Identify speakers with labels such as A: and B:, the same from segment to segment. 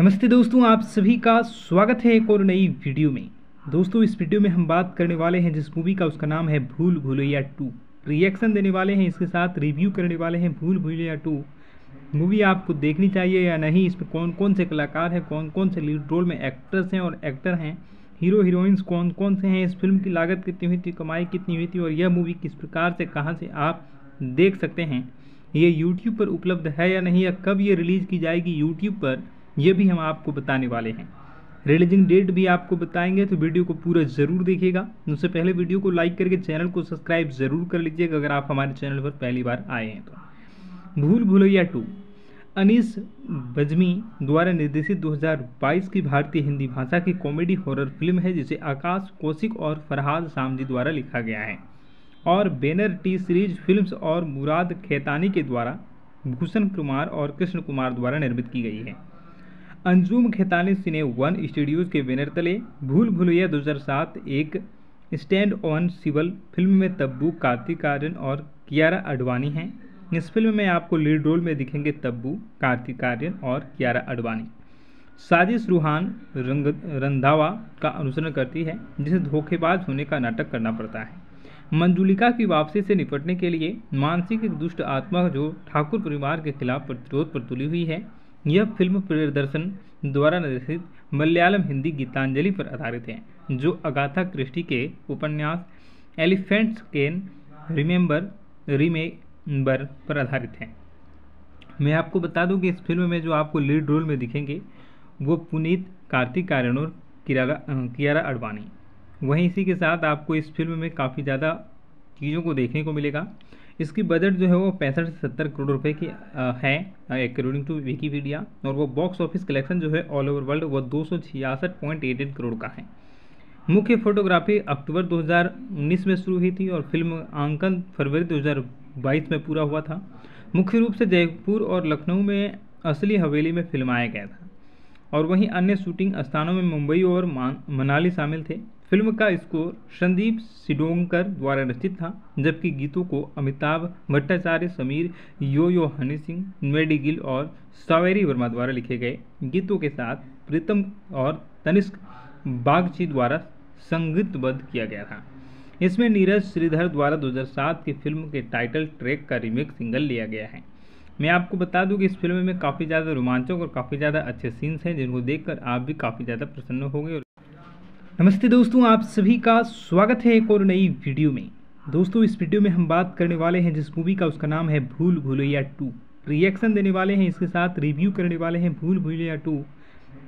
A: नमस्ते दोस्तों, आप सभी का स्वागत है एक और नई वीडियो में। दोस्तों, इस वीडियो में हम बात करने वाले हैं जिस मूवी का, उसका नाम है भूल भूलैया टू। रिएक्शन देने वाले हैं, इसके साथ रिव्यू करने वाले हैं भूल भूलैया टू। मूवी आपको देखनी चाहिए या नहीं, इसमें कौन कौन से कलाकार हैं कौन कौन से लीड रोल में एक्ट्रेस हैं और एक्टर हैं हीरो हीरोइंस कौन कौन से हैं, इस फ़िल्म की लागत कितनी हुई थी, कमाई कितनी हुई थी और यह मूवी किस प्रकार से, कहाँ से आप देख सकते हैं, ये यूट्यूब पर उपलब्ध है या नहीं, या कब ये रिलीज़ की जाएगी यूट्यूब पर ये भी हम आपको बताने वाले हैं। रिलीजिंग डेट भी आपको बताएँगे तो वीडियो को पूरा ज़रूर देखिएगा। उससे पहले वीडियो को लाइक करके चैनल को सब्सक्राइब ज़रूर कर लीजिएगा, अगर आप हमारे चैनल पर पहली बार आए हैं तो। भूल भूलैया टू। अनीस बजमी द्वारा निर्देशित 2022 की भारतीय हिंदी भाषा की कॉमेडी हॉरर फ़िल्म है, जिसे आकाश कौशिक और फरहाद सामजी द्वारा लिखा गया है। और बैनर टी सीरीज़ फिल्म्स और मुराद खेतानी के द्वारा भूषण कुमार और कृष्ण कुमार द्वारा निर्मित की गई है। Anjum Khetani cine one studios के बैनर तले भूल भुलैया 2007 एक स्टैंड ऑन सिवल फ़िल्म में तब्बू, कार्तिक आर्यन और कियारा अडवाणी हैं। इस फ़िल्म में आपको लीड रोल में दिखेंगे तब्बू, कार्तिक आर्यन और कियारा अडवाणी। साजिश रूहान रंग, रंधावा का अनुसरण करती है, जिसे धोखेबाज होने का नाटक करना पड़ता है। मंजुलिका की वापसी से निपटने के लिए मानसिक एक दुष्ट आत्मा जो ठाकुर परिवार के खिलाफ प्रतिरोध पर तुली हुई है यह फ़िल्म प्रियदर्शन द्वारा निर्देशित मलयालम हिंदी गीतांजलि पर आधारित है, जो अगाथा क्रिस्टी के उपन्यास एलिफेंट्स कैन रिमेंबर रिमेंबर पर आधारित है। मैं आपको बता दूँ कि इस फ़िल्म में जो आपको लीड रोल में दिखेंगे, वो पुनीत, कार्तिक आर्यन और कियारा अडवाणी वहीं इसी के साथ आपको इस फ़िल्म में काफ़ी ज़्यादा चीज़ों को देखने को मिलेगा। इसकी बजट जो है वो पैंसठ से सत्तर करोड़ रुपए की है अकॉर्डिंग टू विकीपीडिया और वो बॉक्स ऑफ़िस कलेक्शन जो है ऑल ओवर वर्ल्ड वो दो करोड़ का है। मुख्य फोटोग्राफी अक्टूबर 2019 में शुरू हुई थी और फ़िल्म आंकन फरवरी 2022 में पूरा हुआ था। मुख्य रूप से जयपुर और लखनऊ में असली हवेली में फिल्माया गया था। और वहीं अन्य शूटिंग स्थानों में मुंबई और मनाली शामिल थे। फ़िल्म का स्कोर संदीप सिडोंकर द्वारा रचित था, जबकि गीतों को अमिताभ भट्टाचार्य, समीर यो यो हनी सिंह मेडी गिल और सावेरी वर्मा द्वारा लिखे गए। गीतों के साथ प्रीतम और तनिष्क बागची द्वारा संगीतबद्ध किया गया था। इसमें नीरज श्रीधर द्वारा 2007 की फ़िल्म के टाइटल ट्रैक का रीमेक सिंगल लिया गया है। मैं आपको बता दूँ कि इस फ़िल्म में काफ़ी ज़्यादा रोमांचक और काफ़ी ज़्यादा अच्छे सीन्स हैं, जिनको देखकर आप भी काफ़ी ज़्यादा प्रसन्न होंगे नमस्ते दोस्तों, आप सभी का स्वागत है एक और नई वीडियो में। दोस्तों, इस वीडियो में हम बात करने वाले हैं जिस मूवी का, उसका नाम है भूल भूलैया टू। रिएक्शन देने वाले हैं, इसके साथ रिव्यू करने वाले हैं भूल भूलैया टू।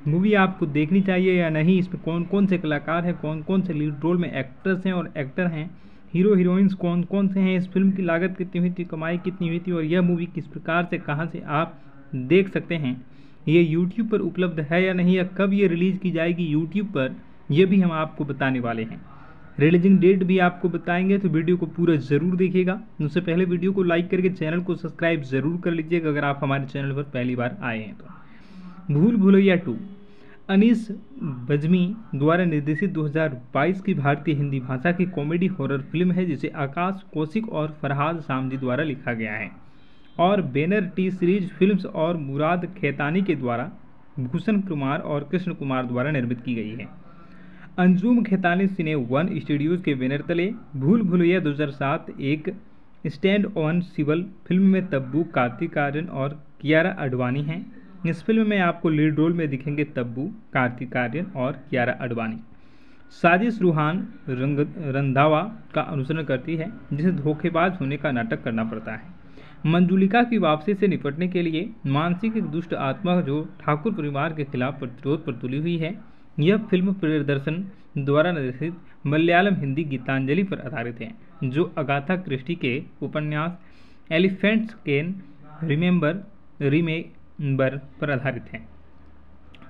A: मूवी आपको देखनी चाहिए या नहीं, इसमें कौन कौन से कलाकार हैं कौन कौन से लीड रोल में एक्ट्रेस हैं और एक्टर हैं हीरो हीरोइंस कौन कौन से हैं, इस फ़िल्म की लागत कितनी हुई थी, कमाई कितनी हुई थी और यह मूवी किस प्रकार से, कहाँ से आप देख सकते हैं, ये यूट्यूब पर उपलब्ध है या नहीं या कब ये रिलीज़ की जाएगी यूट्यूब पर ये भी हम आपको बताने वाले हैं। रिलीजिंग डेट भी आपको बताएँगे तो वीडियो को पूरा ज़रूर देखिएगा। उससे पहले वीडियो को लाइक करके चैनल को सब्सक्राइब ज़रूर कर लीजिएगा, अगर आप हमारे चैनल पर पहली बार आए हैं तो। भूल भूलैया टू। अनीस बजमी द्वारा निर्देशित 2022 की भारतीय हिंदी भाषा की कॉमेडी हॉरर फ़िल्म है, जिसे आकाश, कौशिक और फरहाद सामजी द्वारा लिखा गया है। और बैनर टी सीरीज़ फिल्म्स और मुराद खेतानी के द्वारा भूषण कुमार और कृष्ण कुमार द्वारा निर्मित की गई है। Anjum Khetani cine one studios के बैनर तले भूल भुलैया 2007 एक स्टैंड ऑन सिवल फ़िल्म में तब्बू, कार्तिक आर्यन और कियारा अडवाणी हैं। इस फ़िल्म में आपको लीड रोल में दिखेंगे तब्बू, कार्तिक आर्यन और कियारा अडवाणी। साजिश रूहान रंग, रंधावा का अनुसरण करती है, जिसे धोखेबाज होने का नाटक करना पड़ता है। मंजुलिका की वापसी से निपटने के लिए मानसिक एक दुष्ट आत्मा जो ठाकुर परिवार के खिलाफ प्रतिरोध पर तुली हुई है यह फ़िल्म प्रियदर्शन द्वारा निर्देशित मलयालम हिंदी गीतांजलि पर आधारित है, जो अगाथा क्रिस्टी के उपन्यास एलिफेंट्स कैन रिमेंबर रिमेंबर पर आधारित है।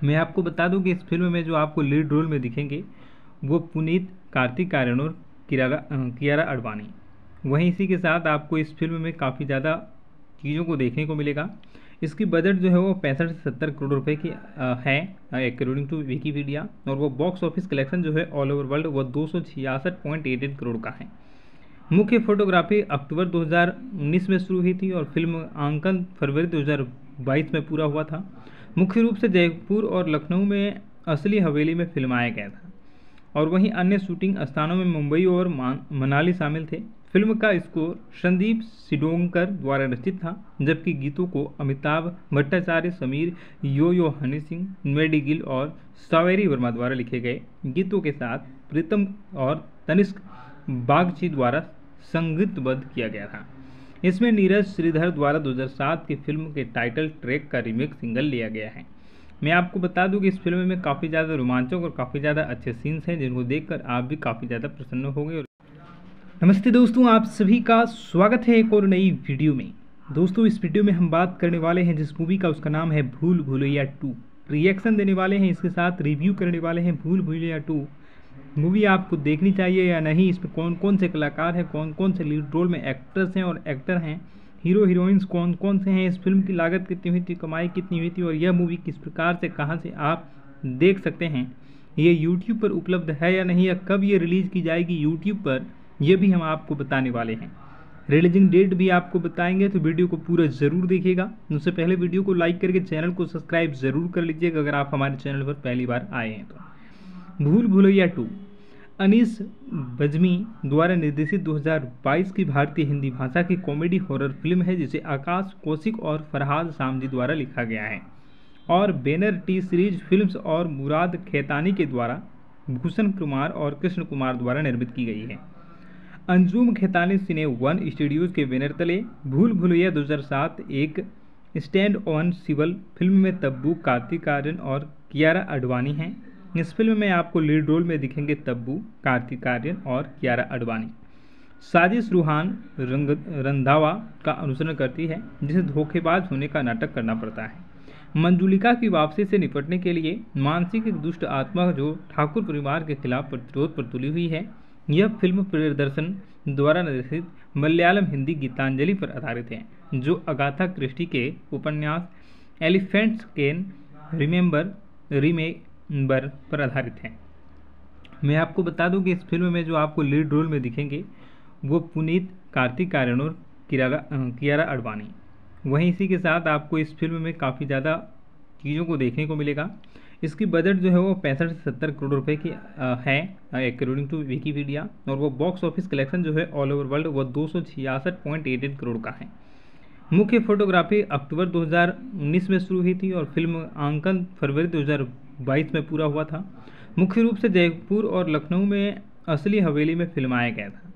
A: मैं आपको बता दूँ कि इस फ़िल्म में जो आपको लीड रोल में दिखेंगे, वो पुनीत, कार्तिक आर्यन और कियारा अडवाणी वहीं इसी के साथ आपको इस फ़िल्म में काफ़ी ज़्यादा चीज़ों को देखने को मिलेगा। इसकी बजट जो है वो पैंसठ से सत्तर करोड़ रुपए की है अकॉर्डिंग टू विकीपीडिया और वो बॉक्स ऑफ़िस कलेक्शन जो है ऑल ओवर वर्ल्ड वो दो करोड़ का है। मुख्य फोटोग्राफी अक्टूबर 2019 में शुरू हुई थी और फ़िल्म आंकन फरवरी 2022 में पूरा हुआ था। मुख्य रूप से जयपुर और लखनऊ में असली हवेली में फिल्माया गया था। और वहीं अन्य शूटिंग स्थानों में मुंबई और मनाली शामिल थे। फ़िल्म का स्कोर संदीप सिडोंकर द्वारा रचित था, जबकि गीतों को अमिताभ भट्टाचार्य, समीर यो यो हनी सिंह मेडी गिल और सावेरी वर्मा द्वारा लिखे गए। गीतों के साथ प्रीतम और तनिष्क बागची द्वारा संगीतबद्ध किया गया था। इसमें नीरज श्रीधर द्वारा 2007 की फ़िल्म के टाइटल ट्रैक का रीमेक सिंगल लिया गया है। मैं आपको बता दूँ कि इस फ़िल्म में काफ़ी ज़्यादा रोमांचक और काफ़ी ज़्यादा अच्छे सीन्स हैं, जिनको देखकर आप भी काफ़ी ज़्यादा प्रसन्न होंगे नमस्ते दोस्तों, आप सभी का स्वागत है एक और नई वीडियो में। दोस्तों, इस वीडियो में हम बात करने वाले हैं जिस मूवी का, उसका नाम है भूल भूलैया टू। रिएक्शन देने वाले हैं, इसके साथ रिव्यू करने वाले हैं भूल भूलैया टू। मूवी आपको देखनी चाहिए या नहीं, इसमें कौन कौन से कलाकार हैं कौन कौन से लीड रोल में एक्टर्स हैं और एक्टर हैं हीरो हीरोइंस कौन कौन से हैं, इस फ़िल्म की लागत कितनी हुई थी, कमाई कितनी हुई थी और यह मूवी किस प्रकार से, कहाँ से आप देख सकते हैं, ये यूट्यूब पर उपलब्ध है या नहीं या कब ये रिलीज़ की जाएगी यूट्यूब पर यह भी हम आपको बताने वाले हैं। रिलीजिंग डेट भी आपको बताएँगे तो वीडियो को पूरा ज़रूर देखिएगा। उससे पहले वीडियो को लाइक करके चैनल को सब्सक्राइब ज़रूर कर लीजिएगा, अगर आप हमारे चैनल पर पहली बार आए हैं तो। भूल भूलैया टू। अनीस बजमी द्वारा निर्देशित 2022 की भारतीय हिंदी भाषा की कॉमेडी हॉरर फ़िल्म है, जिसे आकाश कौशिक और फरहाद सामजी द्वारा लिखा गया है। और बैनर टी सीरीज़ फिल्म्स और मुराद खेतानी के द्वारा भूषण कुमार और कृष्ण कुमार द्वारा निर्मित की गई है। Anjum Khetani cine one studios के बैनर तले भूल भूलैया 2007 एक स्टैंड ऑन सिवल फ़िल्म में तब्बू, कार्तिक आर्यन और कियारा अडवाणी हैं। इस फ़िल्म में आपको लीड रोल में दिखेंगे तब्बू, कार्तिक आर्यन और कियारा अडवाणी। साजिश रूहान रंग, रंधावा का अनुसरण करती है, जिसे धोखेबाज होने का नाटक करना पड़ता है। मंजुलिका की वापसी से निपटने के लिए मानसिक एक दुष्ट आत्मा जो ठाकुर परिवार के खिलाफ प्रतिरोध पर तुली हुई है यह फ़िल्म प्रियदर्शन द्वारा निर्देशित मलयालम हिंदी गीतांजलि पर आधारित है, जो अगाथा क्रिस्टी के उपन्यास एलिफेंट्स कैन रिमेंबर रिमेंबर पर आधारित है। मैं आपको बता दूँ कि इस फ़िल्म में जो आपको लीड रोल में दिखेंगे, वो पुनीत, कार्तिक आर्यन और कियारा अडवाणी वहीं इसी के साथ आपको इस फ़िल्म में काफ़ी ज़्यादा चीज़ों को देखने को मिलेगा। इसकी बजट जो है वो पैंसठ से सत्तर करोड़ रुपए की है अकॉर्डिंग टू विकीपीडिया और वो बॉक्स ऑफ़िस कलेक्शन जो है ऑल ओवर वर्ल्ड वो दो करोड़ का है। मुख्य फोटोग्राफी अक्टूबर 2019 में शुरू हुई थी और फ़िल्म आंकन फरवरी 2022 में पूरा हुआ था। मुख्य रूप से जयपुर और लखनऊ में असली हवेली में फिल्माया गया था।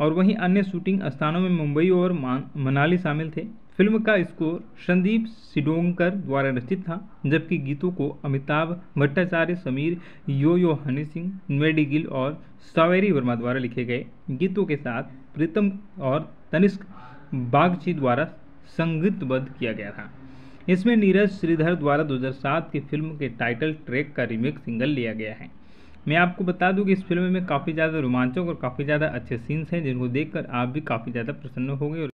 A: और वहीं अन्य शूटिंग स्थानों में मुंबई और मनाली शामिल थे। फ़िल्म का स्कोर संदीप सिडोंकर द्वारा रचित था, जबकि गीतों को अमिताभ भट्टाचार्य, समीर यो यो हनी सिंह मेडी गिल और सावेरी वर्मा द्वारा लिखे गए। गीतों के साथ प्रीतम और तनिष्क बागची द्वारा संगीतबद्ध किया गया था। इसमें नीरज श्रीधर द्वारा 2007 की फ़िल्म के टाइटल ट्रैक का रीमेक सिंगल लिया गया है। मैं आपको बता दूँ कि इस फ़िल्म में काफ़ी ज़्यादा रोमांचक और काफ़ी ज़्यादा अच्छे सीन्स हैं, जिनको देखकर आप भी काफ़ी ज़्यादा प्रसन्न होंगे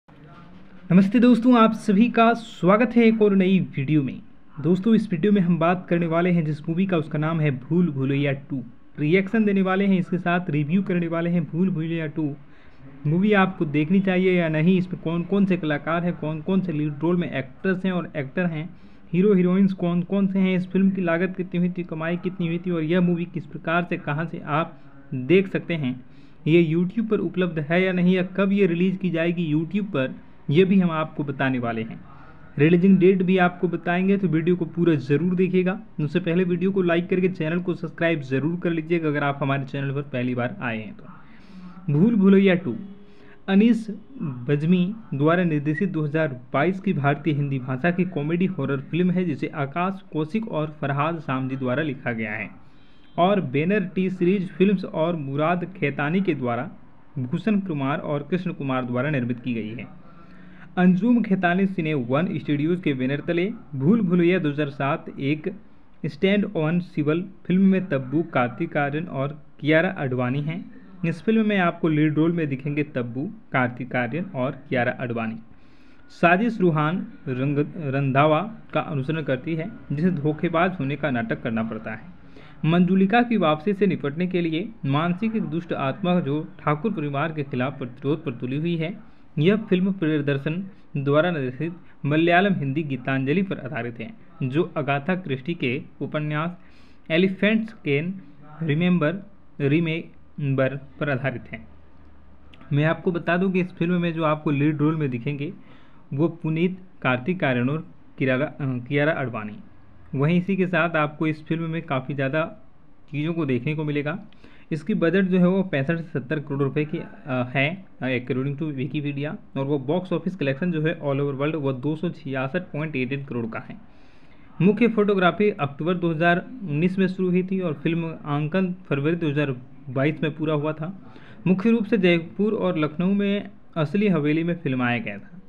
A: नमस्ते दोस्तों, आप सभी का स्वागत है एक और नई वीडियो में। दोस्तों, इस वीडियो में हम बात करने वाले हैं जिस मूवी का, उसका नाम है भूल भूलैया टू। रिएक्शन देने वाले हैं, इसके साथ रिव्यू करने वाले हैं भूल भूलैया टू। मूवी आपको देखनी चाहिए या नहीं इसमें कौन कौन से कलाकार हैं कौन कौन से लीड रोल में एक्टर्स हैं और एक्टर हैं हीरो हीरोइंस कौन कौन से हैं, इस फ़िल्म की लागत कितनी हुई थी, कमाई कितनी हुई थी और यह मूवी किस प्रकार से, कहाँ से आप देख सकते हैं, ये यूट्यूब पर उपलब्ध है या नहीं या कब ये रिलीज़ की जाएगी यूट्यूब पर ये भी हम आपको बताने वाले हैं। रिलीजिंग डेट भी आपको बताएँगे तो वीडियो को पूरा ज़रूर देखिएगा। उससे पहले वीडियो को लाइक करके चैनल को सब्सक्राइब ज़रूर कर लीजिएगा, अगर आप हमारे चैनल पर पहली बार आए हैं तो। भूल भूलैया टू। अनीस बजमी द्वारा निर्देशित 2022 की भारतीय हिंदी भाषा की कॉमेडी हॉरर फ़िल्म है, जिसे आकाश कौशिक और फरहाद सामजी द्वारा लिखा गया है। और बैनर टी सीरीज़ फिल्म्स और मुराद खेतानी के द्वारा भूषण कुमार और कृष्ण कुमार द्वारा निर्मित की गई है। Anjum Khetani cine one studios के बैनर तले भूल भूलैया 2007 एक स्टैंड ऑन सिवल फ़िल्म में तब्बू, कार्तिक आर्यन और कियारा अडवाणी हैं। इस फ़िल्म में आपको लीड रोल में दिखेंगे तब्बू, कार्तिक आर्यन और कियारा अडवाणी। साजिश रूहान रंग, रंधावा का अनुसरण करती है, जिसे धोखेबाज होने का नाटक करना पड़ता है। मंजुलिका की वापसी से निपटने के लिए मानसिक एक दुष्ट आत्मा जो ठाकुर परिवार के खिलाफ प्रतिरोध पर तुली हुई है यह फ़िल्म प्रियदर्शन द्वारा निर्देशित मलयालम हिंदी गीतांजलि पर आधारित है, जो अगाथा क्रिस्टी के उपन्यास एलिफेंट्स कैन रिमेंबर रिमेंबर पर आधारित है। मैं आपको बता दूँ कि इस फ़िल्म में जो आपको लीड रोल में दिखेंगे, वो पुनीत, कार्तिक आर्यन और कियारा अडवाणी वहीं इसी के साथ आपको इस फ़िल्म में काफ़ी ज़्यादा चीज़ों को देखने को मिलेगा। इसकी बजट जो है वो पैंसठ से सत्तर करोड़ रुपए की है अकॉर्डिंग टू विकीपीडिया और वो बॉक्स ऑफ़िस कलेक्शन जो है ऑल ओवर वर्ल्ड वो दो करोड़ का है। मुख्य फोटोग्राफी अक्टूबर 2019 में शुरू हुई थी और फ़िल्म आंकन फरवरी 2022 में पूरा हुआ था। मुख्य रूप से जयपुर और लखनऊ में असली हवेली में फिल्माया गया था।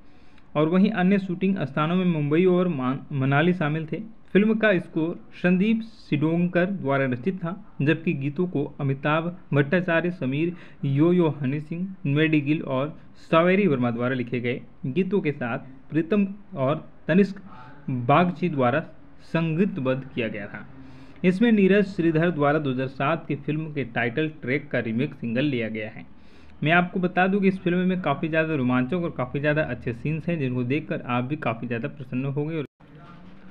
A: और वहीं अन्य शूटिंग स्थानों में मुंबई और मनाली शामिल थे। फ़िल्म का स्कोर संदीप सिडोंकर द्वारा रचित था, जबकि गीतों को अमिताभ भट्टाचार्य, समीर यो यो हनी सिंह मेडी गिल और सावेरी वर्मा द्वारा लिखे गए। गीतों के साथ प्रीतम और तनिष्क बागची द्वारा संगीतबद्ध किया गया था। इसमें नीरज श्रीधर द्वारा 2007 की फ़िल्म के टाइटल ट्रैक का रीमेक सिंगल लिया गया है। मैं आपको बता दूँ कि इस फ़िल्म में काफ़ी ज़्यादा रोमांचक और काफ़ी ज़्यादा अच्छे सीन्स हैं, जिनको देखकर आप भी काफ़ी ज़्यादा प्रसन्न होंगे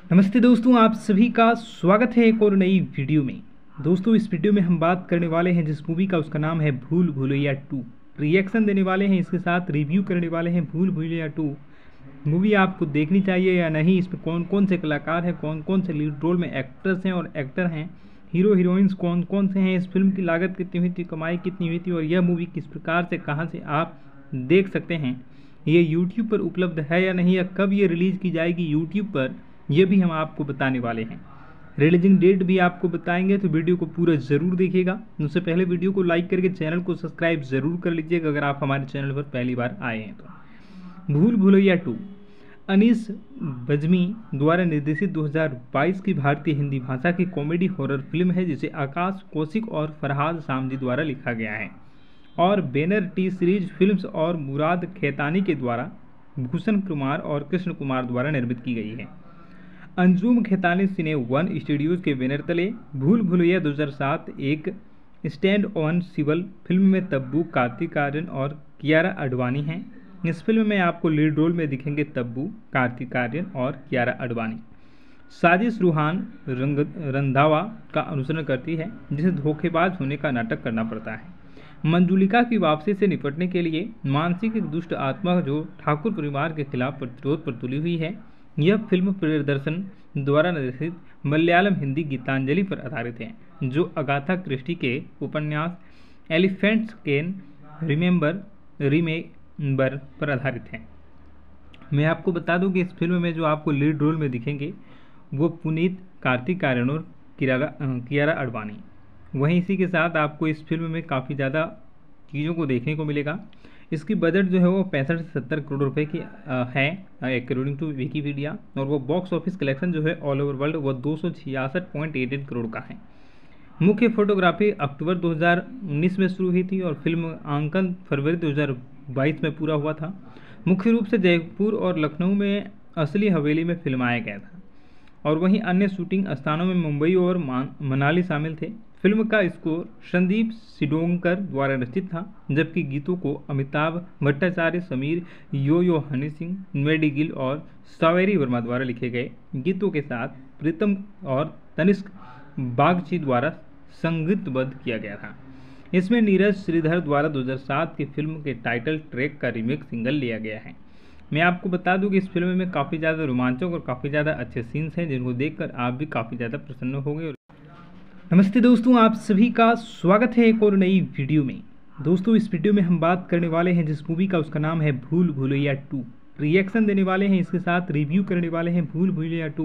A: नमस्ते दोस्तों, आप सभी का स्वागत है एक और नई वीडियो में। दोस्तों, इस वीडियो में हम बात करने वाले हैं जिस मूवी का, उसका नाम है भूल भूलैया टू। रिएक्शन देने वाले हैं, इसके साथ रिव्यू करने वाले हैं भूल भूलैया टू। मूवी आपको देखनी चाहिए या नहीं, इसमें कौन कौन से कलाकार हैं कौन कौन से लीड रोल में एक्टर्स हैं और एक्टर हैं हीरो हीरोइंस कौन कौन से हैं, इस फ़िल्म की लागत कितनी हुई थी, कमाई कितनी हुई थी और यह मूवी किस प्रकार से, कहाँ से आप देख सकते हैं, ये यूट्यूब पर उपलब्ध है या नहीं या कब ये रिलीज़ की जाएगी यूट्यूब पर ये भी हम आपको बताने वाले हैं। रिलीजिंग डेट भी आपको बताएँगे तो वीडियो को पूरा ज़रूर देखिएगा। उससे पहले वीडियो को लाइक करके चैनल को सब्सक्राइब ज़रूर कर लीजिएगा, अगर आप हमारे चैनल पर पहली बार आए हैं तो। भूल भूलैया टू। अनीस बजमी द्वारा निर्देशित 2022 की भारतीय हिंदी भाषा की कॉमेडी हॉरर फ़िल्म है, जिसे आकाश कौशिक और फरहाद सामजी द्वारा लिखा गया है। और बैनर टी सीरीज़ फिल्म्स और मुराद खेतानी के द्वारा भूषण कुमार और कृष्ण कुमार द्वारा निर्मित की गई है। Anjum Khetani cine one studios के बैनर तले भूल भूलैया 2007 एक स्टैंड ऑन सिवल फ़िल्म में तब्बू, कार्तिक आर्यन और कियारा अडवाणी हैं। इस फ़िल्म में आपको लीड रोल में दिखेंगे तब्बू, कार्तिक आर्यन और कियारा अडवाणी। साजिश रूहान रंग, रंधावा का अनुसरण करती है, जिसे धोखेबाज होने का नाटक करना पड़ता है। मंजुलिका की वापसी से निपटने के लिए मानसिक एक दुष्ट आत्मा जो ठाकुर परिवार के खिलाफ प्रतिरोध पर तुली हुई है यह फ़िल्म प्रियदर्शन द्वारा निर्देशित मलयालम हिंदी गीतांजलि पर आधारित है, जो अगाथा क्रिस्टी के उपन्यास एलिफेंट्स कैन रिमेंबर रिमेंबर पर आधारित है। मैं आपको बता दूँ कि इस फ़िल्म में जो आपको लीड रोल में दिखेंगे, वो पुनीत, कार्तिक आर्यन और कियारा अडवाणी वहीं इसी के साथ आपको इस फ़िल्म में काफ़ी ज़्यादा चीज़ों को देखने को मिलेगा। इसकी बजट जो है वो पैंसठ से सत्तर करोड़ रुपए की है अकॉर्डिंग टू विकीपीडिया और वो बॉक्स ऑफ़िस कलेक्शन जो है ऑल ओवर वर्ल्ड वो दो करोड़ का है। मुख्य फोटोग्राफी अक्टूबर 2019 में शुरू हुई थी और फ़िल्म आंकन फरवरी 2022 में पूरा हुआ था। मुख्य रूप से जयपुर और लखनऊ में असली हवेली में फिल्माया गया था। और वहीं अन्य शूटिंग स्थानों में मुंबई और मनाली शामिल थे। फ़िल्म का स्कोर संदीप सिडोंकर द्वारा रचित था, जबकि गीतों को अमिताभ भट्टाचार्य, समीर यो यो हनी सिंह मेडी गिल और सावेरी वर्मा द्वारा लिखे गए। गीतों के साथ प्रीतम और तनिष्क बागची द्वारा संगीतबद्ध किया गया था। इसमें नीरज श्रीधर द्वारा 2007 की फ़िल्म के टाइटल ट्रैक का रीमेक सिंगल लिया गया है। मैं आपको बता दूँ कि इस फ़िल्म में काफ़ी ज़्यादा रोमांचक और काफ़ी ज़्यादा अच्छे सीन्स हैं, जिनको देखकर आप भी काफ़ी ज़्यादा प्रसन्न होंगे नमस्ते दोस्तों, आप सभी का स्वागत है एक और नई वीडियो में। दोस्तों, इस वीडियो में हम बात करने वाले हैं जिस मूवी का, उसका नाम है भूल भूलैया टू। रिएक्शन देने वाले हैं, इसके साथ रिव्यू करने वाले हैं भूल भूलैया टू।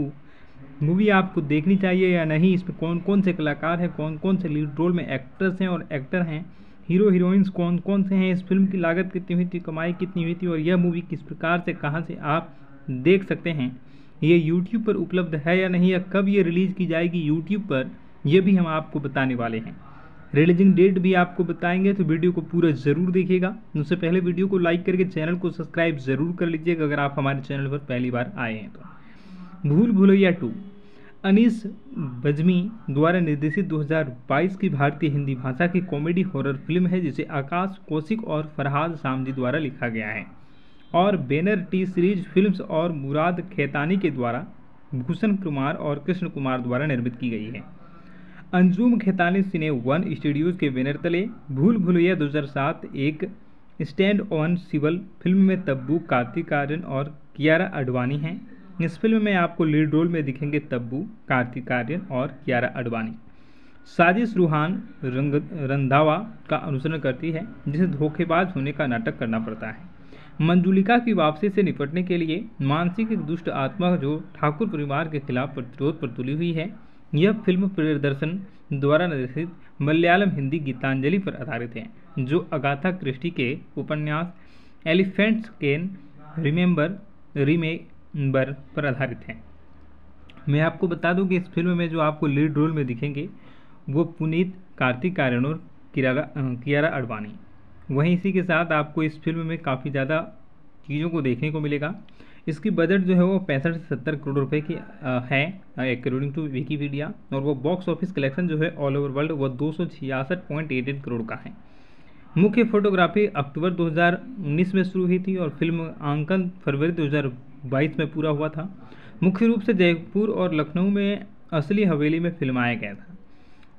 A: मूवी आपको देखनी चाहिए या नहीं, इसमें कौन कौन से कलाकार हैं कौन कौन से लीड रोल में एक्टर्स हैं और एक्टर हैं हीरो हीरोइंस कौन कौन से हैं, इस फ़िल्म की लागत कितनी हुई थी, कमाई कितनी हुई थी और यह मूवी किस प्रकार से, कहाँ से आप देख सकते हैं, ये यूट्यूब पर उपलब्ध है या नहीं या कब ये रिलीज़ की जाएगी यूट्यूब पर ये भी हम आपको बताने वाले हैं। रिलीजिंग डेट भी आपको बताएँगे तो वीडियो को पूरा ज़रूर देखिएगा। उससे पहले वीडियो को लाइक करके चैनल को सब्सक्राइब ज़रूर कर लीजिएगा, अगर आप हमारे चैनल पर पहली बार आए हैं तो। भूल भूलैया टू। अनीस बजमी द्वारा निर्देशित 2022 की भारतीय हिंदी भाषा की कॉमेडी हॉरर फ़िल्म है, जिसे आकाश कौशिक और फरहाद सामजी द्वारा लिखा गया है। और बैनर टी सीरीज़ फिल्म्स और मुराद खेतानी के द्वारा भूषण कुमार और कृष्ण कुमार द्वारा निर्मित की गई है। Anjum Khetani Cine One Studios के बैनर तले भूल भुलैया 2007 एक स्टैंड ऑन सिवल फ़िल्म में तब्बू, कार्तिक आर्यन और कियारा अडवाणी हैं। इस फ़िल्म में आपको लीड रोल में दिखेंगे तब्बू, कार्तिक आर्यन और कियारा अडवाणी। साजिश रूहान रंग, रंधावा का अनुसरण करती है, जिसे धोखेबाज होने का नाटक करना पड़ता है। मंजुलिका की वापसी से निपटने के लिए मानसिक एक दुष्ट आत्मा जो ठाकुर परिवार के खिलाफ प्रतिरोध पर तुली हुई है यह फ़िल्म प्रियदर्शन द्वारा निर्देशित मलयालम हिंदी गीतांजलि पर आधारित है, जो अगाथा क्रिस्टी के उपन्यास एलिफेंट्स कैन रिमेंबर रिमेंबर पर आधारित है। मैं आपको बता दूँ कि इस फ़िल्म में जो आपको लीड रोल में दिखेंगे, वो पुनीत, कार्तिक आर्यन और कियारा अडवाणी वहीं इसी के साथ आपको इस फ़िल्म में काफ़ी ज़्यादा चीज़ों को देखने को मिलेगा। इसकी बजट जो है वो पैंसठ से सत्तर करोड़ रुपए की है अकॉर्डिंग टू विकीपीडिया और वो बॉक्स ऑफ़िस कलेक्शन जो है ऑल ओवर वर्ल्ड वो दो करोड़ का है। मुख्य फोटोग्राफी अक्टूबर 2019 में शुरू हुई थी और फ़िल्म आंकन फरवरी 2022 में पूरा हुआ था। मुख्य रूप से जयपुर और लखनऊ में असली हवेली में फिल्माया गया था।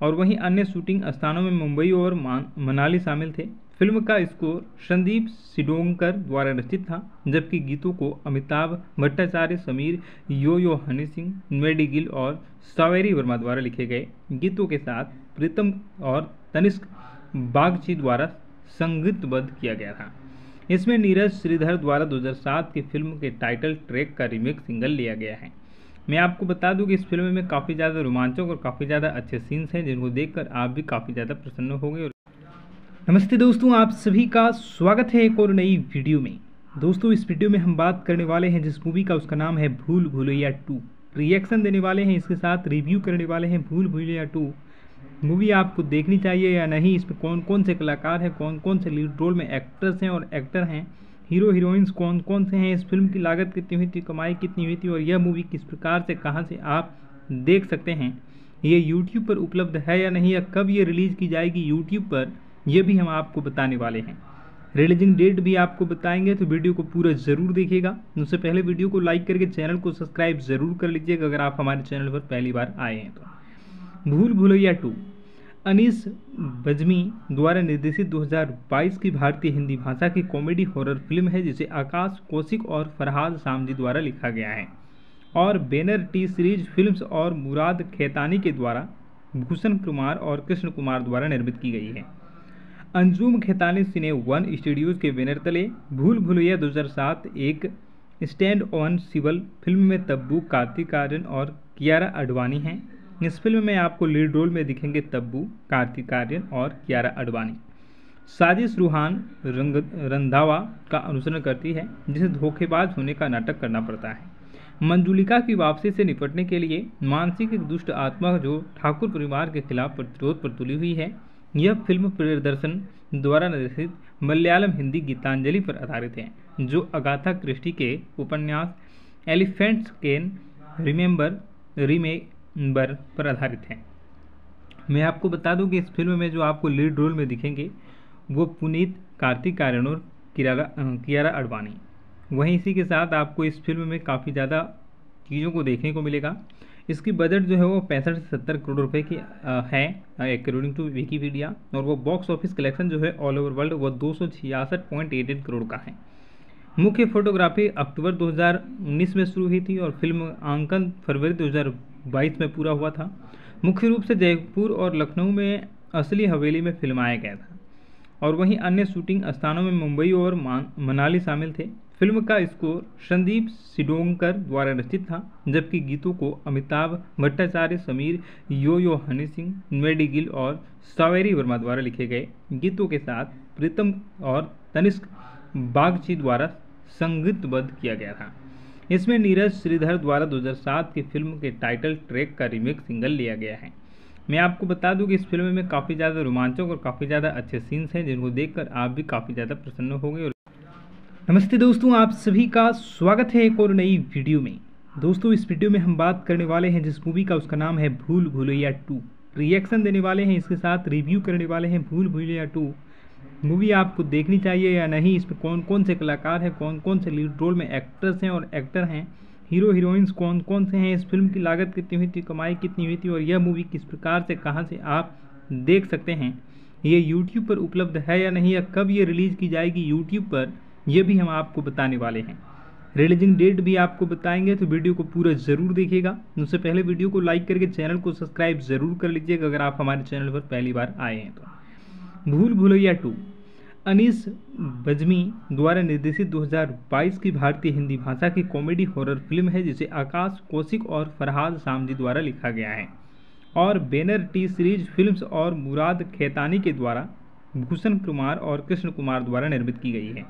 A: और वहीं अन्य शूटिंग स्थानों में मुंबई और मनाली शामिल थे। फ़िल्म का स्कोर संदीप सिडोंकर द्वारा रचित था, जबकि गीतों को अमिताभ भट्टाचार्य, समीर यो यो हनी सिंह मेडी गिल और सावेरी वर्मा द्वारा लिखे गए। गीतों के साथ प्रीतम और तनिष्क बागची द्वारा संगीतबद्ध किया गया था। इसमें नीरज श्रीधर द्वारा 2007 की फ़िल्म के टाइटल ट्रैक का रीमेक सिंगल लिया गया है। मैं आपको बता दूँ कि इस फ़िल्म में काफ़ी ज़्यादा रोमांचक और काफ़ी ज़्यादा अच्छे सीन्स हैं, जिनको देखकर आप भी काफ़ी ज़्यादा प्रसन्न होंगे नमस्ते दोस्तों, आप सभी का स्वागत है एक और नई वीडियो में। दोस्तों, इस वीडियो में हम बात करने वाले हैं जिस मूवी का, उसका नाम है भूल भूलैया टू। रिएक्शन देने वाले हैं, इसके साथ रिव्यू करने वाले हैं भूल भूलैया टू। मूवी आपको देखनी चाहिए या नहीं, इसमें कौन कौन से कलाकार हैं कौन कौन से लीड रोल में एक्टर्स हैं और एक्टर हैं हीरो हीरोइंस कौन कौन से हैं, इस फ़िल्म की लागत कितनी हुई थी, कमाई कितनी हुई थी और यह मूवी किस प्रकार से, कहाँ से आप देख सकते हैं। ये यूट्यूब पर उपलब्ध है या नहीं या कब ये रिलीज़ की जाएगी यूट्यूब पर ये भी हम आपको बताने वाले हैं। रिलीजिंग डेट भी आपको बताएँगे तो वीडियो को पूरा ज़रूर देखिएगा। उससे पहले वीडियो को लाइक करके चैनल को सब्सक्राइब ज़रूर कर लीजिएगा, अगर आप हमारे चैनल पर पहली बार आए हैं तो। भूल भूलैया टू। अनीस बजमी द्वारा निर्देशित 2022 की भारतीय हिंदी भाषा की कॉमेडी हॉरर फ़िल्म है, जिसे आकाश कौशिक और फरहाद सामजी द्वारा लिखा गया है। और बैनर टी सीरीज़ फिल्म्स और मुराद खेतानी के द्वारा भूषण कुमार और कृष्ण कुमार द्वारा निर्मित की गई है। Anjum Khetani Cine One Studios के बैनर तले भूल भुलैया 2007 एक स्टैंड ऑन सिवल फ़िल्म में तब्बू, कार्तिक आर्यन और कियारा अडवाणी हैं। इस फ़िल्म में आपको लीड रोल में दिखेंगे तब्बू, कार्तिक आर्यन और कियारा अडवाणी। साजिश रूहान रंग, रंधावा का अनुसरण करती है, जिसे धोखेबाज होने का नाटक करना पड़ता है। मंजुलिका की वापसी से निपटने के लिए मानसिक एक दुष्ट आत्मा जो ठाकुर परिवार के खिलाफ प्रतिरोध पर तुली हुई है यह फ़िल्म प्रियदर्शन द्वारा निर्देशित मलयालम हिंदी गीतांजलि पर आधारित है, जो अगाथा क्रिस्टी के उपन्यास एलिफेंट्स कैन रिमेंबर रिमेंबर पर आधारित है। मैं आपको बता दूँ कि इस फ़िल्म में जो आपको लीड रोल में दिखेंगे, वो पुनीत, कार्तिक आर्यन और कियारा अडवाणी वहीं इसी के साथ आपको इस फ़िल्म में काफ़ी ज़्यादा चीज़ों को देखने को मिलेगा। इसकी बजट जो है वो पैंसठ से सत्तर करोड़ रुपए की है अकॉर्डिंग टू विकीपीडिया और वो बॉक्स ऑफ़िस कलेक्शन जो है ऑल ओवर वर्ल्ड वो दो करोड़ का है। मुख्य फोटोग्राफी अक्टूबर 2019 में शुरू हुई थी और फ़िल्म आंकन फरवरी 2022 में पूरा हुआ था। मुख्य रूप से जयपुर और लखनऊ में असली हवेली में फिल्माया गया था। और वहीं अन्य शूटिंग स्थानों में मुंबई और मनाली शामिल थे। फ़िल्म का स्कोर संदीप सिडोंकर द्वारा रचित था, जबकि गीतों को अमिताभ भट्टाचार्य, समीर यो यो हनी सिंह मेडी गिल और सावेरी वर्मा द्वारा लिखे गए। गीतों के साथ प्रीतम और तनिष्क बागची द्वारा संगीतबद्ध किया गया था। इसमें नीरज श्रीधर द्वारा 2007 की फ़िल्म के टाइटल ट्रैक का रीमेक सिंगल लिया गया है। मैं आपको बता दूँ कि इस फ़िल्म में काफ़ी ज़्यादा रोमांचक और काफ़ी ज़्यादा अच्छे सीन्स हैं, जिनको देखकर आप भी काफ़ी ज़्यादा प्रसन्न होंगे और नमस्ते दोस्तों, आप सभी का स्वागत है एक और नई वीडियो में। दोस्तों, इस वीडियो में हम बात करने वाले हैं जिस मूवी का, उसका नाम है भूल भूलैया टू। रिएक्शन देने वाले हैं, इसके साथ रिव्यू करने वाले हैं भूल भूलैया टू। मूवी आपको देखनी चाहिए या नहीं इसमें कौन कौन से कलाकार हैं कौन कौन से लीड रोल में एक्टर्स हैं और एक्टर हैं हीरो हीरोइंस कौन कौन से हैं, इस फ़िल्म की लागत कितनी हुई थी, कमाई कितनी हुई थी और यह मूवी किस प्रकार से, कहाँ से आप देख सकते हैं। ये यूट्यूब पर उपलब्ध है या नहीं या कब ये रिलीज़ की जाएगी यूट्यूब पर यह भी हम आपको बताने वाले हैं। रिलीजिंग डेट भी आपको बताएँगे तो वीडियो को पूरा ज़रूर देखिएगा। उससे पहले वीडियो को लाइक करके चैनल को सब्सक्राइब ज़रूर कर लीजिएगा, अगर आप हमारे चैनल पर पहली बार आए हैं तो। भूल भुलैया टू। अनीस बजमी द्वारा निर्देशित 2022 की भारतीय हिंदी भाषा की कॉमेडी हॉरर फ़िल्म है, जिसे आकाश कौशिक और फरहाद सामजी द्वारा लिखा गया है। और बैनर टी सीरीज़ फिल्म्स और मुराद खेतानी के द्वारा भूषण कुमार और कृष्ण कुमार द्वारा निर्मित की गई है।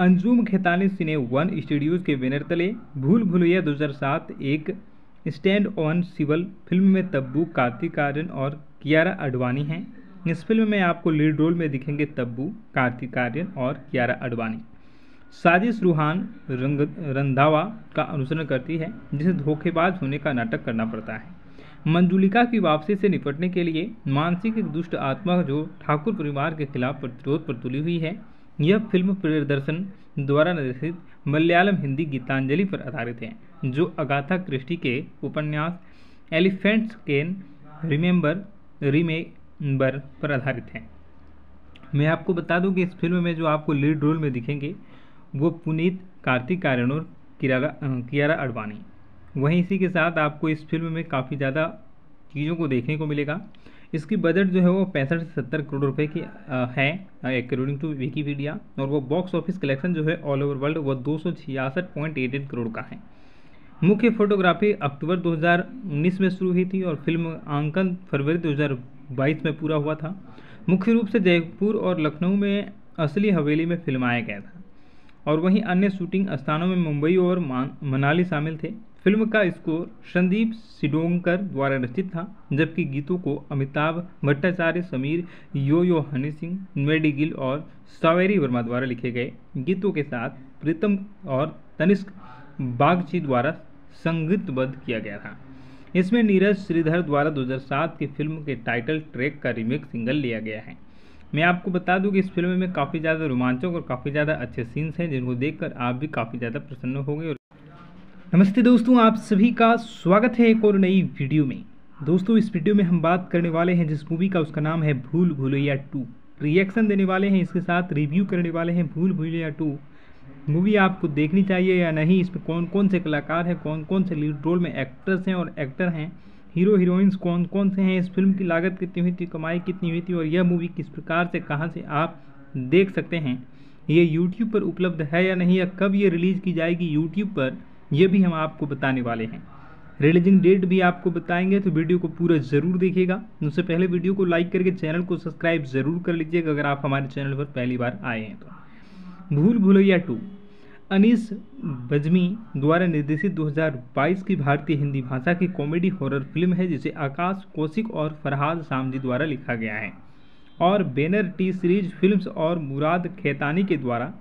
A: Anjum Khetani Cine One Studios के बैनर तले भूल भुलैया 2007 एक स्टैंड ऑन सिवल फ़िल्म में तब्बू, कार्तिक आर्यन और कियारा अडवाणी हैं। इस फ़िल्म में आपको लीड रोल में दिखेंगे तब्बू, कार्तिक आर्यन और कियारा अडवाणी साजिश रूहान रंग, रंधावा का अनुसरण करती है, जिसे धोखेबाज होने का नाटक करना पड़ता है। मंजुलिका की वापसी से निपटने के लिए मानसिक एक दुष्ट आत्मा जो ठाकुर परिवार के खिलाफ प्रतिरोध पर तुली हुई है यह फ़िल्म प्रियदर्शन द्वारा निर्देशित मलयालम हिंदी गीतांजलि पर आधारित है, जो अगाथा क्रिस्टी के उपन्यास एलिफेंट्स कैन रिमेंबर रिमेंबर पर आधारित है। मैं आपको बता दूँ कि इस फ़िल्म में जो आपको लीड रोल में दिखेंगे, वो पुनीत, कार्तिक आर्यन और कियारा अडवाणी वहीं इसी के साथ आपको इस फ़िल्म में काफ़ी ज़्यादा चीज़ों को देखने को मिलेगा। इसकी बजट जो है वो पैंसठ से सत्तर करोड़ रुपए की है अकॉर्डिंग टू विकीपीडिया और वो बॉक्स ऑफ़िस कलेक्शन जो है ऑल ओवर वर्ल्ड वो दो करोड़ का है। मुख्य फोटोग्राफी अक्टूबर 2019 में शुरू हुई थी और फ़िल्म आंकन फरवरी 2022 में पूरा हुआ था। मुख्य रूप से जयपुर और लखनऊ में असली हवेली में फिल्माया गया था। और वहीं अन्य शूटिंग स्थानों में मुंबई और मनाली शामिल थे। फ़िल्म का स्कोर संदीप सिडोंकर द्वारा रचित था, जबकि गीतों को अमिताभ भट्टाचार्य, समीर यो यो हनी सिंह मेडी गिल और सावेरी वर्मा द्वारा लिखे गए। गीतों के साथ प्रीतम और तनिष्क बागची द्वारा संगीतबद्ध किया गया था। इसमें नीरज श्रीधर द्वारा 2007 की फ़िल्म के टाइटल ट्रैक का रीमेक सिंगल लिया गया है। मैं आपको बता दूँ कि इस फ़िल्म में काफ़ी ज़्यादा रोमांचक और काफ़ी ज़्यादा अच्छे सीन्स हैं, जिनको देखकर आप भी काफ़ी ज़्यादा प्रसन्न होंगे और नमस्ते दोस्तों, आप सभी का स्वागत है एक और नई वीडियो में। दोस्तों, इस वीडियो में हम बात करने वाले हैं जिस मूवी का, उसका नाम है भूल भूलैया टू। रिएक्शन देने वाले हैं, इसके साथ रिव्यू करने वाले हैं भूल भूलैया टू। मूवी आपको देखनी चाहिए या नहीं, इसमें कौन कौन से कलाकार हैं कौन कौन से लीड रोल में एक्टर्स हैं और एक्टर हैं हीरो हीरोइंस कौन कौन से हैं, इस फ़िल्म की लागत कितनी हुई थी, कमाई कितनी हुई थी और यह मूवी किस प्रकार से, कहाँ से आप देख सकते हैं। ये यूट्यूब पर उपलब्ध है या नहीं या कब ये रिलीज़ की जाएगी यूट्यूब पर ये भी हम आपको बताने वाले हैं। रिलीजिंग डेट भी आपको बताएँगे तो वीडियो को पूरा ज़रूर देखिएगा। उससे पहले वीडियो को लाइक करके चैनल को सब्सक्राइब ज़रूर कर लीजिएगा, अगर आप हमारे चैनल पर पहली बार आए हैं तो। भूल भुलैया टू। अनीस बजमी द्वारा निर्देशित 2022 की भारतीय हिंदी भाषा की कॉमेडी हॉरर फ़िल्म है, जिसे आकाश कौशिक और फरहाद सामजी द्वारा लिखा गया है। और बैनर टी सीरीज़ फिल्म्स और मुराद खेतानी के द्वारा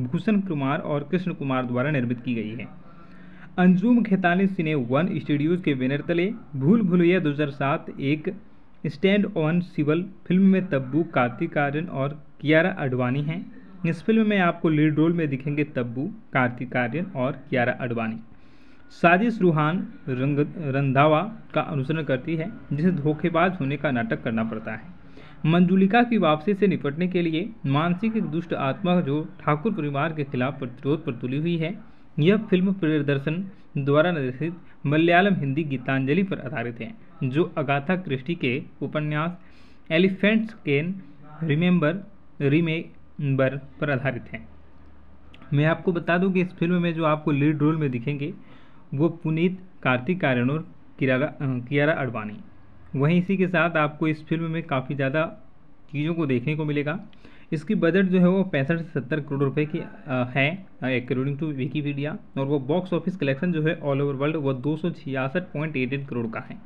A: भूषण कुमार और कृष्ण कुमार द्वारा निर्मित की गई है। Anjum Khetani Cine One Studios के बैनर तले भूल भुलैया 2007 एक स्टैंड ऑन सिवल फ़िल्म में तब्बू, कार्तिक आर्यन और कियारा अडवाणी हैं। इस फ़िल्म में आपको लीड रोल में दिखेंगे तब्बू, कार्तिक आर्यन और कियारा अडवाणी साजिश रूहान रंग, रंधावा का अनुसरण करती है, जिसे धोखेबाज होने का नाटक करना पड़ता है। मंजुलिका की वापसी से निपटने के लिए मानसिक एक दुष्ट आत्मा जो ठाकुर परिवार के खिलाफ प्रतिरोध पर तुली हुई है यह फ़िल्म प्रियदर्शन द्वारा निर्देशित मलयालम हिंदी गीतांजलि पर आधारित है, जो अगाथा क्रिस्टी के उपन्यास एलिफेंट्स कैन रिमेंबर रिमेंबर पर आधारित है। मैं आपको बता दूँ कि इस फ़िल्म में जो आपको लीड रोल में दिखेंगे, वो पुनीत, कार्तिक आर्यन और कियारा अडवाणी वहीं इसी के साथ आपको इस फ़िल्म में काफ़ी ज़्यादा चीज़ों को देखने को मिलेगा। इसकी बजट जो है वो पैंसठ से सत्तर करोड़ रुपए की है अकॉर्डिंग टू विकीपीडिया और वो बॉक्स ऑफ़िस कलेक्शन जो है ऑल ओवर वर्ल्ड वो दो करोड़ का है।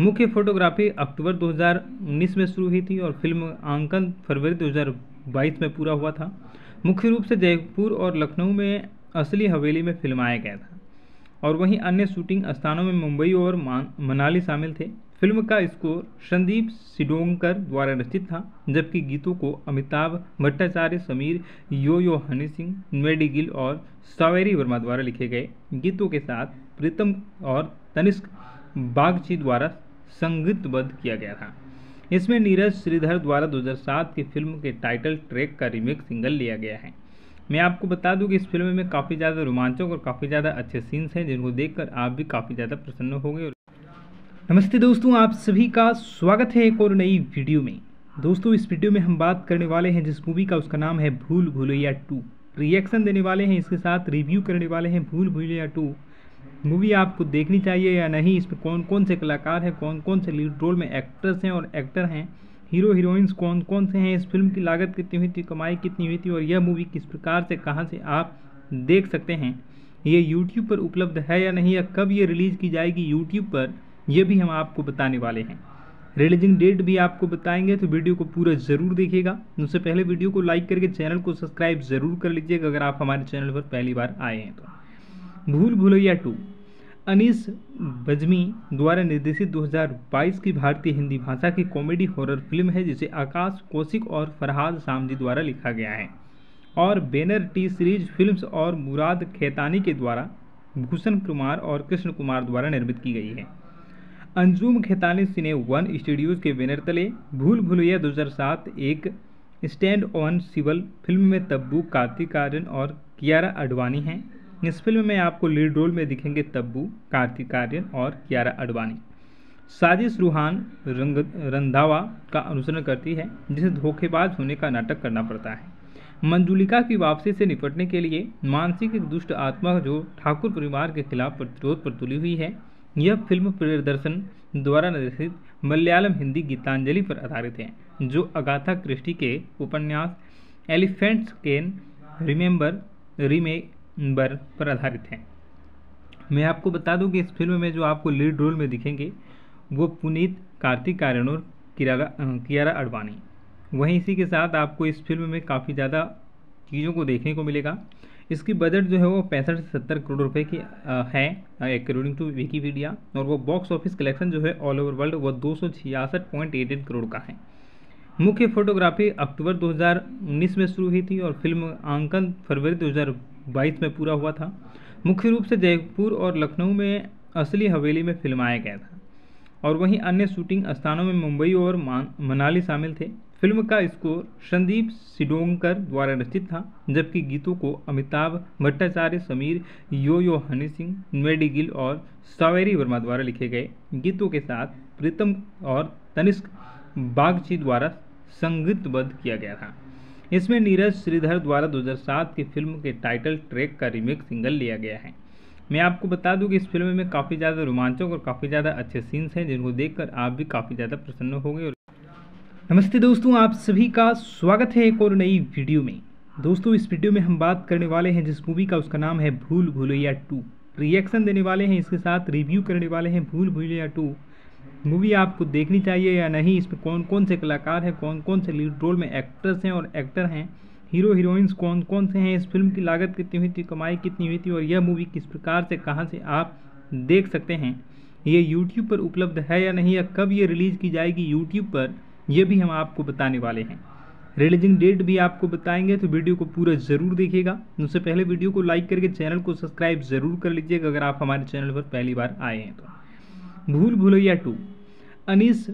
A: मुख्य फोटोग्राफी अक्टूबर 2019 में शुरू हुई थी और फ़िल्म आंकन फरवरी 2022 में पूरा हुआ था। मुख्य रूप से जयपुर और लखनऊ में असली हवेली में फिल्माया गया था। और वहीं अन्य शूटिंग स्थानों में मुंबई और मनाली शामिल थे। फ़िल्म का स्कोर संदीप सिडोंकर द्वारा रचित था, जबकि गीतों को अमिताभ भट्टाचार्य, समीर यो यो हनी सिंह मेडी गिल और सावेरी वर्मा द्वारा लिखे गए। गीतों के साथ प्रीतम और तनिष्क बागची द्वारा संगीतबद्ध किया गया था। इसमें नीरज श्रीधर द्वारा 2007 की फ़िल्म के टाइटल ट्रैक का रीमेक सिंगल लिया गया है। मैं आपको बता दूँ कि इस फ़िल्म में काफ़ी ज़्यादा रोमांचक और काफ़ी ज़्यादा अच्छे सीन्स हैं, जिनको देखकर आप भी काफ़ी ज़्यादा प्रसन्न होंगे नमस्ते दोस्तों, आप सभी का स्वागत है एक और नई वीडियो में। दोस्तों, इस वीडियो में हम बात करने वाले हैं जिस मूवी का, उसका नाम है भूल भूलैया टू। रिएक्शन देने वाले हैं, इसके साथ रिव्यू करने वाले हैं भूल भूलैया टू। मूवी आपको देखनी चाहिए या नहीं इसमें कौन कौन से कलाकार हैं कौन कौन से लीड रोल में एक्टर्स हैं और एक्टर हैं हीरो हीरोइंस कौन कौन से हैं, इस फ़िल्म की लागत कितनी हुई थी, कमाई कितनी हुई थी और यह मूवी किस प्रकार से, कहाँ से आप देख सकते हैं। ये यूट्यूब पर उपलब्ध है या नहीं या कब ये रिलीज़ की जाएगी यूट्यूब पर ये भी हम आपको बताने वाले हैं। रिलीजिंग डेट भी आपको बताएँगे तो वीडियो को पूरा ज़रूर देखिएगा। उससे पहले वीडियो को लाइक करके चैनल को सब्सक्राइब ज़रूर कर लीजिएगा, अगर आप हमारे चैनल पर पहली बार आए हैं तो। भूल भूलैया टू। अनीस बजमी द्वारा निर्देशित 2022 की भारतीय हिंदी भाषा की कॉमेडी हॉरर फ़िल्म है, जिसे आकाश कौशिक और फरहाद सामजी द्वारा लिखा गया है। और बैनर टी सीरीज़ फिल्म्स और मुराद खेतानी के द्वारा भूषण कुमार और कृष्ण कुमार द्वारा निर्मित की गई है। Anjum Khetani Cine One Studios के बैनर तले भूल भूलैया 2007 एक स्टैंड ऑन सिवल फ़िल्म में तब्बू, कार्तिक आर्यन और कियारा अडवाणी हैं। इस फ़िल्म में आपको लीड रोल में दिखेंगे तब्बू, कार्तिक आर्यन और कियारा अडवाणी साजिश रूहान रंग, रंधावा का अनुसरण करती है, जिसे धोखेबाज होने का नाटक करना पड़ता है। मंजुलिका की वापसी से निपटने के लिए मानसिक एक दुष्ट आत्मा जो ठाकुर परिवार के खिलाफ प्रतिरोध पर तुली हुई है यह फ़िल्म प्रियदर्शन द्वारा निर्देशित मलयालम हिंदी गीतांजलि पर आधारित है, जो अगाथा क्रिस्टी के उपन्यास एलिफेंट्स कैन रिमेंबर रिमेंबर पर आधारित है। मैं आपको बता दूँ कि इस फ़िल्म में जो आपको लीड रोल में दिखेंगे, वो पुनीत, कार्तिक आर्यन और कियारा अडवाणी वहीं इसी के साथ आपको इस फ़िल्म में काफ़ी ज़्यादा चीज़ों को देखने को मिलेगा। इसकी बजट जो है वो पैंसठ से सत्तर करोड़ रुपए की है अकॉर्डिंग टू विकीपीडिया और वो बॉक्स ऑफ़िस कलेक्शन जो है ऑल ओवर वर्ल्ड वो दो करोड़ का है। मुख्य फोटोग्राफी अक्टूबर 2019 में शुरू हुई थी और फ़िल्म आंकन फरवरी 2022 में पूरा हुआ था। मुख्य रूप से जयपुर और लखनऊ में असली हवेली में फिल्माया गया था। और वहीं अन्य शूटिंग स्थानों में मुंबई और मनाली शामिल थे। फ़िल्म का स्कोर संदीप सिडोंकर द्वारा रचित था, जबकि गीतों को अमिताभ भट्टाचार्य, समीर यो यो हनी सिंह मेडी गिल और सावेरी वर्मा द्वारा लिखे गए। गीतों के साथ प्रीतम और तनिष्क बागची द्वारा संगीतबद्ध किया गया था। इसमें नीरज श्रीधर द्वारा 2007 की फ़िल्म के टाइटल ट्रैक का रीमेक सिंगल लिया गया है। मैं आपको बता दूँ कि इस फ़िल्म में काफ़ी ज़्यादा रोमांचक और काफ़ी ज़्यादा अच्छे सीन्स हैं, जिनको देखकर आप भी काफ़ी ज़्यादा प्रसन्न होंगे नमस्ते दोस्तों, आप सभी का स्वागत है एक और नई वीडियो में। दोस्तों, इस वीडियो में हम बात करने वाले हैं जिस मूवी का, उसका नाम है भूल भूलैया टू। रिएक्शन देने वाले हैं, इसके साथ रिव्यू करने वाले हैं भूल भूलैया टू। मूवी आपको देखनी चाहिए या नहीं, इसमें कौन कौन से कलाकार हैं कौन कौन से लीड रोल में एक्ट्रेस हैं और एक्टर हैं हीरो हीरोइंस कौन कौन से हैं, इस फ़िल्म की लागत कितनी हुई थी, कमाई कितनी हुई थी और यह मूवी किस प्रकार से, कहाँ से आप देख सकते हैं। ये यूट्यूब पर उपलब्ध है या नहीं या कब ये रिलीज़ की जाएगी यूट्यूब पर ये भी हम आपको बताने वाले हैं। रिलीजिंग डेट भी आपको बताएँगे तो वीडियो को पूरा ज़रूर देखिएगा। उससे पहले वीडियो को लाइक करके चैनल को सब्सक्राइब ज़रूर कर लीजिएगा, अगर आप हमारे चैनल पर पहली बार आए हैं तो। भूल भूलैया टू। अनीस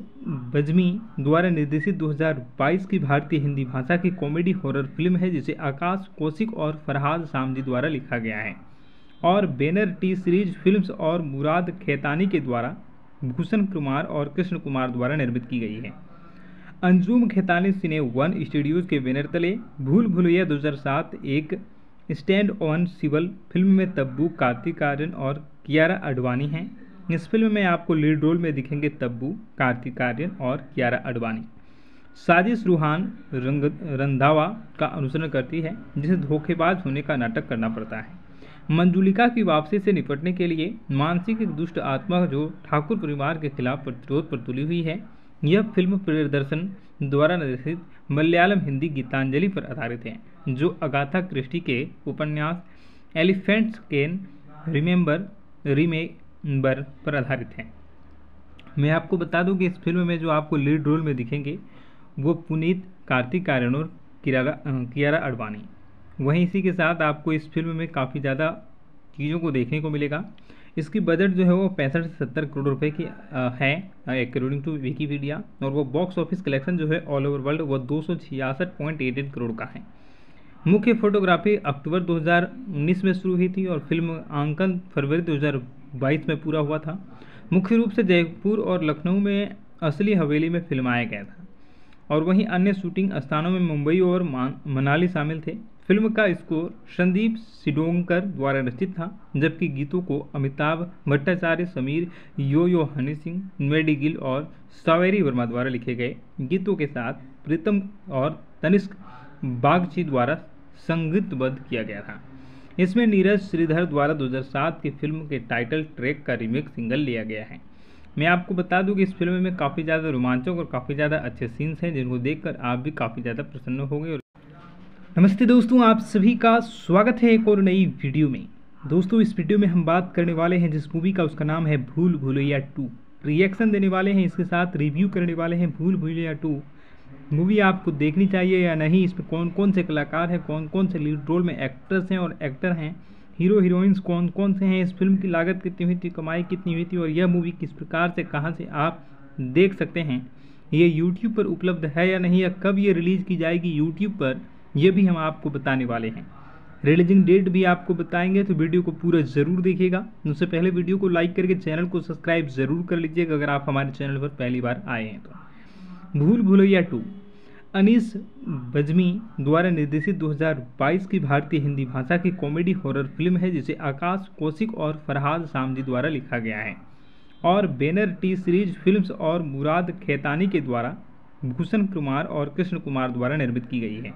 A: बजमी द्वारा निर्देशित 2022 की भारतीय हिंदी भाषा की कॉमेडी हॉरर फ़िल्म है, जिसे आकाश कौशिक और फरहाद सामजी द्वारा लिखा गया है। और बैनर टी सीरीज़ फिल्म्स और मुराद खेतानी के द्वारा भूषण कुमार और कृष्ण कुमार द्वारा निर्मित की गई है। Anjum Khetani Cine One Studios के बैनर तले भूल भूलैया 2007 एक स्टैंड ऑन सिवल फ़िल्म में तब्बू, कार्तिक आर्यन और कियारा अडवाणी हैं। इस फ़िल्म में आपको लीड रोल में दिखेंगे तब्बू, कार्तिक आर्यन और कियारा अडवाणी साजिश रूहान रंग, रंधावा का अनुसरण करती है, जिसे धोखेबाज होने का नाटक करना पड़ता है। मंजुलिका की वापसी से निपटने के लिए मानसिक एक दुष्ट आत्मा जो ठाकुर परिवार के खिलाफ प्रतिरोध पर तुली हुई है यह फ़िल्म प्रियदर्शन द्वारा निर्देशित मलयालम हिंदी गीतांजलि पर आधारित है, जो अगाथा क्रिस्टी के उपन्यास एलिफेंट्स कैन रिमेंबर रिमेंबर पर आधारित है। मैं आपको बता दूँ कि इस फ़िल्म में जो आपको लीड रोल में दिखेंगे, वो पुनीत, कार्तिक आर्यन और कियारा अडवाणी वहीं इसी के साथ आपको इस फ़िल्म में काफ़ी ज़्यादा चीज़ों को देखने को मिलेगा। इसकी बजट जो है वो पैंसठ से सत्तर करोड़ रुपए की है अकॉर्डिंग टू विकीपीडिया और वो बॉक्स ऑफ़िस कलेक्शन जो है ऑल ओवर वर्ल्ड वो दो करोड़ का है। मुख्य फोटोग्राफी अक्टूबर 2019 में शुरू हुई थी और फ़िल्म आंकन फरवरी 2022 में पूरा हुआ था। मुख्य रूप से जयपुर और लखनऊ में असली हवेली में फिल्माया गया था। और वहीं अन्य शूटिंग स्थानों में मुंबई और मनाली शामिल थे। फ़िल्म का स्कोर संदीप सिडोंकर द्वारा रचित था, जबकि गीतों को अमिताभ भट्टाचार्य, समीर यो यो हनी सिंह मेडी गिल और सावेरी वर्मा द्वारा लिखे गए। गीतों के साथ प्रीतम और तनिष्क बागची द्वारा संगीतबद्ध किया गया था। इसमें नीरज श्रीधर द्वारा 2007 की फ़िल्म के टाइटल ट्रैक का रीमेक सिंगल लिया गया है। मैं आपको बता दूँ कि इस फ़िल्म में काफ़ी ज़्यादा रोमांचक और काफ़ी ज़्यादा अच्छे सीन्स हैं, जिनको देखकर आप भी काफ़ी ज़्यादा प्रसन्न होंगे। और नमस्ते दोस्तों, आप सभी का स्वागत है एक और नई वीडियो में। दोस्तों, इस वीडियो में हम बात करने वाले हैं जिस मूवी का, उसका नाम है भूल भूलैया टू। रिएक्शन देने वाले हैं, इसके साथ रिव्यू करने वाले हैं भूल भूलैया टू। मूवी आपको देखनी चाहिए या नहीं इसमें कौन कौन से कलाकार हैं कौन कौन से लीड रोल में एक्ट्रेस हैं और एक्टर हैं हीरो हीरोइंस कौन कौन से हैं? इस फ़िल्म की लागत कितनी हुई थी? कमाई कितनी हुई थी? और यह मूवी किस प्रकार से, कहाँ से आप देख सकते हैं? ये यूट्यूब पर उपलब्ध है या नहीं? या कब ये रिलीज़ की जाएगी यूट्यूब पर? यह भी हम आपको बताने वाले हैं। रिलीजिंग डेट भी आपको बताएँगे तो वीडियो को पूरा ज़रूर देखिएगा। उससे पहले वीडियो को लाइक करके चैनल को सब्सक्राइब ज़रूर कर लीजिएगा, अगर आप हमारे चैनल पर पहली बार आए हैं तो। भूल भूलैया टू। अनीस बजमी द्वारा निर्देशित 2022 की भारतीय हिंदी भाषा की कॉमेडी हॉरर फ़िल्म है, जिसे आकाश कौशिक और फरहाद सामजी द्वारा लिखा गया है। और बैनर टी सीरीज़ फिल्म्स और मुराद खेतानी के द्वारा भूषण कुमार और कृष्ण कुमार द्वारा निर्मित की गई है।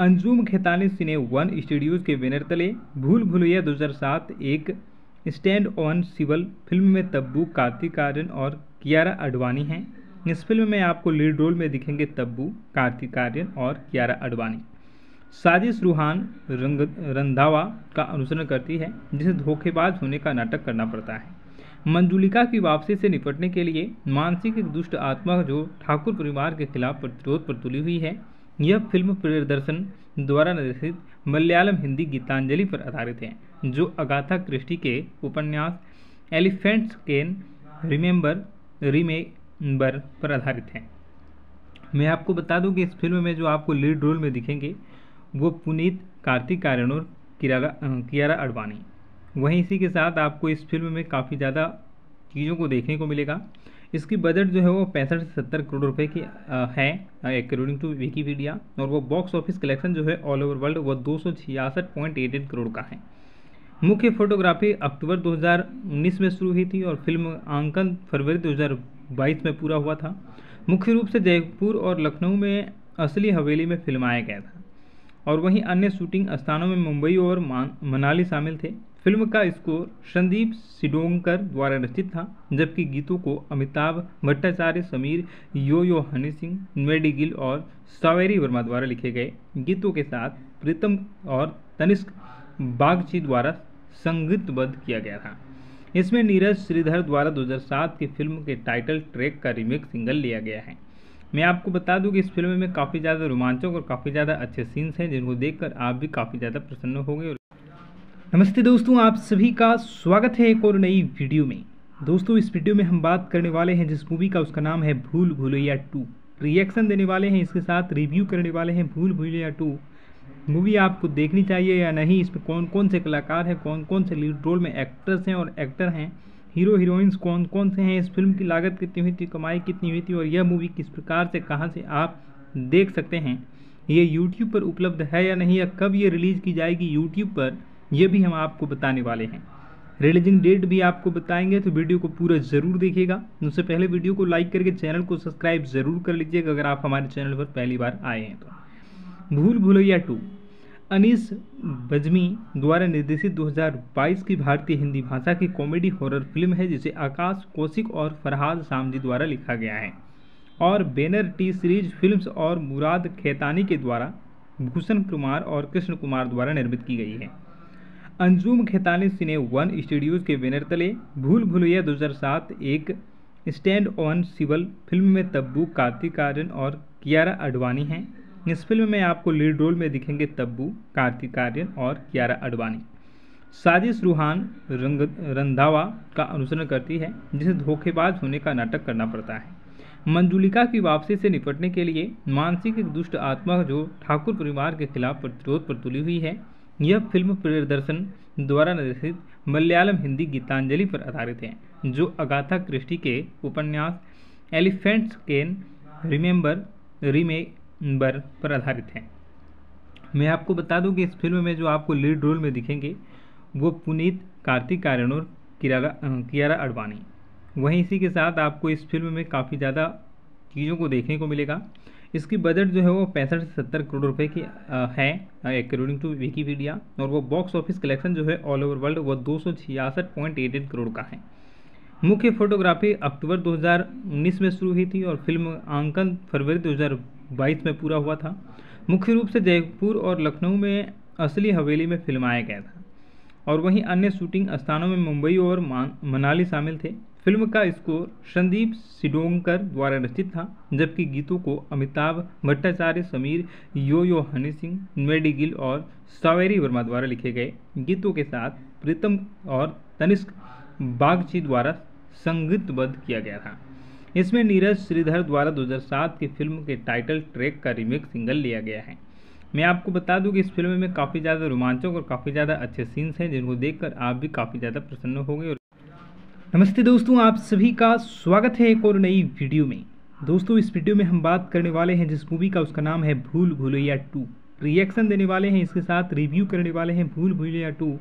A: Anjum Khetani Cine One Studios के बैनर तले भूल भूलैया 2007 एक स्टैंड ऑन सिवल फ़िल्म में तब्बू, कार्तिक आर्यन और कियारा अडवाणी हैं। इस फ़िल्म में आपको लीड रोल में दिखेंगे तब्बू, कार्तिक आर्यन और कियारा अडवाणी साजिश रूहान रंग, रंधावा का अनुसरण करती है, जिसे धोखेबाज होने का नाटक करना पड़ता है। मंजुलिका की वापसी से निपटने के लिए मानसिक एक दुष्ट आत्मा जो ठाकुर परिवार के खिलाफ प्रतिरोध पर तुली हुई है, यह फ़िल्म प्रदर्शन द्वारा निर्देशित मलयालम हिंदी गीतांजलि पर आधारित है, जो अगाथा क्रिस्टी के उपन्यास एलिफेंट्स कैन रिमेंबर रीमेक बर पर आधारित है। मैं आपको बता दूँ कि इस फ़िल्म में जो आपको लीड रोल में दिखेंगे, वो पुनीत, कार्तिक आर्यन और कियारा अडवाणी वहीं इसी के साथ आपको इस फ़िल्म में काफ़ी ज़्यादा चीज़ों को देखने को मिलेगा। इसकी बजट जो है वो पैंसठ से सत्तर करोड़ रुपए की है अकॉर्डिंग टू विकीपीडिया और वो बॉक्स ऑफ़िस कलेक्शन जो है ऑल ओवर वर्ल्ड वो दो करोड़ का है। मुख्य फोटोग्राफी अक्टूबर 2019 में शुरू हुई थी और फ़िल्म आंकन फरवरी 2022 में पूरा हुआ था। मुख्य रूप से जयपुर और लखनऊ में असली हवेली में फिल्माया गया था और वहीं अन्य शूटिंग स्थानों में मुंबई और मनाली शामिल थे। फ़िल्म का स्कोर संदीप सिडोंकर द्वारा रचित था, जबकि गीतों को अमिताभ भट्टाचार्य, समीर यो यो हनी सिंह मेडी गिल और सावेरी वर्मा द्वारा लिखे गए। गीतों के साथ प्रीतम और तनिष्क बागची द्वारा संगीतबद्ध किया गया था। इसमें नीरज श्रीधर द्वारा 2007 की फ़िल्म के टाइटल ट्रैक का रीमेक सिंगल लिया गया है। मैं आपको बता दूँ कि इस फ़िल्म में काफ़ी ज़्यादा रोमांचक और काफ़ी ज़्यादा अच्छे सीन्स हैं, जिनको देखकर आप भी काफ़ी ज़्यादा प्रसन्न होंगे। नमस्ते दोस्तों, आप सभी का स्वागत है एक और नई वीडियो में। दोस्तों, इस वीडियो में हम बात करने वाले हैं जिस मूवी का, उसका नाम है भूल भूलैया टू। रिएक्शन देने वाले हैं, इसके साथ रिव्यू करने वाले हैं भूल भूलैया टू। मूवी आपको देखनी चाहिए या नहीं, इसमें कौन कौन से कलाकार हैं, कौन कौन से लीड रोल में एक्ट्रेस हैं और एक्टर हैं हीरो हीरोइंस कौन कौन से हैं, इस फ़िल्म की लागत कितनी हुई थी, कमाई कितनी हुई थी और यह मूवी किस प्रकार से, कहाँ से आप देख सकते हैं, ये यूट्यूब पर उपलब्ध है या नहीं या कब ये रिलीज़ की जाएगी यूट्यूब पर यह भी हम आपको बताने वाले हैं। रिलीजिंग डेट भी आपको बताएँगे तो वीडियो को पूरा ज़रूर देखिएगा। उससे पहले वीडियो को लाइक करके चैनल को सब्सक्राइब ज़रूर कर लीजिएगा, अगर आप हमारे चैनल पर पहली बार आए हैं तो। भूल भूलैया टू। अनीस बजमी द्वारा निर्देशित 2022 की भारतीय हिंदी भाषा की कॉमेडी हॉरर फ़िल्म है, जिसे आकाश कौशिक और फरहाद सामजी द्वारा लिखा गया है। और बैनर टी सीरीज़ फिल्म्स और मुराद खेतानी के द्वारा भूषण कुमार और कृष्ण कुमार द्वारा निर्मित की गई है। Anjum Khetani Cine One Studios के बैनर तले भूल भुलैया 2007 एक स्टैंड ऑन सिवल फ़िल्म में तब्बू, कार्तिक आर्यन और कियारा अडवाणी हैं। इस फ़िल्म में आपको लीड रोल में दिखेंगे तब्बू, कार्तिक आर्यन और कियारा अडवाणी साजिश रूहान रंग, रंधावा का अनुसरण करती है, जिसे धोखेबाज होने का नाटक करना पड़ता है। मंजुलिका की वापसी से निपटने के लिए मानसिक एक दुष्ट आत्मा जो ठाकुर परिवार के खिलाफ प्रतिरोध पर तुली हुई है, यह फ़िल्म प्रियदर्शन द्वारा निर्देशित मलयालम हिंदी गीतांजलि पर आधारित है, जो अगाथा क्रिस्टी के उपन्यास एलिफेंट्स कैन रिमेंबर रिमेंबर पर आधारित है। मैं आपको बता दूँ कि इस फ़िल्म में जो आपको लीड रोल में दिखेंगे, वो पुनीत, कार्तिक आर्यन और कियारा अडवाणी वहीं इसी के साथ आपको इस फ़िल्म में काफ़ी ज़्यादा चीज़ों को देखने को मिलेगा। इसकी बजट जो है वो पैंसठ से सत्तर करोड़ रुपए की है अकॉर्डिंग टू विकीपीडिया और वो बॉक्स ऑफ़िस कलेक्शन जो है ऑल ओवर वर्ल्ड वो दो करोड़ का है। मुख्य फोटोग्राफी अक्टूबर 2019 में शुरू हुई थी और फ़िल्म आंकन फरवरी 2022 में पूरा हुआ था। मुख्य रूप से जयपुर और लखनऊ में असली हवेली में फिल्माया गया था और वहीं अन्य शूटिंग स्थानों में मुंबई और मनाली शामिल थे। फ़िल्म का स्कोर संदीप सिडोंकर द्वारा रचित था, जबकि गीतों को अमिताभ भट्टाचार्य, समीर यो यो हनी सिंह, मेडी गिल और सावेरी वर्मा द्वारा लिखे गए गीतों के साथ प्रीतम और तनिष्क बागची द्वारा संगीतबद्ध किया गया था। इसमें नीरज श्रीधर द्वारा 2007 की फ़िल्म के टाइटल ट्रैक का रीमेक सिंगल लिया गया है। मैं आपको बता दूँ कि इस फ़िल्म में काफ़ी ज़्यादा रोमांचक और काफ़ी ज़्यादा अच्छे सीन्स हैं, जिनको देखकर आप भी काफ़ी ज़्यादा प्रसन्न होंगे नमस्ते दोस्तों, आप सभी का स्वागत है एक और नई वीडियो में। दोस्तों, इस वीडियो में हम बात करने वाले हैं जिस मूवी का, उसका नाम है भूल भूलैया टू। रिएक्शन देने वाले हैं, इसके साथ रिव्यू करने वाले हैं भूल भूलैया टू।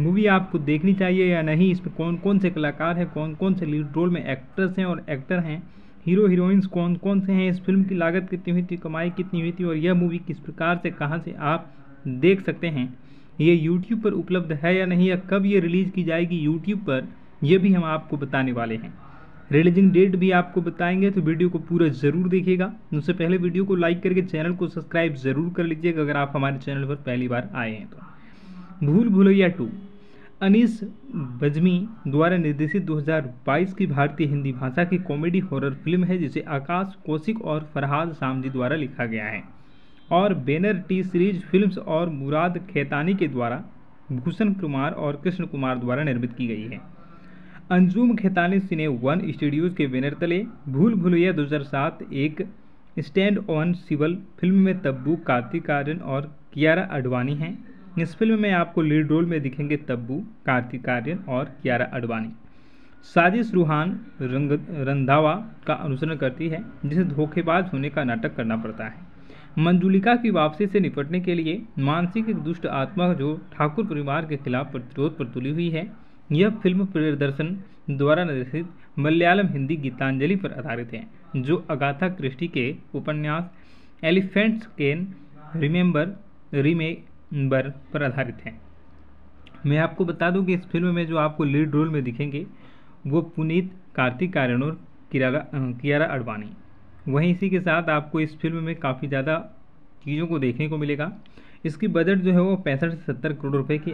A: मूवी आपको देखनी चाहिए या नहीं, इसमें कौन कौन से कलाकार हैं, कौन कौन से लीड रोल में एक्ट्रेस हैं और एक्टर हैं हीरो हीरोइंस कौन कौन से हैं, इस फ़िल्म की लागत कितनी हुई थी, कमाई कितनी हुई थी और यह मूवी किस प्रकार से, कहाँ से आप देख सकते हैं ये यूट्यूब पर उपलब्ध है या नहीं या कब ये रिलीज़ की जाएगी यूट्यूब पर, यह भी हम आपको बताने वाले हैं। रिलीजिंग डेट भी आपको बताएँगे तो वीडियो को पूरा ज़रूर देखिएगा। उससे पहले वीडियो को लाइक करके चैनल को सब्सक्राइब ज़रूर कर लीजिएगा, अगर आप हमारे चैनल पर पहली बार आए हैं तो। भूल भूलैया टू। अनीस बजमी द्वारा निर्देशित 2022 की भारतीय हिंदी भाषा की कॉमेडी हॉरर फ़िल्म है, जिसे आकाश कौशिक और फरहाद सामजी द्वारा लिखा गया है। और बैनर टी सीरीज़ फिल्म्स और मुराद खेतानी के द्वारा भूषण कुमार और कृष्ण कुमार द्वारा निर्मित की गई है। Anjum Khetani Cine One Studios के बैनर तले भूल भुलैया 2007 एक स्टैंड ऑन सिवल फ़िल्म में तब्बू, कार्तिक आर्यन और कियारा अडवाणी हैं। इस फ़िल्म में आपको लीड रोल में दिखेंगे तब्बू, कार्तिक आर्यन और कियारा अडवाणी साजिश रूहान रंग, रंधावा का अनुसरण करती है, जिसे धोखेबाज होने का नाटक करना पड़ता है। मंजुलिका की वापसी से निपटने के लिए मानसिक एक दुष्ट आत्मा जो ठाकुर परिवार के खिलाफ प्रतिरोध पर तुली हुई है, यह फ़िल्म प्रियदर्शन द्वारा निर्देशित मलयालम हिंदी गीतांजलि पर आधारित है, जो अगाथा क्रिस्टी के उपन्यास एलिफेंट्स कैन रिमेंबर रिमेंबर पर आधारित है। मैं आपको बता दूँ कि इस फ़िल्म में जो आपको लीड रोल में दिखेंगे, वो पुनीत, कार्तिक आर्यन और कियारा अडवाणी वहीं इसी के साथ आपको इस फ़िल्म में काफ़ी ज़्यादा चीज़ों को देखने को मिलेगा। इसकी बजट जो है वो पैंसठ से सत्तर करोड़ रुपए की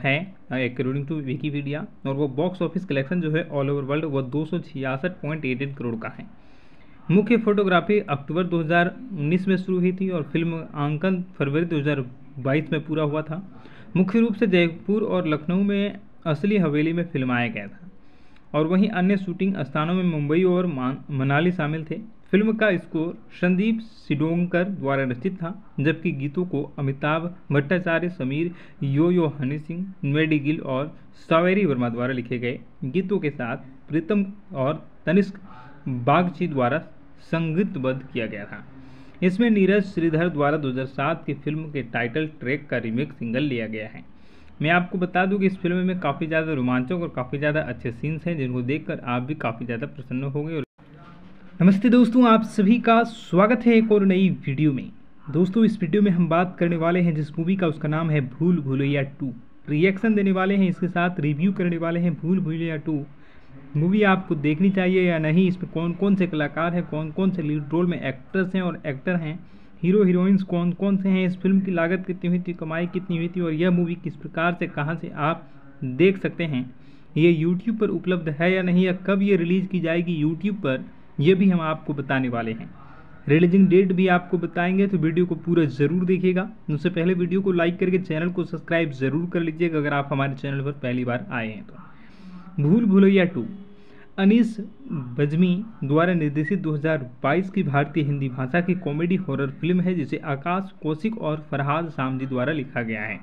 A: है अकॉर्डिंग टू विकीपीडिया और वो बॉक्स ऑफ़िस कलेक्शन जो है ऑल ओवर वर्ल्ड वो दो करोड़ का है। मुख्य फोटोग्राफी अक्टूबर 2019 में शुरू हुई थी और फ़िल्म आंकन फरवरी 2022 में पूरा हुआ था। मुख्य रूप से जयपुर और लखनऊ में असली हवेली में फिल्माया गया था और वहीं अन्य शूटिंग स्थानों में मुंबई और मनाली शामिल थे। फ़िल्म का स्कोर संदीप सिडोंकर द्वारा रचित था, जबकि गीतों को अमिताभ भट्टाचार्य, समीर यो यो हनी सिंह, मेडी गिल और सावेरी वर्मा द्वारा लिखे गए गीतों के साथ प्रीतम और तनिष्क बागची द्वारा संगीतबद्ध किया गया था। इसमें नीरज श्रीधर द्वारा 2007 की फ़िल्म के टाइटल ट्रैक का रीमेक सिंगल लिया गया है। मैं आपको बता दूँ कि इस फ़िल्म में काफ़ी ज़्यादा रोमांचक और काफ़ी ज़्यादा अच्छे सीन्स हैं, जिनको देखकर आप भी काफ़ी ज़्यादा प्रसन्न होंगे नमस्ते दोस्तों, आप सभी का स्वागत है एक और नई वीडियो में। दोस्तों, इस वीडियो में हम बात करने वाले हैं जिस मूवी का, उसका नाम है भूल भूलैया टू। रिएक्शन देने वाले हैं, इसके साथ रिव्यू करने वाले हैं भूल भूलैया टू। मूवी आपको देखनी चाहिए या नहीं, इसमें कौन कौन से कलाकार हैं, कौन कौन से लीड रोल में एक्ट्रेस हैं और एक्टर हैं हीरो हीरोइंस कौन कौन से हैं, इस फ़िल्म की लागत कितनी हुई थी, कमाई कितनी हुई थी और यह मूवी किस प्रकार से, कहाँ से आप देख सकते हैं, ये यूट्यूब पर उपलब्ध है या नहीं या कब ये रिलीज़ की जाएगी यूट्यूब पर यह भी हम आपको बताने वाले हैं। रिलीजिंग डेट भी आपको बताएँगे तो वीडियो को पूरा ज़रूर देखिएगा। उससे पहले वीडियो को लाइक करके चैनल को सब्सक्राइब ज़रूर कर लीजिएगा, अगर आप हमारे चैनल पर पहली बार आए हैं तो। भूल भुलैया टू। अनीस बजमी द्वारा निर्देशित 2022 की भारतीय हिंदी भाषा की कॉमेडी हॉरर फ़िल्म है, जिसे आकाश कौशिक और फरहाद सामजी द्वारा लिखा गया है।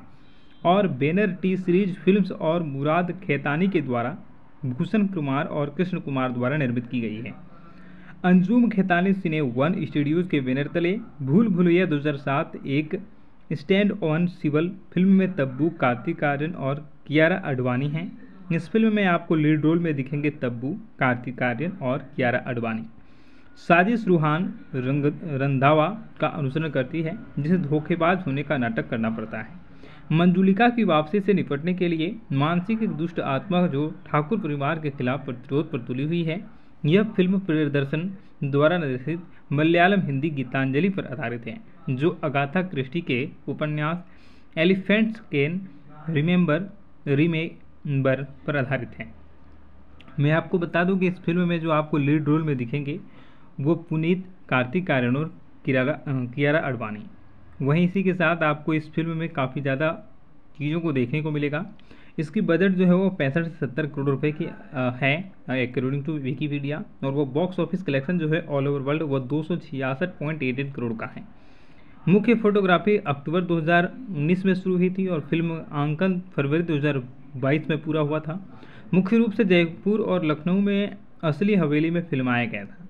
A: और बैनर टी सीरीज़ फिल्म्स और मुराद खेतानी के द्वारा भूषण कुमार और कृष्ण कुमार द्वारा निर्मित की गई है। Anjum Khetani Cine One Studios के बैनर तले भूल भुलैया 2007 एक स्टैंड ऑन सिवल फ़िल्म में तब्बू, कार्तिक आर्यन और कियारा अडवाणी हैं। इस फ़िल्म में आपको लीड रोल में दिखेंगे तब्बू, कार्तिक आर्यन और कियारा अडवाणी साजिश रूहान रंग, रंधावा का अनुसरण करती है, जिसे धोखेबाज होने का नाटक करना पड़ता है। मंजुलिका की वापसी से निपटने के लिए मानसिक एक दुष्ट आत्मा जो ठाकुर परिवार के खिलाफ प्रतिरोध पर तुली हुई है, यह फ़िल्म प्रदर्शन द्वारा निर्देशित मलयालम हिंदी गीतांजलि पर आधारित है, जो अगाथा क्रिस्टी के उपन्यास एलिफेंट्स कैन रिमेंबर रीमेक बर पर आधारित है। मैं आपको बता दूँ कि इस फ़िल्म में जो आपको लीड रोल में दिखेंगे, वो पुनीत, कार्तिक आर्यन और कियारा अडवाणी वहीं इसी के साथ आपको इस फ़िल्म में काफ़ी ज़्यादा चीज़ों को देखने को मिलेगा। इसकी बजट जो है वो पैंसठ से सत्तर करोड़ रुपए की है अकॉर्डिंग टू विकीपीडिया और वो बॉक्स ऑफ़िस कलेक्शन जो है ऑल ओवर वर्ल्ड वो दो करोड़ का है। मुख्य फोटोग्राफी अक्टूबर 2019 में शुरू हुई थी और फ़िल्म आंकन फरवरी 2022 में पूरा हुआ था। मुख्य रूप से जयपुर और लखनऊ में असली हवेली में फिल्माया गया था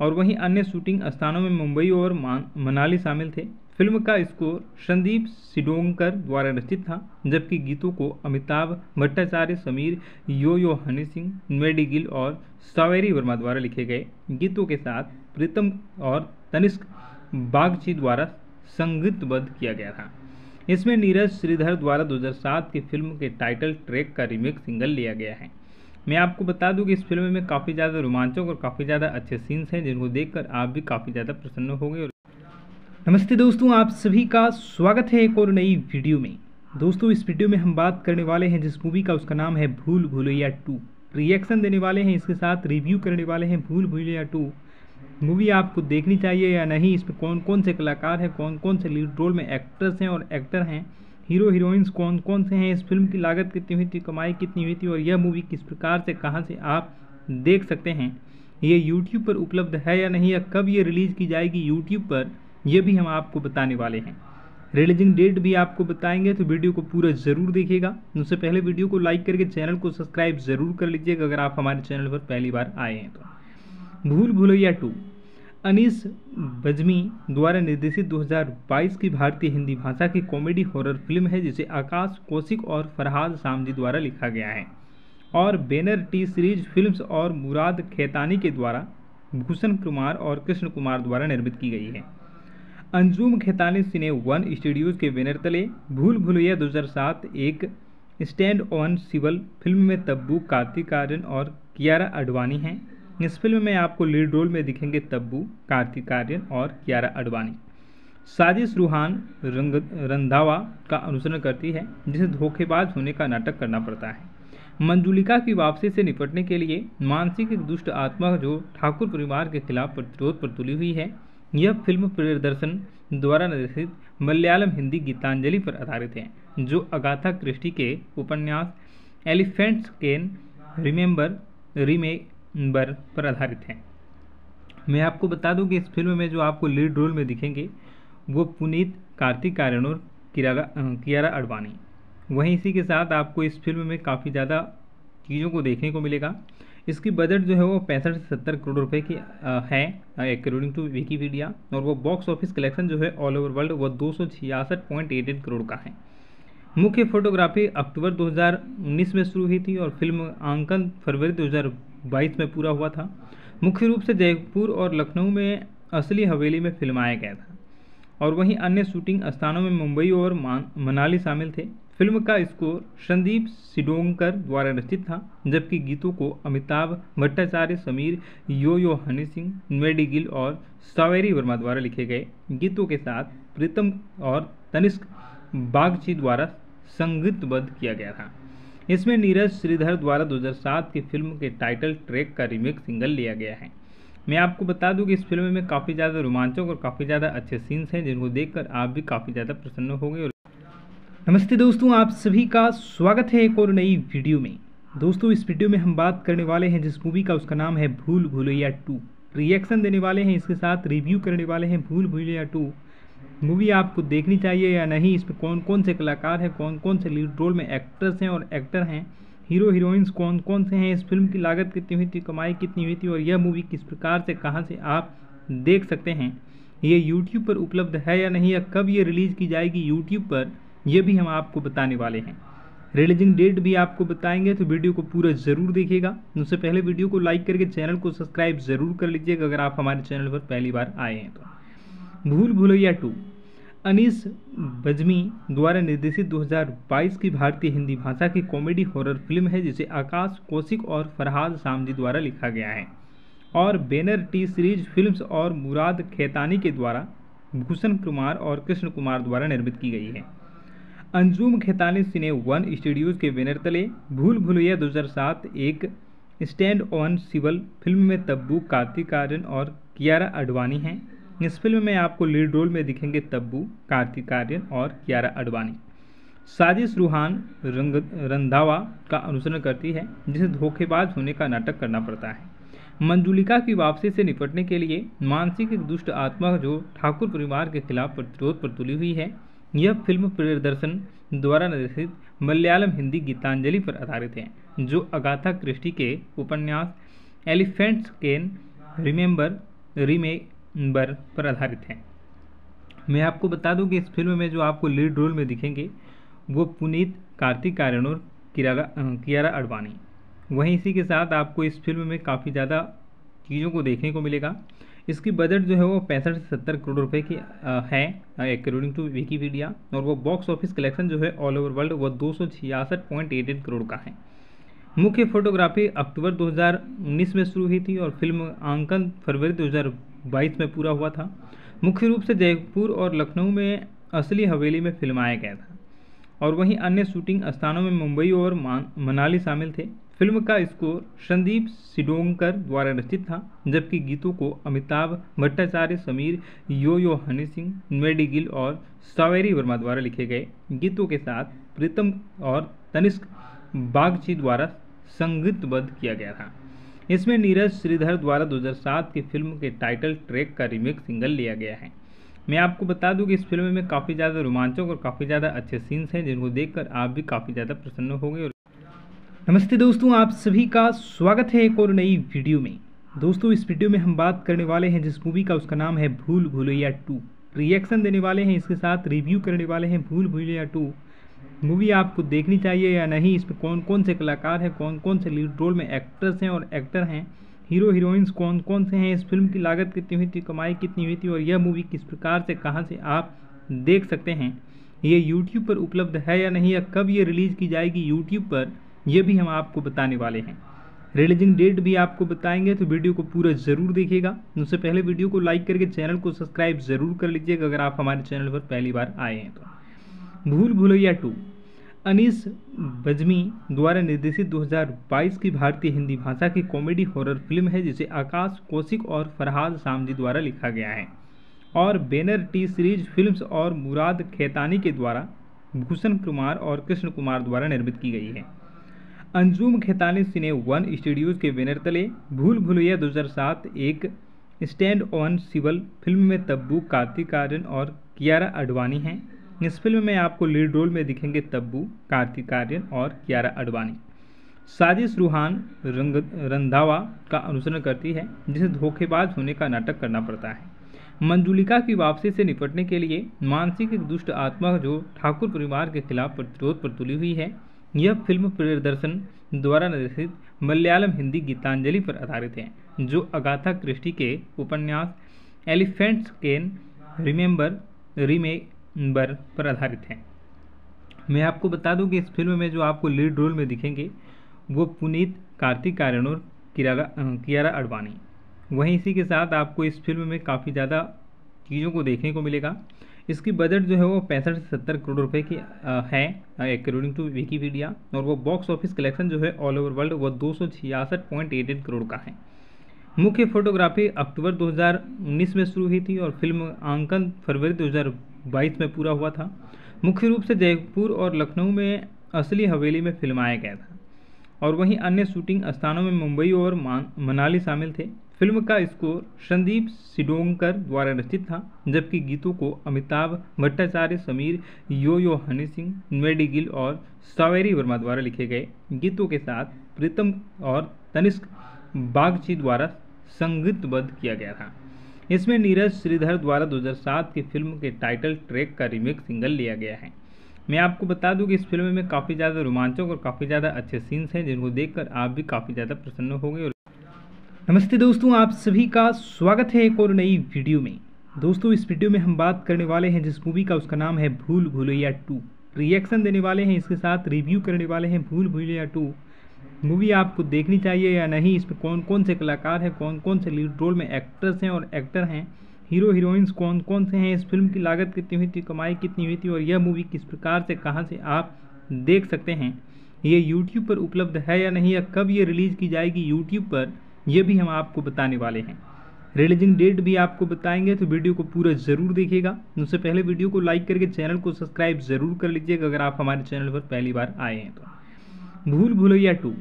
A: और वहीं अन्य शूटिंग स्थानों में मुंबई और मनाली शामिल थे। फ़िल्म का स्कोर संदीप सिडोंकर द्वारा रचित था, जबकि गीतों को अमिताभ भट्टाचार्य, समीर यो यो हनी सिंह मेडी गिल और सावेरी वर्मा द्वारा लिखे गए गीतों के साथ प्रीतम और तनिष्क बागची द्वारा संगीतबद्ध किया गया था। इसमें नीरज श्रीधर द्वारा 2007 की फ़िल्म के टाइटल ट्रैक का रीमेक सिंगल लिया गया है। मैं आपको बता दूँ कि इस फ़िल्म में काफ़ी ज़्यादा रोमांचक और काफ़ी ज़्यादा अच्छे सीन्स हैं, जिनको देखकर आप भी काफ़ी ज़्यादा प्रसन्न होंगे नमस्ते दोस्तों, आप सभी का स्वागत है एक और नई वीडियो में। दोस्तों, इस वीडियो में हम बात करने वाले हैं जिस मूवी का, उसका नाम है भूल भूलैया टू। रिएक्शन देने वाले हैं, इसके साथ रिव्यू करने वाले हैं भूल भूलैया टू। मूवी आपको देखनी चाहिए या नहीं, इसमें कौन कौन से कलाकार हैं, कौन कौन से लीड रोल में एक्ट्रेस हैं और एक्टर हैं हीरो हीरोइंस कौन कौन से हैं, इस फ़िल्म की लागत कितनी हुई थी, कमाई कितनी हुई थी और यह मूवी किस प्रकार से, कहाँ से आप देख सकते हैं, ये यूट्यूब पर उपलब्ध है या नहीं या कब ये रिलीज़ की जाएगी यूट्यूब पर यह भी हम आपको बताने वाले हैं। रिलीजिंग डेट भी आपको बताएँगे तो वीडियो को पूरा ज़रूर देखिएगा। उससे पहले वीडियो को लाइक करके चैनल को सब्सक्राइब ज़रूर कर लीजिएगा, अगर आप हमारे चैनल पर पहली बार आए हैं तो। भूल भुलैया टू। अनीस बजमी द्वारा निर्देशित 2022 की भारतीय हिंदी भाषा की कॉमेडी हॉरर फ़िल्म है, जिसे आकाश कौशिक और फरहाद सामजी द्वारा लिखा गया है। और बैनर टी सीरीज़ फिल्म्स और मुराद खेतानी के द्वारा भूषण कुमार और कृष्ण कुमार द्वारा निर्मित की गई है। Anjum Khetani Cine One Studios के बैनर तले भूल भुलैया 2007 एक स्टैंड ऑन सिवल फ़िल्म में तब्बू, कार्तिक आर्यन और कियारा अडवाणी हैं। इस फ़िल्म में आपको लीड रोल में दिखेंगे तब्बू, कार्तिक आर्यन और कियारा अडवाणी साजिश रूहान रंग, रंधावा का अनुसरण करती है, जिसे धोखेबाज होने का नाटक करना पड़ता है। मंजुलिका की वापसी से निपटने के लिए मानसिक एक दुष्ट आत्मा जो ठाकुर परिवार के खिलाफ प्रतिरोध पर तुली हुई है, यह फ़िल्म प्रदर्शन द्वारा निर्देशित मलयालम हिंदी गीतांजलि पर आधारित है, जो अगाथा क्रिस्टी के उपन्यास एलिफेंट्स कैन रिमेंबर रीमेक बर पर आधारित है। मैं आपको बता दूँ कि इस फ़िल्म में जो आपको लीड रोल में दिखेंगे, वो पुनीत, कार्तिक आर्यन और कियारा अडवाणी वहीं इसी के साथ आपको इस फ़िल्म में काफ़ी ज़्यादा चीज़ों को देखने को मिलेगा। इसकी बजट जो है वो पैंसठ से सत्तर करोड़ रुपए की है अकॉर्डिंग टू विकीपीडिया और वो बॉक्स ऑफ़िस कलेक्शन जो है ऑल ओवर वर्ल्ड वो दो करोड़ का है। मुख्य फोटोग्राफी अक्टूबर 2019 में शुरू हुई थी और फ़िल्म आंकन फरवरी 2022 में पूरा हुआ था। मुख्य रूप से जयपुर और लखनऊ में असली हवेली में फिल्माया गया था और वहीं अन्य शूटिंग स्थानों में मुंबई और मनाली शामिल थे। फ़िल्म का स्कोर संदीप सिडोंकर द्वारा रचित था, जबकि गीतों को अमिताभ भट्टाचार्य, समीर यो यो हनी सिंह मेडी गिल और सावेरी वर्मा द्वारा लिखे गए। गीतों के साथ प्रीतम और तनिष्क बागची द्वारा संगीतबद्ध किया गया था। इसमें नीरज श्रीधर द्वारा 2007 की फ़िल्म के टाइटल ट्रैक का रीमेक सिंगल लिया गया है। मैं आपको बता दूँ कि इस फ़िल्म में काफ़ी ज़्यादा रोमांचक और काफ़ी ज़्यादा अच्छे सीन्स हैं, जिनको देखकर आप भी काफ़ी ज़्यादा प्रसन्न होंगे नमस्ते दोस्तों, आप सभी का स्वागत है एक और नई वीडियो में। दोस्तों, इस वीडियो में हम बात करने वाले हैं जिस मूवी का, उसका नाम है भूल भूलैया टू। रिएक्शन देने वाले हैं, इसके साथ रिव्यू करने वाले हैं भूल भूलैया टू। मूवी आपको देखनी चाहिए या नहीं, इसमें कौन कौन से कलाकार हैं, कौन कौन से लीड रोल में एक्ट्रेस हैं और एक्टर हैं हीरो हीरोइंस कौन कौन से हैं, इस फ़िल्म की लागत कितनी हुई थी, कमाई कितनी हुई थी और यह मूवी किस प्रकार से, कहाँ से आप देख सकते हैं, ये यूट्यूब पर उपलब्ध है या नहीं या कब ये रिलीज़ की जाएगी यूट्यूब पर यह भी हम आपको बताने वाले हैं। रिलीजिंग डेट भी आपको बताएँगे तो वीडियो को पूरा ज़रूर देखिएगा। उससे पहले वीडियो को लाइक करके चैनल को सब्सक्राइब ज़रूर कर लीजिएगा, अगर आप हमारे चैनल पर पहली बार आए हैं तो। भूल भूलैया टू। अनीस बजमी द्वारा निर्देशित 2022 की भारतीय हिंदी भाषा की कॉमेडी हॉरर फ़िल्म है, जिसे आकाश कौशिक और फरहाद सामजी द्वारा लिखा गया है। और बैनर टी सीरीज़ फिल्म्स और मुराद खेतानी के द्वारा भूषण कुमार और कृष्ण कुमार द्वारा निर्मित की गई है। Anjum Khetani Cine One Studios के बैनर तले भूल भूलैया 2007 एक स्टैंड ऑन सिवल फ़िल्म में तब्बू, कार्तिक आर्यन और कियारा अडवाणी हैं। इस फ़िल्म में आपको लीड रोल में दिखेंगे तब्बू, कार्तिक आर्यन और कियारा अडवाणी साजिश रूहान रंग, रंधावा का अनुसरण करती है, जिसे धोखेबाज होने का नाटक करना पड़ता है। मंजुलिका की वापसी से निपटने के लिए मानसिक एक दुष्ट आत्मा जो ठाकुर परिवार के खिलाफ प्रतिरोध पर तुली हुई है, यह फ़िल्म प्रियदर्शन द्वारा निर्देशित मलयालम हिंदी गीतांजलि पर आधारित है, जो अगाथा क्रिस्टी के उपन्यास एलिफेंट्स कैन रिमेंबर, रीमेक बर पर आधारित है। मैं आपको बता दूँ कि इस फ़िल्म में जो आपको लीड रोल में दिखेंगे, वो पुनीत, कार्तिक आर्यन और कियारा अडवाणी वहीं इसी के साथ आपको इस फ़िल्म में काफ़ी ज़्यादा चीज़ों को देखने को मिलेगा। इसकी बजट जो है वो पैंसठ से सत्तर करोड़ रुपए की है अकॉर्डिंग टू विकीपीडिया और वो बॉक्स ऑफ़िस कलेक्शन जो है ऑल ओवर वर्ल्ड वो दो करोड़ का है। मुख्य फोटोग्राफी अक्टूबर 2019 में शुरू हुई थी और फ़िल्म आंकन फरवरी 2022 में पूरा हुआ था। मुख्य रूप से जयपुर और लखनऊ में असली हवेली में फिल्माया गया था और वहीं अन्य शूटिंग स्थानों में मुंबई और मनाली शामिल थे। फ़िल्म का स्कोर संदीप सिडोंकर द्वारा रचित था, जबकि गीतों को अमिताभ भट्टाचार्य, समीर यो यो हनी सिंह, मेडी गिल और सावेरी वर्मा द्वारा लिखे गए। गीतों के साथ प्रीतम और तनिष्क बागची द्वारा संगीतबद्ध किया गया था। इसमें नीरज श्रीधर द्वारा 2007 की फ़िल्म के टाइटल ट्रैक का रीमेक सिंगल लिया गया है। मैं आपको बता दूँ कि इस फ़िल्म में काफ़ी ज़्यादा रोमांचक और काफ़ी ज़्यादा अच्छे सीन्स हैं, जिनको देखकर आप भी काफ़ी ज़्यादा प्रसन्न होंगे। नमस्ते दोस्तों, आप सभी का स्वागत है एक और नई वीडियो में। दोस्तों, इस वीडियो में हम बात करने वाले हैं जिस मूवी का, उसका नाम है भूल भूलैया टू। रिएक्शन देने वाले हैं, इसके साथ रिव्यू करने वाले हैं भूल भूलैया टू। मूवी आपको देखनी चाहिए या नहीं, इसमें कौन कौन से कलाकार हैं, कौन कौन से लीड रोल में एक्ट्रेस हैं और एक्टर हैं हीरो हीरोइंस कौन कौन से हैं, इस फ़िल्म की लागत कितनी हुई थी, कमाई कितनी हुई थी और यह मूवी किस प्रकार से, कहाँ से आप देख सकते हैं, ये यूट्यूब पर उपलब्ध है या नहीं या कब ये रिलीज़ की जाएगी यूट्यूब पर यह भी हम आपको बताने वाले हैं। रिलीजिंग डेट भी आपको बताएँगे तो वीडियो को पूरा ज़रूर देखिएगा। उससे पहले वीडियो को लाइक करके चैनल को सब्सक्राइब ज़रूर कर लीजिएगा, अगर आप हमारे चैनल पर पहली बार आए हैं तो। भूल भूलैया टू। अनीस बजमी द्वारा निर्देशित 2022 की भारतीय हिंदी भाषा की कॉमेडी हॉरर फ़िल्म है, जिसे आकाश कौशिक और फरहाद सामजी द्वारा लिखा गया है। और बैनर टी सीरीज़ फिल्म्स और मुराद खेतानी के द्वारा भूषण कुमार और कृष्ण कुमार द्वारा निर्मित की गई है। Anjum Khetani Cine One Studios के बैनर तले भूल भूलैया 2007 एक स्टैंड ऑन सिवल फ़िल्म में तब्बू, कार्तिक आर्यन और कियारा अडवाणी हैं। इस फ़िल्म में आपको लीड रोल में दिखेंगे तब्बू, कार्तिक आर्यन और कियारा अडवाणी साजिश रूहान रंग, रंधावा का अनुसरण करती है, जिसे धोखेबाज होने का नाटक करना पड़ता है। मंजुलिका की वापसी से निपटने के लिए मानसिक एक दुष्ट आत्मा जो ठाकुर परिवार के खिलाफ प्रतिरोध पर तुली हुई है, यह फ़िल्म प्रियदर्शन द्वारा निर्देशित मलयालम हिंदी गीतांजलि पर आधारित है, जो अगाथा क्रिस्टी के उपन्यास एलिफेंट्स कैन रिमेंबर, रीमेक बर पर आधारित है। मैं आपको बता दूँ कि इस फ़िल्म में जो आपको लीड रोल में दिखेंगे, वो पुनीत, कार्तिक आर्यन और कियारा अडवाणी वहीं इसी के साथ आपको इस फ़िल्म में काफ़ी ज़्यादा चीज़ों को देखने को मिलेगा। इसकी बजट जो है वो पैंसठ से सत्तर करोड़ रुपए की है अकॉर्डिंग टू विकीपीडिया और वो बॉक्स ऑफ़िस कलेक्शन जो है ऑल ओवर वर्ल्ड वो दो करोड़ का है। मुख्य फोटोग्राफी अक्टूबर 2019 में शुरू हुई थी और फ़िल्म आंकन फरवरी 2022 में पूरा हुआ था। मुख्य रूप से जयपुर और लखनऊ में असली हवेली में फिल्माया गया था और वहीं अन्य शूटिंग स्थानों में मुंबई और मनाली शामिल थे। फ़िल्म का स्कोर संदीप सिडोंकर द्वारा रचित था, जबकि गीतों को अमिताभ भट्टाचार्य, समीर यो यो हनी सिंह, मेडी गिल और सावेरी वर्मा द्वारा लिखे गए। गीतों के साथ प्रीतम और तनिष्क बागची द्वारा संगीतबद्ध किया गया था। इसमें नीरज श्रीधर द्वारा 2007 की फ़िल्म के टाइटल ट्रैक का रीमेक सिंगल लिया गया है। मैं आपको बता दूँ कि इस फ़िल्म में काफ़ी ज़्यादा रोमांचक और काफ़ी ज़्यादा अच्छे सीन्स हैं, जिनको देखकर आप भी काफ़ी ज़्यादा प्रसन्न होंगे। और नमस्ते दोस्तों, आप सभी का स्वागत है एक और नई वीडियो में। दोस्तों, इस वीडियो में हम बात करने वाले हैं जिस मूवी का, उसका नाम है भूल भूलैया टू। रिएक्शन देने वाले हैं, इसके साथ रिव्यू करने वाले हैं भूल भूलैया टू। मूवी आपको देखनी चाहिए या नहीं, इसमें कौन कौन से कलाकार हैं, कौन कौन से लीड रोल में एक्ट्रेस हैं और एक्टर हैं हीरो हीरोइंस कौन कौन से हैं, इस फ़िल्म की लागत कितनी हुई थी, कमाई कितनी हुई थी और यह मूवी किस प्रकार से, कहाँ से आप देख सकते हैं, ये यूट्यूब पर उपलब्ध है या नहीं या कब ये रिलीज़ की जाएगी यूट्यूब पर यह भी हम आपको बताने वाले हैं। रिलीजिंग डेट भी आपको बताएँगे तो वीडियो को पूरा ज़रूर देखिएगा। उससे पहले वीडियो को लाइक करके चैनल को सब्सक्राइब ज़रूर कर लीजिएगा, अगर आप हमारे चैनल पर पहली बार आए हैं तो। भूल भूलैया टू।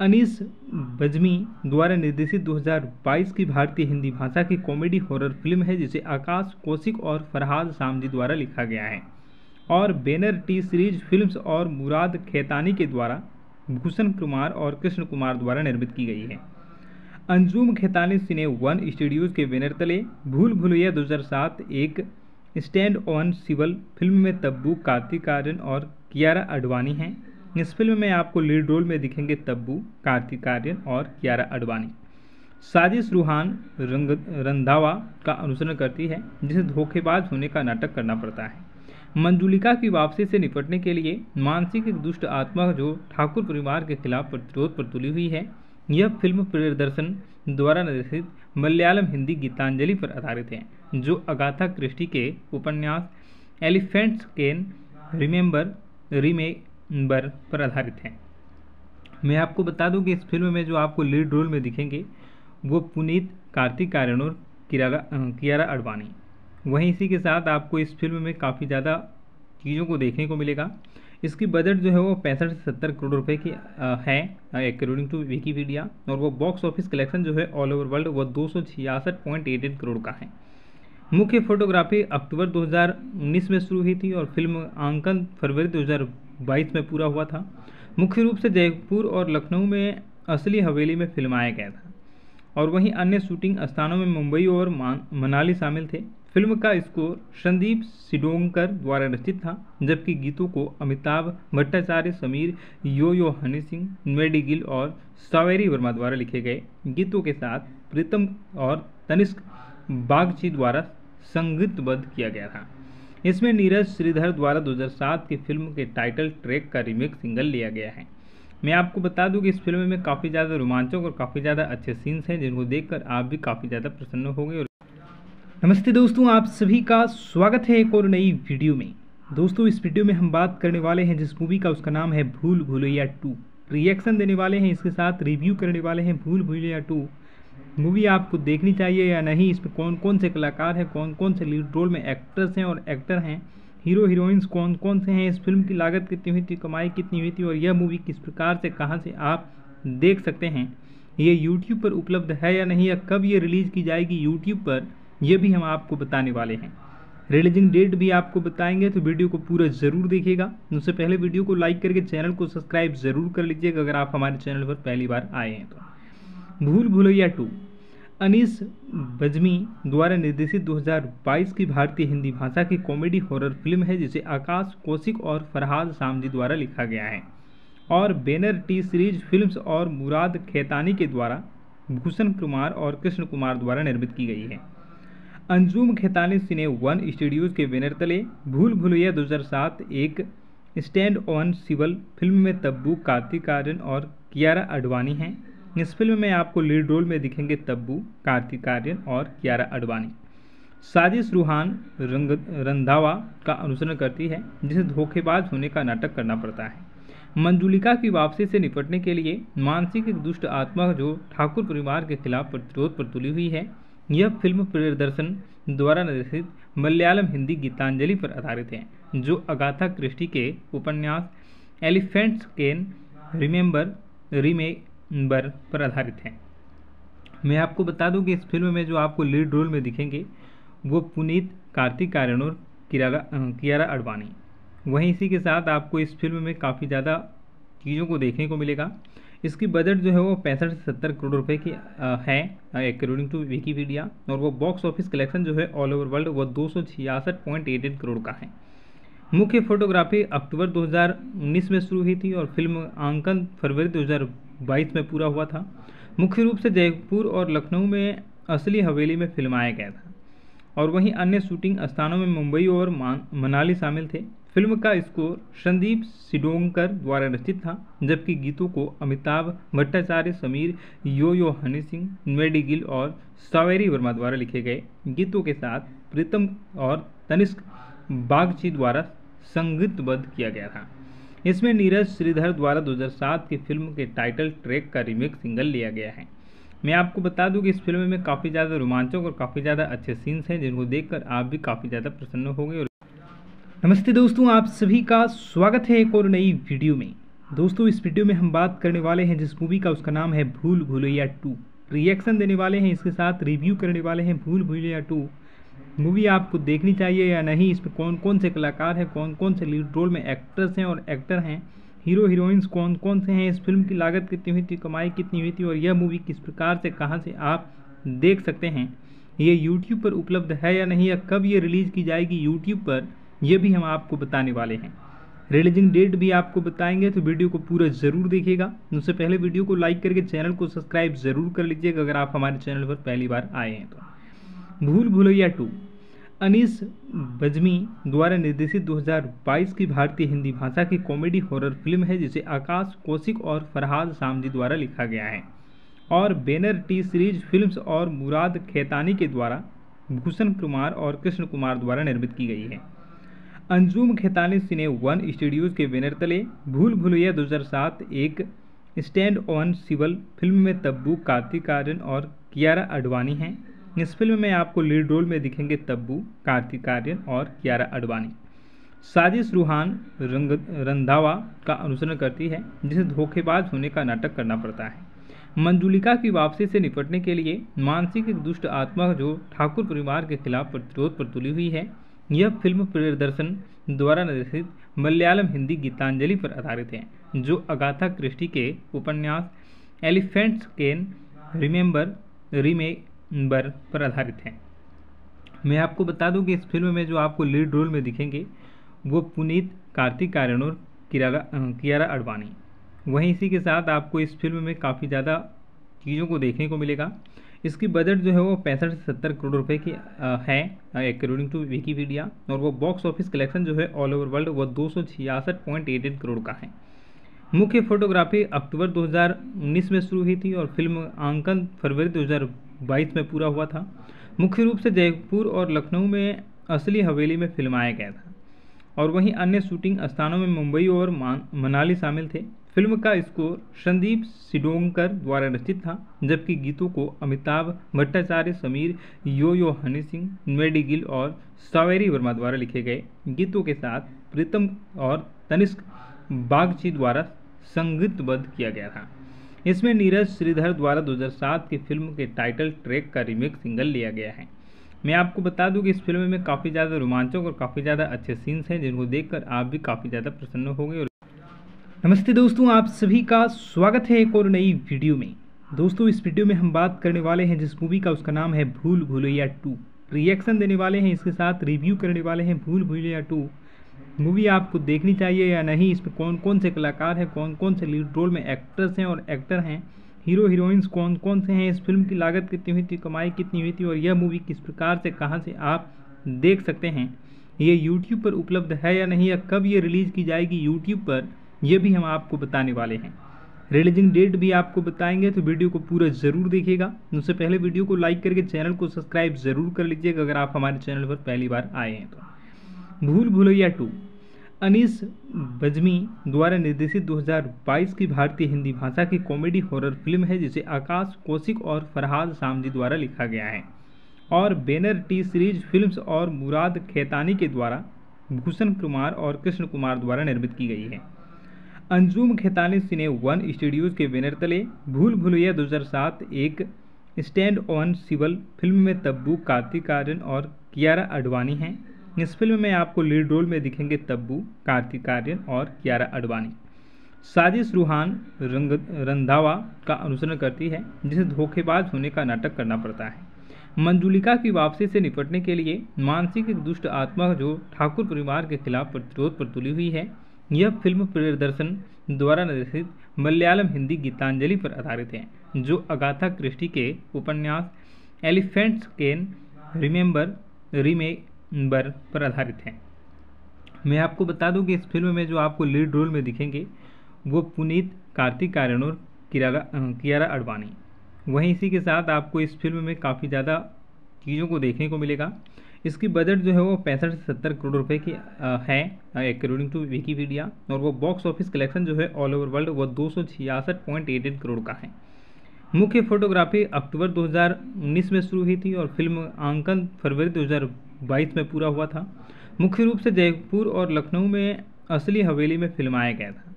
A: अनीस बजमी द्वारा निर्देशित 2022 की भारतीय हिंदी भाषा की कॉमेडी हॉरर फ़िल्म है, जिसे आकाश कौशिक और फरहाद सामजी द्वारा लिखा गया है। और बैनर टी सीरीज़ फिल्म्स और मुराद खेतानी के द्वारा भूषण कुमार और कृष्ण कुमार द्वारा निर्मित की गई है। Anjum Khetani Cine One Studios के बैनर तले भूल भूलैया 2007 एक स्टैंड ऑन सिवल फ़िल्म में तब्बू, कार्तिक आर्यन और कियारा अडवाणी हैं। इस फ़िल्म में आपको लीड रोल में दिखेंगे तब्बू, कार्तिक आर्यन और कियारा अडवाणी साजिश रूहान रंग, रंधावा का अनुसरण करती है, जिसे धोखेबाज होने का नाटक करना पड़ता है। मंजुलिका की वापसी से निपटने के लिए मानसिक एक दुष्ट आत्मा जो ठाकुर परिवार के खिलाफ प्रतिरोध पर तुली हुई है, यह फ़िल्म प्रियदर्शन द्वारा निर्देशित मलयालम हिंदी गीतांजलि पर आधारित है, जो अगाथा क्रिस्टी के उपन्यास एलिफेंट्स कैन रिमेंबर, रीमेक बर पर आधारित है। मैं आपको बता दूँ कि इस फ़िल्म में जो आपको लीड रोल में दिखेंगे, वो पुनीत, कार्तिक आर्यन और कियारा अडवाणी वहीं इसी के साथ आपको इस फ़िल्म में काफ़ी ज़्यादा चीज़ों को देखने को मिलेगा। इसकी बजट जो है वो पैंसठ से सत्तर करोड़ रुपए की है अकॉर्डिंग टू विकीपीडिया और वो बॉक्स ऑफ़िस कलेक्शन जो है ऑल ओवर वर्ल्ड वो दो करोड़ का है। मुख्य फोटोग्राफी अक्टूबर 2019 में शुरू हुई थी और फ़िल्म आंकन फरवरी 2022 में पूरा हुआ था। मुख्य रूप से जयपुर और लखनऊ में असली हवेली में फिल्माया गया था और वहीं अन्य शूटिंग स्थानों में मुंबई और मनाली शामिल थे। फ़िल्म का स्कोर संदीप सिडोंकर द्वारा रचित था, जबकि गीतों को अमिताभ भट्टाचार्य, समीर यो यो हनी सिंह मेडी गिल और सावेरी वर्मा द्वारा लिखे गए। गीतों के साथ प्रीतम और तनिष्क बागची द्वारा संगीतबद्ध किया गया था। इसमें नीरज श्रीधर द्वारा 2007 की फ़िल्म के टाइटल ट्रैक का रीमेक सिंगल लिया गया है। मैं आपको बता दूँ कि इस फ़िल्म में काफ़ी ज़्यादा रोमांचक और काफ़ी ज़्यादा अच्छे सीन्स हैं, जिनको देखकर आप भी काफ़ी ज़्यादा प्रसन्न होंगे और नमस्ते दोस्तों, आप सभी का स्वागत है एक और नई वीडियो में। दोस्तों, इस वीडियो में हम बात करने वाले हैं जिस मूवी का, उसका नाम है भूल भूलैया टू। रिएक्शन देने वाले हैं, इसके साथ रिव्यू करने वाले हैं भूल भूलैया टू। मूवी आपको देखनी चाहिए या नहीं, इसमें कौन कौन से कलाकार हैं, कौन कौन से लीड रोल में एक्ट्रेस हैं और एक्टर हैं हीरो हीरोइंस कौन कौन से हैं, इस फ़िल्म की लागत कितनी हुई थी, कमाई कितनी हुई थी और यह मूवी किस प्रकार से, कहाँ से आप देख सकते हैं, ये यूट्यूब पर उपलब्ध है या नहीं या कब ये रिलीज़ की जाएगी यूट्यूब पर यह भी हम आपको बताने वाले हैं। रिलीजिंग डेट भी आपको बताएँगे तो वीडियो को पूरा ज़रूर देखिएगा। उससे पहले वीडियो को लाइक करके चैनल को सब्सक्राइब ज़रूर कर लीजिएगा, अगर आप हमारे चैनल पर पहली बार आए हैं तो। भूल भूलैया टू। अनीस बजमी द्वारा निर्देशित 2022 की भारतीय हिंदी भाषा की कॉमेडी हॉरर फ़िल्म है, जिसे आकाश कौशिक और फरहाद सामजी द्वारा लिखा गया है। और बैनर टी सीरीज़ फिल्म्स और मुराद खेतानी के द्वारा भूषण कुमार और कृष्ण कुमार द्वारा निर्मित की गई है। Anjum Khetani Cine One Studios के बैनर तले भूल भूलैया 2007 एक स्टैंड ऑन सिवल फ़िल्म में तब्बू, कार्तिक आर्यन और कियारा अडवाणी हैं। इस फ़िल्म में आपको लीड रोल में दिखेंगे तब्बू, कार्तिक आर्यन और कियारा अडवाणी साजिश रूहान रंग, रंधावा का अनुसरण करती है, जिसे धोखेबाज होने का नाटक करना पड़ता है। मंजुलिका की वापसी से निपटने के लिए मानसिक एक दुष्ट आत्मा जो ठाकुर परिवार के खिलाफ प्रतिरोध पर तुली हुई है, यह फ़िल्म प्रियदर्शन द्वारा निर्देशित मलयालम हिंदी गीतांजलि पर आधारित है, जो अगाथा क्रिस्टी के उपन्यास एलिफेंट्स कैन रिमेंबर रिमेंबर पर आधारित है। मैं आपको बता दूँ कि इस फ़िल्म में जो आपको लीड रोल में दिखेंगे, वो पुनीत, कार्तिक आर्यन और कियारा अडवाणी वहीं इसी के साथ आपको इस फ़िल्म में काफ़ी ज़्यादा चीज़ों को देखने को मिलेगा। इसकी बजट जो है वो पैंसठ से सत्तर करोड़ रुपए की है अकॉर्डिंग टू विकीपीडिया और वो बॉक्स ऑफ़िस कलेक्शन जो है ऑल ओवर वर्ल्ड वो दो करोड़ का है। मुख्य फोटोग्राफी अक्टूबर 2019 में शुरू हुई थी और फ़िल्म आंकन फरवरी 2022 में पूरा हुआ था। मुख्य रूप से जयपुर और लखनऊ में असली हवेली में फिल्माया गया था और वहीं अन्य शूटिंग स्थानों में मुंबई और मनाली शामिल थे। फ़िल्म का स्कोर संदीप सिडोंकर द्वारा रचित था, जबकि गीतों को अमिताभ भट्टाचार्य, समीर यो यो हनी सिंह मेडी गिल और सावेरी वर्मा द्वारा लिखे गए। गीतों के साथ प्रीतम और तनिष्क बागची द्वारा संगीतबद्ध किया गया था। इसमें नीरज श्रीधर द्वारा 2007 की फ़िल्म के टाइटल ट्रैक का रीमेक सिंगल लिया गया है। मैं आपको बता दूँ कि इस फ़िल्म में काफ़ी ज़्यादा रोमांचक और काफ़ी ज़्यादा अच्छे सीन्स हैं, जिनको देखकर आप भी काफ़ी ज़्यादा प्रसन्न होंगे और नमस्ते दोस्तों, आप सभी का स्वागत है एक और नई वीडियो में। दोस्तों, इस वीडियो में हम बात करने वाले हैं जिस मूवी का, उसका नाम है भूल भूलैया टू। रिएक्शन देने वाले हैं, इसके साथ रिव्यू करने वाले हैं भूल भूलैया टू। मूवी आपको देखनी चाहिए या नहीं, इसमें कौन कौन से कलाकार हैं, कौन कौन से लीड रोल में एक्ट्रेस हैं और एक्टर हैं हीरो हीरोइंस कौन कौन से हैं, इस फ़िल्म की लागत कितनी हुई थी, कमाई कितनी हुई थी और यह मूवी किस प्रकार से, कहाँ से आप देख सकते हैं, ये यूट्यूब पर उपलब्ध है या नहीं, या कब ये रिलीज़ की जाएगी यूट्यूब पर यह भी हम आपको बताने वाले हैं। रिलीजिंग डेट भी आपको बताएँगे तो वीडियो को पूरा ज़रूर देखिएगा। उससे पहले वीडियो को लाइक करके चैनल को सब्सक्राइब ज़रूर कर लीजिएगा, अगर आप हमारे चैनल पर पहली बार आए हैं तो। भूल भूलैया टू। अनीस बजमी द्वारा निर्देशित 2022 की भारतीय हिंदी भाषा की कॉमेडी हॉरर फ़िल्म है, जिसे आकाश कौशिक और फरहाद सामजी द्वारा लिखा गया है। और बैनर टी सीरीज़ फिल्म्स और मुराद खेतानी के द्वारा भूषण कुमार और कृष्ण कुमार द्वारा निर्मित की गई है। Anjum Khetani Cine One Studios के बैनर तले भूल भूलैया 2007 एक स्टैंड ऑन सिवल फ़िल्म में तब्बू, कार्तिक आर्यन और कियारा अडवाणी हैं। इस फ़िल्म में आपको लीड रोल में दिखेंगे तब्बू, कार्तिक आर्यन और कियारा अडवाणी साजिश रूहान रंग, रंधावा का अनुसरण करती है, जिसे धोखेबाज होने का नाटक करना पड़ता है। मंजुलिका की वापसी से निपटने के लिए मानसिक एक दुष्ट आत्मा जो ठाकुर परिवार के खिलाफ प्रतिरोध पर तुली हुई है, यह फ़िल्म प्रियदर्शन द्वारा निर्देशित मलयालम हिंदी गीतांजलि पर आधारित है, जो अगाथा क्रिस्टी के उपन्यास एलिफेंट्स कैन रिमेंबर रिमेंबर पर आधारित है। मैं आपको बता दूँ कि इस फ़िल्म में जो आपको लीड रोल में दिखेंगे, वो पुनीत, कार्तिक आर्यन और कियारा अडवाणी वहीं इसी के साथ आपको इस फ़िल्म में काफ़ी ज़्यादा चीज़ों को देखने को मिलेगा। इसकी बजट जो है वो पैंसठ से सत्तर करोड़ रुपए की है अकॉर्डिंग टू विकीपीडिया और वो बॉक्स ऑफ़िस कलेक्शन जो है ऑल ओवर वर्ल्ड वो दो करोड़ का है। मुख्य फोटोग्राफी अक्टूबर 2019 में शुरू हुई थी और फ़िल्म आंकन फरवरी 2022 में पूरा हुआ था। मुख्य रूप से जयपुर और लखनऊ में असली हवेली में फिल्माया गया था और वहीं अन्य शूटिंग स्थानों में मुंबई और मनाली शामिल थे। फ़िल्म का स्कोर संदीप सिडोंकर द्वारा रचित था, जबकि गीतों को अमिताभ भट्टाचार्य, समीर यो यो हनी सिंह मेडी गिल और सावेरी वर्मा द्वारा लिखे गए। गीतों के साथ प्रीतम और तनिष्क बागची द्वारा संगीतबद्ध किया गया था। इसमें नीरज श्रीधर द्वारा 2007 की फ़िल्म के टाइटल ट्रैक का रीमेक सिंगल लिया गया है। मैं आपको बता दूँ कि इस फ़िल्म में काफ़ी ज़्यादा रोमांचक और काफ़ी ज़्यादा अच्छे सीन्स हैं, जिनको देखकर आप भी काफ़ी ज़्यादा प्रसन्न होंगे और नमस्ते दोस्तों, आप सभी का स्वागत है एक और नई वीडियो में। दोस्तों, इस वीडियो में हम बात करने वाले हैं जिस मूवी का, उसका नाम है भूल भूलैया टू। रिएक्शन देने वाले हैं, इसके साथ रिव्यू करने वाले हैं भूल भूलैया टू। मूवी आपको देखनी चाहिए या नहीं, इसमें कौन कौन से कलाकार हैं, कौन कौन से लीड रोल में एक्टर्स हैं और एक्टर हैं हीरो हीरोइंस कौन कौन से हैं, इस फ़िल्म की लागत कितनी हुई थी, कमाई कितनी हुई थी और यह मूवी किस प्रकार से, कहाँ से आप देख सकते हैं, ये यूट्यूब पर उपलब्ध है या नहीं, या कब ये रिलीज़ की जाएगी यूट्यूब पर यह भी हम आपको बताने वाले हैं। रिलीजिंग डेट भी आपको बताएँगे तो वीडियो को पूरा ज़रूर देखिएगा। उससे पहले वीडियो को लाइक करके चैनल को सब्सक्राइब ज़रूर कर लीजिएगा, अगर आप हमारे चैनल पर पहली बार आए हैं तो। भूल भुलैया टू। अनीस बजमी द्वारा निर्देशित 2022 की भारतीय हिंदी भाषा की कॉमेडी हॉरर फ़िल्म है, जिसे आकाश कौशिक और फरहाद सामजी द्वारा लिखा गया है। और बैनर टी सीरीज़ फिल्म्स और मुराद खेतानी के द्वारा भूषण कुमार और कृष्ण कुमार द्वारा निर्मित की गई है। Anjum Khetani Cine One Studios के बैनर तले भूल भुलैया 2007 एक स्टैंड ऑन सिवल फ़िल्म में तब्बू, कार्तिक आर्यन और कियारा अडवाणी हैं। इस फ़िल्म में आपको लीड रोल में दिखेंगे तब्बू, कार्तिक आर्यन और कियारा अडवाणी साजिश रूहान रंग, रंधावा का अनुसरण करती है, जिसे धोखेबाज होने का नाटक करना पड़ता है। मंजुलिका की वापसी से निपटने के लिए मानसिक एक दुष्ट आत्मा जो ठाकुर परिवार के खिलाफ प्रतिरोध पर तुली हुई है, यह फ़िल्म प्रियदर्शन द्वारा निर्देशित मलयालम हिंदी गीतांजलि पर आधारित है, जो अगाथा क्रिस्टी के उपन्यास एलिफेंट्स कैन रिमेंबर रिमेंबर पर आधारित है। मैं आपको बता दूँ कि इस फ़िल्म में जो आपको लीड रोल में दिखेंगे, वो पुनीत, कार्तिक आर्यन और कियारा अडवाणी वहीं इसी के साथ आपको इस फ़िल्म में काफ़ी ज़्यादा चीज़ों को देखने को मिलेगा। इसकी बजट जो है वो पैंसठ से सत्तर करोड़ रुपए की है अकॉर्डिंग टू विकीपीडिया और वो बॉक्स ऑफ़िस कलेक्शन जो है ऑल ओवर वर्ल्ड वो दो करोड़ का है। मुख्य फोटोग्राफी अक्टूबर 2019 में शुरू हुई थी और फ़िल्म आंकन फरवरी 2022 में पूरा हुआ था। मुख्य रूप से जयपुर और लखनऊ में असली हवेली में फिल्माया गया था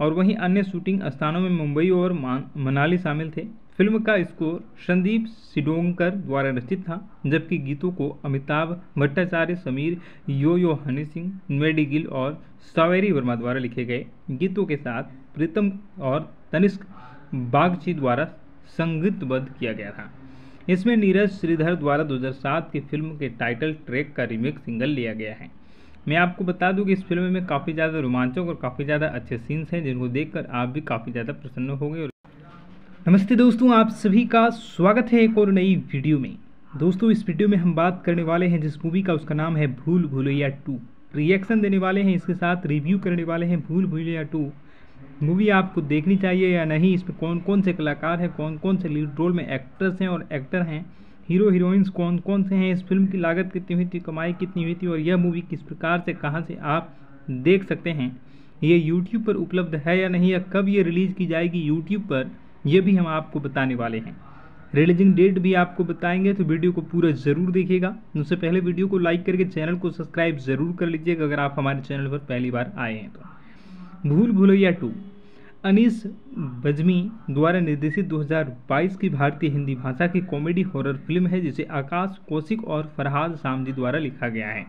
A: और वहीं अन्य शूटिंग स्थानों में मुंबई और मनाली शामिल थे। फ़िल्म का स्कोर संदीप सिडोंकर द्वारा रचित था, जबकि गीतों को अमिताभ भट्टाचार्य, समीर यो यो हनी सिंह मेडी गिल और सावेरी वर्मा द्वारा लिखे गए। गीतों के साथ प्रीतम और तनिष्क बागची द्वारा संगीतबद्ध किया गया था। इसमें नीरज श्रीधर द्वारा 2007 की फ़िल्म के टाइटल ट्रैक का रीमेक सिंगल लिया गया है। मैं आपको बता दूँ कि इस फ़िल्म में काफ़ी ज़्यादा रोमांचक और काफ़ी ज़्यादा अच्छे सीन्स हैं, जिनको देखकर आप भी काफ़ी ज़्यादा प्रसन्न होंगे और नमस्ते दोस्तों, आप सभी का स्वागत है एक और नई वीडियो में। दोस्तों, इस वीडियो में हम बात करने वाले हैं जिस मूवी का, उसका नाम है भूल भूलैया टू। रिएक्शन देने वाले हैं, इसके साथ रिव्यू करने वाले हैं भूल भूलैया टू। मूवी आपको देखनी चाहिए या नहीं इसमें कौन कौन से कलाकार हैं, कौन कौन से लीड रोल में एक्टर्स हैं और एक्टर हैं हीरो हीरोइंस कौन कौन से हैं, इस फ़िल्म की लागत कितनी हुई थी, कमाई कितनी हुई थी और यह मूवी किस प्रकार से, कहाँ से आप देख सकते हैं, ये यूट्यूब पर उपलब्ध है या नहीं या कब ये रिलीज़ की जाएगी यूट्यूब पर यह भी हम आपको बताने वाले हैं। रिलीजिंग डेट भी आपको बताएँगे तो वीडियो को पूरा ज़रूर देखिएगा। उससे पहले वीडियो को लाइक करके चैनल को सब्सक्राइब ज़रूर कर लीजिएगा, अगर आप हमारे चैनल पर पहली बार आए हैं तो। भूल भुलैया टू। अनीस बजमी द्वारा निर्देशित 2022 की भारतीय हिंदी भाषा की कॉमेडी हॉरर फ़िल्म है, जिसे आकाश कौशिक और फरहाद सामजी द्वारा लिखा गया है।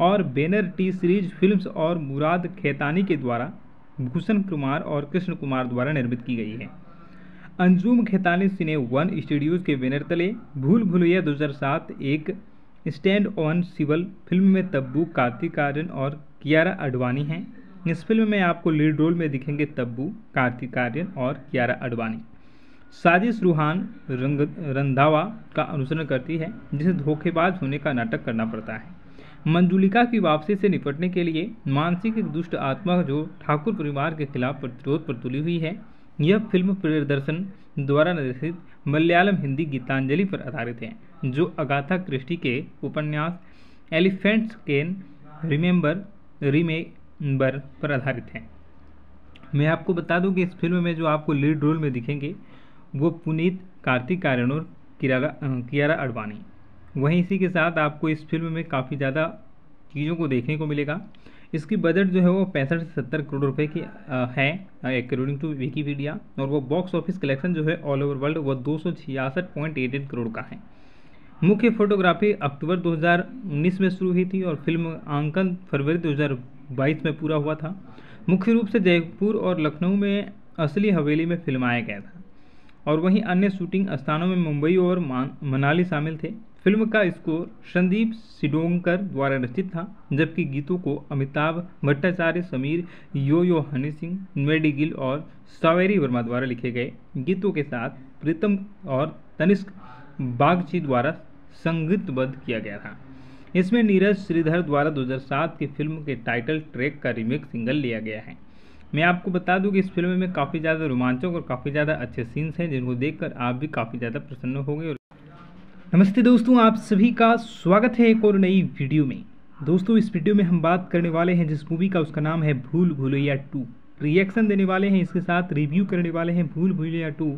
A: और बैनर टी सीरीज़ फिल्म्स और मुराद खेतानी के द्वारा भूषण कुमार और कृष्ण कुमार द्वारा निर्मित की गई है। Anjum Khetani Cine One Studios के बैनर तले भूल भुलैया 2007 एक स्टैंड ऑन सिवल फ़िल्म में तब्बू, कार्तिक आर्यन और कियारा अडवाणी हैं। इस फ़िल्म में आपको लीड रोल में दिखेंगे तब्बू कार्तिक आर्यन और कियारा अडवाणी। साजिश रूहान रंग, रंधावा का अनुसरण करती है, जिसे धोखेबाज होने का नाटक करना पड़ता है। मंजुलिका की वापसी से निपटने के लिए मानसिक एक दुष्ट आत्मा जो ठाकुर परिवार के खिलाफ प्रतिरोध पर तुली हुई है, यह फ़िल्म प्रियदर्शन द्वारा निर्देशित मलयालम हिंदी गीतांजलि पर आधारित है, जो अगाथा क्रिस्टी के उपन्यास एलिफेंट्स कैन रिमेंबर, रीमेक बर पर आधारित है। मैं आपको बता दूँ कि इस फ़िल्म में जो आपको लीड रोल में दिखेंगे, वो पुनीत, कार्तिक आर्यन और कियारा अडवाणी वहीं इसी के साथ आपको इस फ़िल्म में काफ़ी ज़्यादा चीज़ों को देखने को मिलेगा। इसकी बजट जो है वो पैंसठ से सत्तर करोड़ रुपए की है अकॉर्डिंग टू विकीपीडिया और वो बॉक्स ऑफ़िस कलेक्शन जो है ऑल ओवर वर्ल्ड वो दो करोड़ का है। मुख्य फोटोग्राफी अक्टूबर 2019 में शुरू हुई थी और फ़िल्म आंकन फरवरी बाईस में पूरा हुआ था। मुख्य रूप से जयपुर और लखनऊ में असली हवेली में फिल्माया गया था और वहीं अन्य शूटिंग स्थानों में मुंबई और मनाली शामिल थे। फ़िल्म का स्कोर संदीप सिडोंकर द्वारा रचित था, जबकि गीतों को अमिताभ भट्टाचार्य, समीर यो यो हनी सिंह मेडी गिल और सावेरी वर्मा द्वारा लिखे गए। गीतों के साथ प्रीतम और तनिष्क बागची द्वारा संगीतबद्ध किया गया था। इसमें नीरज श्रीधर द्वारा 2007 की फ़िल्म के टाइटल ट्रैक का रीमेक सिंगल लिया गया है। मैं आपको बता दूँ कि इस फ़िल्म में काफ़ी ज़्यादा रोमांचक और काफ़ी ज़्यादा अच्छे सीन्स हैं, जिनको देखकर आप भी काफ़ी ज़्यादा प्रसन्न होंगे और नमस्ते दोस्तों, आप सभी का स्वागत है एक और नई वीडियो में। दोस्तों, इस वीडियो में हम बात करने वाले हैं जिस मूवी का, उसका नाम है भूल भूलैया टू। रिएक्शन देने वाले हैं, इसके साथ रिव्यू करने वाले हैं भूल भूलैया टू।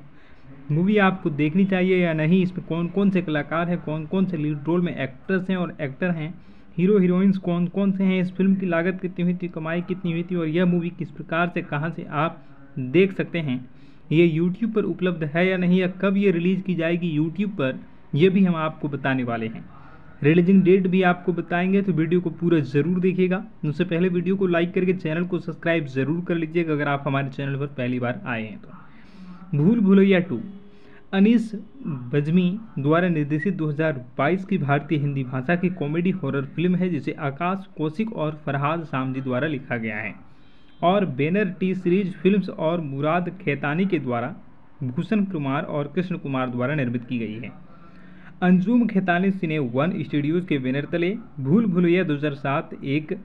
A: मूवी आपको देखनी चाहिए या नहीं, इसमें कौन कौन से कलाकार हैं, कौन कौन से लीड रोल में एक्टर्स हैं और एक्टर हैं हीरो हीरोइंस कौन कौन से हैं, इस फ़िल्म की लागत कितनी हुई थी, कमाई कितनी हुई थी और यह मूवी किस प्रकार से, कहाँ से आप देख सकते हैं, ये यूट्यूब पर उपलब्ध है या नहीं, या कब ये रिलीज़ की जाएगी यूट्यूब पर यह भी हम आपको बताने वाले हैं। रिलीजिंग डेट भी आपको बताएँगे तो वीडियो को पूरा ज़रूर देखिएगा। उससे पहले वीडियो को लाइक करके चैनल को सब्सक्राइब ज़रूर कर लीजिएगा, अगर आप हमारे चैनल पर पहली बार आए हैं तो। भूल भूलैया टू। अनीस बजमी द्वारा निर्देशित 2022 की भारतीय हिंदी भाषा की कॉमेडी हॉरर फ़िल्म है, जिसे आकाश कौशिक और फरहाद सामजी द्वारा लिखा गया है। और बैनर टी सीरीज़ फिल्म्स और मुराद खेतानी के द्वारा भूषण कुमार और कृष्ण कुमार द्वारा निर्मित की गई है। Anjum Khetani Cine One Studios के बैनर तले भूल भूलैया 2007 एक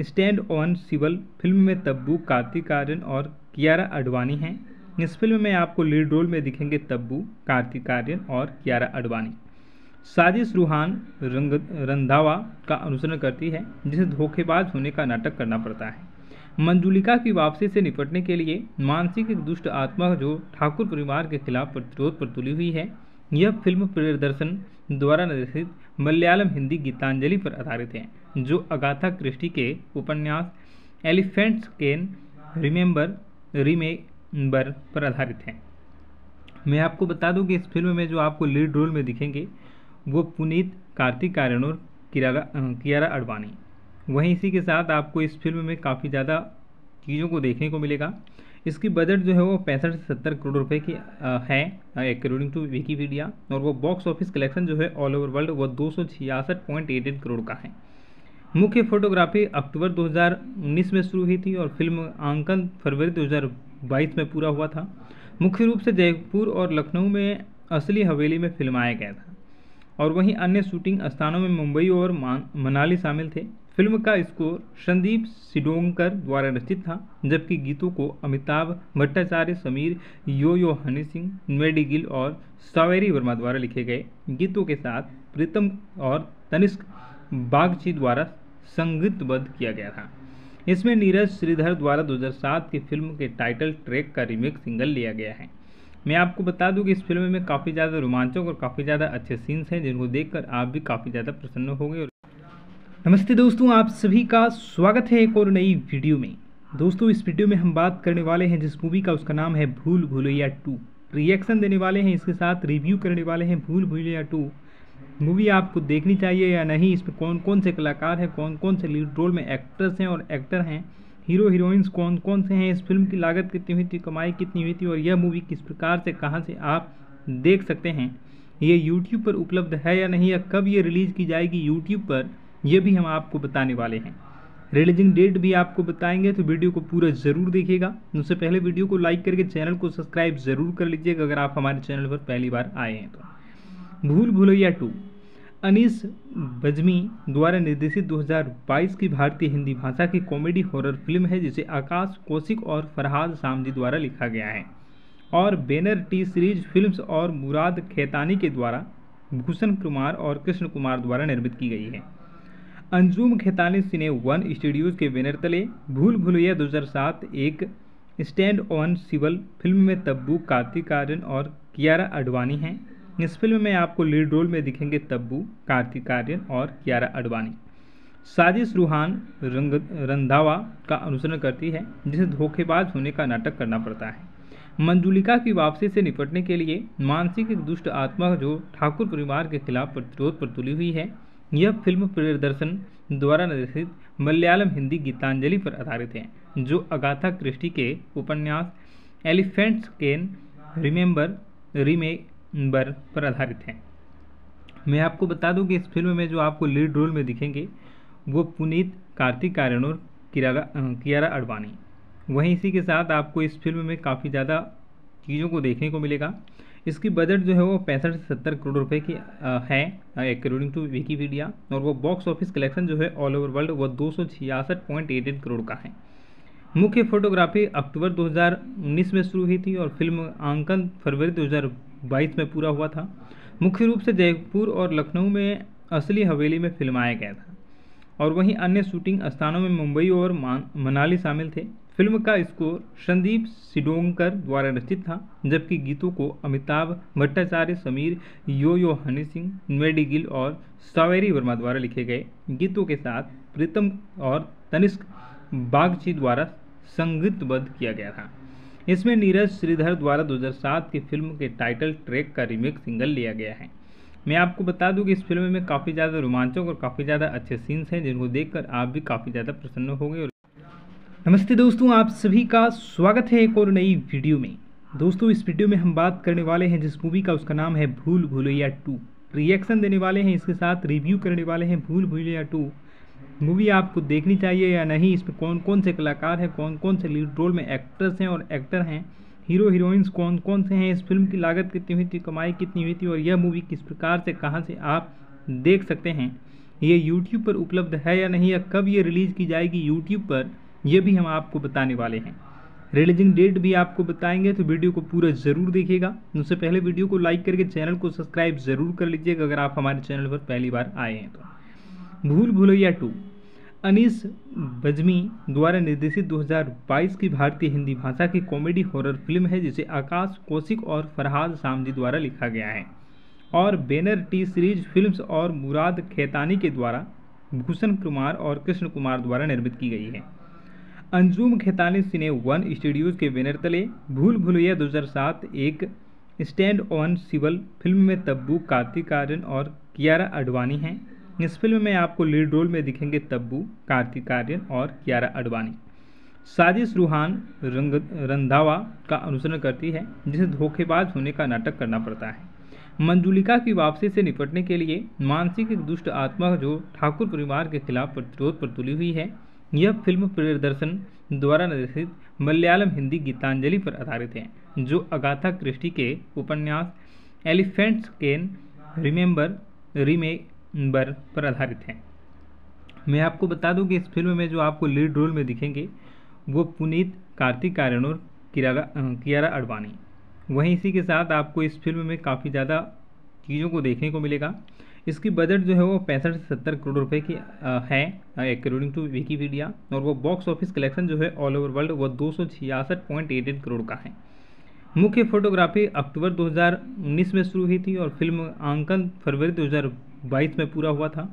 A: स्टैंड ऑन सिवल फ़िल्म में तब्बू, कार्तिक आर्यन और कियारा अडवाणी हैं। इस फ़िल्म में आपको लीड रोल में दिखेंगे तब्बू, कार्तिक आर्यन और कियारा अडवाणी साजिश रूहान रंग, रंधावा का अनुसरण करती है, जिसे धोखेबाज होने का नाटक करना पड़ता है। मंजुलिका की वापसी से निपटने के लिए मानसिक एक दुष्ट आत्मा जो ठाकुर परिवार के खिलाफ प्रतिरोध पर तुली हुई है, यह फ़िल्म प्रियदर्शन द्वारा निर्देशित मलयालम हिंदी गीतांजलि पर आधारित है, जो अगाथा क्रिस्टी के उपन्यास एलिफेंट्स कैन रिमेंबर, रीमेक बर पर आधारित है। मैं आपको बता दूँ कि इस फ़िल्म में जो आपको लीड रोल में दिखेंगे, वो पुनीत, कार्तिक आर्यन और कियारा अडवाणी वहीं इसी के साथ आपको इस फ़िल्म में काफ़ी ज़्यादा चीज़ों को देखने को मिलेगा। इसकी बजट जो है वो पैंसठ से सत्तर करोड़ रुपए की है अकॉर्डिंग टू विकीपीडिया और वो बॉक्स ऑफ़िस कलेक्शन जो है ऑल ओवर वर्ल्ड वो दो करोड़ का है। मुख्य फोटोग्राफी अक्टूबर 2019 में शुरू हुई थी और फ़िल्म आंकन फरवरी 2022 में पूरा हुआ था। मुख्य रूप से जयपुर और लखनऊ में असली हवेली में फिल्माया गया था और वहीं अन्य शूटिंग स्थानों में मुंबई और मनाली शामिल थे। फ़िल्म का स्कोर संदीप सिडोंकर द्वारा रचित था, जबकि गीतों को अमिताभ भट्टाचार्य, समीर यो यो हनी सिंह मेडी गिल और सावेरी वर्मा द्वारा लिखे गए। गीतों के साथ प्रीतम और तनिष्क बागची द्वारा संगीतबद्ध किया गया था। इसमें नीरज श्रीधर द्वारा 2007 की फ़िल्म के टाइटल ट्रैक का रीमेक सिंगल लिया गया है। मैं आपको बता दूँ कि इस फ़िल्म में काफ़ी ज़्यादा रोमांचक और काफ़ी ज़्यादा अच्छे सीन्स हैं, जिनको देखकर आप भी काफ़ी ज़्यादा प्रसन्न होंगे और नमस्ते दोस्तों, आप सभी का स्वागत है एक और नई वीडियो में। दोस्तों, इस वीडियो में हम बात करने वाले हैं जिस मूवी का, उसका नाम है भूल भूलैया टू। रिएक्शन देने वाले हैं, इसके साथ रिव्यू करने वाले हैं भूल भूलैया टू। मूवी आपको देखनी चाहिए या नहीं, इसमें कौन कौन से कलाकार हैं, कौन कौन से लीड रोल में एक्ट्रेस हैं और एक्टर हैं हीरो हीरोइंस कौन कौन से हैं, इस फ़िल्म की लागत कितनी हुई थी, कमाई कितनी हुई थी और यह मूवी किस प्रकार से, कहाँ से आप देख सकते हैं, ये यूट्यूब पर उपलब्ध है या नहीं या कब ये रिलीज़ की जाएगी यूट्यूब पर यह भी हम आपको बताने वाले हैं। रिलीजिंग डेट भी आपको बताएँगे तो वीडियो को पूरा ज़रूर देखिएगा। उससे पहले वीडियो को लाइक करके चैनल को सब्सक्राइब ज़रूर कर लीजिएगा, अगर आप हमारे चैनल पर पहली बार आए हैं तो। भूल भूलैया टू। अनीस बजमी द्वारा निर्देशित 2022 की भारतीय हिंदी भाषा की कॉमेडी हॉरर फ़िल्म है, जिसे आकाश कौशिक और फरहाद सामजी द्वारा लिखा गया है। और बैनर टी सीरीज़ फिल्म्स और मुराद खेतानी के द्वारा भूषण कुमार और कृष्ण कुमार द्वारा निर्मित की गई है। Anjum Khetani Cine One Studios के बैनर तले भूल भूलैया 2007 एक स्टैंड ऑन सिवल फ़िल्म में तब्बू, कार्तिक आर्यन और कियारा अडवाणी हैं। इस फ़िल्म में आपको लीड रोल में दिखेंगे तब्बू, कार्तिक आर्यन और कियारा अडवाणी साजिश रूहान रंग, रंधावा का अनुसरण करती है, जिसे धोखेबाज होने का नाटक करना पड़ता है। मंजुलिका की वापसी से निपटने के लिए मानसिक एक दुष्ट आत्मा जो ठाकुर परिवार के खिलाफ प्रतिरोध पर तुली हुई है, यह फ़िल्म प्रियदर्शन द्वारा निर्देशित मलयालम हिंदी गीतांजलि पर आधारित है, जो अगाथा क्रिस्टी के उपन्यास एलिफेंट्स कैन रिमेंबर, रीमेक बर पर आधारित है। मैं आपको बता दूँ कि इस फ़िल्म में जो आपको लीड रोल में दिखेंगे, वो पुनीत, कार्तिक आर्यन और कियारा अडवाणी वहीं इसी के साथ आपको इस फ़िल्म में काफ़ी ज़्यादा चीज़ों को देखने को मिलेगा। इसकी बजट जो है वो पैंसठ से सत्तर करोड़ रुपए की है अकॉर्डिंग टू विकीपीडिया और वो बॉक्स ऑफ़िस कलेक्शन जो है ऑल ओवर वर्ल्ड वो दो करोड़ का है। मुख्य फोटोग्राफी अक्टूबर 2019 में शुरू हुई थी और फ़िल्म आंकन फरवरी 2022 में पूरा हुआ था। मुख्य रूप से जयपुर और लखनऊ में असली हवेली में फिल्माया गया था और वहीं अन्य शूटिंग स्थानों में मुंबई और मनाली शामिल थे। फ़िल्म का स्कोर संदीप सिडोंकर द्वारा रचित था, जबकि गीतों को अमिताभ भट्टाचार्य, समीर यो यो हनी सिंह मेडी गिल और सावेरी वर्मा द्वारा लिखे गए। गीतों के साथ प्रीतम और तनिष्क बागची द्वारा संगीतबद्ध किया गया था। इसमें नीरज श्रीधर द्वारा 2007 की फ़िल्म के टाइटल ट्रैक का रीमेक सिंगल लिया गया है। मैं आपको बता दूँ कि इस फ़िल्म में काफ़ी ज़्यादा रोमांचक और काफ़ी ज़्यादा अच्छे सीन्स हैं, जिनको देखकर आप भी काफ़ी ज़्यादा प्रसन्न होंगे और नमस्ते दोस्तों, आप सभी का स्वागत है एक और नई वीडियो में। दोस्तों, इस वीडियो में हम बात करने वाले हैं जिस मूवी का, उसका नाम है भूल भूलैया टू। रिएक्शन देने वाले हैं, इसके साथ रिव्यू करने वाले हैं भूल भूलैया टू। मूवी आपको देखनी चाहिए या नहीं, इसमें कौन कौन से कलाकार हैं, कौन कौन से लीड रोल में एक्ट्रेस हैं और एक्टर हैं हीरो हीरोइंस कौन कौन से हैं, इस फ़िल्म की लागत कितनी हुई थी, कमाई कितनी हुई थी और यह मूवी किस प्रकार से, कहाँ से आप देख सकते हैं, ये यूट्यूब पर उपलब्ध है या नहीं, या कब ये रिलीज़ की जाएगी यूट्यूब पर यह भी हम आपको बताने वाले हैं। रिलीजिंग डेट भी आपको बताएँगे तो वीडियो को पूरा ज़रूर देखिएगा। उससे पहले वीडियो को लाइक करके चैनल को सब्सक्राइब ज़रूर कर लीजिएगा, अगर आप हमारे चैनल पर पहली बार आए हैं तो। भूल भूलैया टू। अनीस बजमी द्वारा निर्देशित 2022 की भारतीय हिंदी भाषा की कॉमेडी हॉरर फ़िल्म है, जिसे आकाश कौशिक और फरहाद सामजी द्वारा लिखा गया है। और बैनर टी सीरीज़ फिल्म्स और मुराद खेतानी के द्वारा भूषण कुमार और कृष्ण कुमार द्वारा निर्मित की गई है। Anjum Khetani Cine One Studios के बैनर तले भूल भूलैया 2007 एक स्टैंड ऑन सिवल फ़िल्म में तब्बू, कार्तिक आर्यन और कियारा अडवाणी हैं। इस फ़िल्म में आपको लीड रोल में दिखेंगे तब्बू, कार्तिक आर्यन और कियारा अडवाणी साजिश रूहान रंग, रंधावा का अनुसरण करती है, जिसे धोखेबाज होने का नाटक करना पड़ता है। मंजुलिका की वापसी से निपटने के लिए मानसिक एक दुष्ट आत्मा जो ठाकुर परिवार के खिलाफ प्रतिरोध पर तुली हुई है, यह फ़िल्म प्रियदर्शन द्वारा निर्देशित मलयालम हिंदी गीतांजलि पर आधारित है, जो अगाथा क्रिस्टी के उपन्यास एलिफेंट्स कैन रिमेंबर, रीमेक बर पर आधारित है। मैं आपको बता दूँ कि इस फ़िल्म में जो आपको लीड रोल में दिखेंगे, वो पुनीत, कार्तिक आर्यन और कियारा अडवाणी वहीं इसी के साथ आपको इस फ़िल्म में काफ़ी ज़्यादा चीज़ों को देखने को मिलेगा। इसकी बजट जो है वो पैंसठ से सत्तर करोड़ रुपए की है अकॉर्डिंग टू विकीपीडिया और वो बॉक्स ऑफ़िस कलेक्शन जो है ऑल ओवर वर्ल्ड वो दो करोड़ का है। मुख्य फोटोग्राफी अक्टूबर 2019 में शुरू हुई थी और फ़िल्म आंकन फरवरी 2022 में पूरा हुआ था।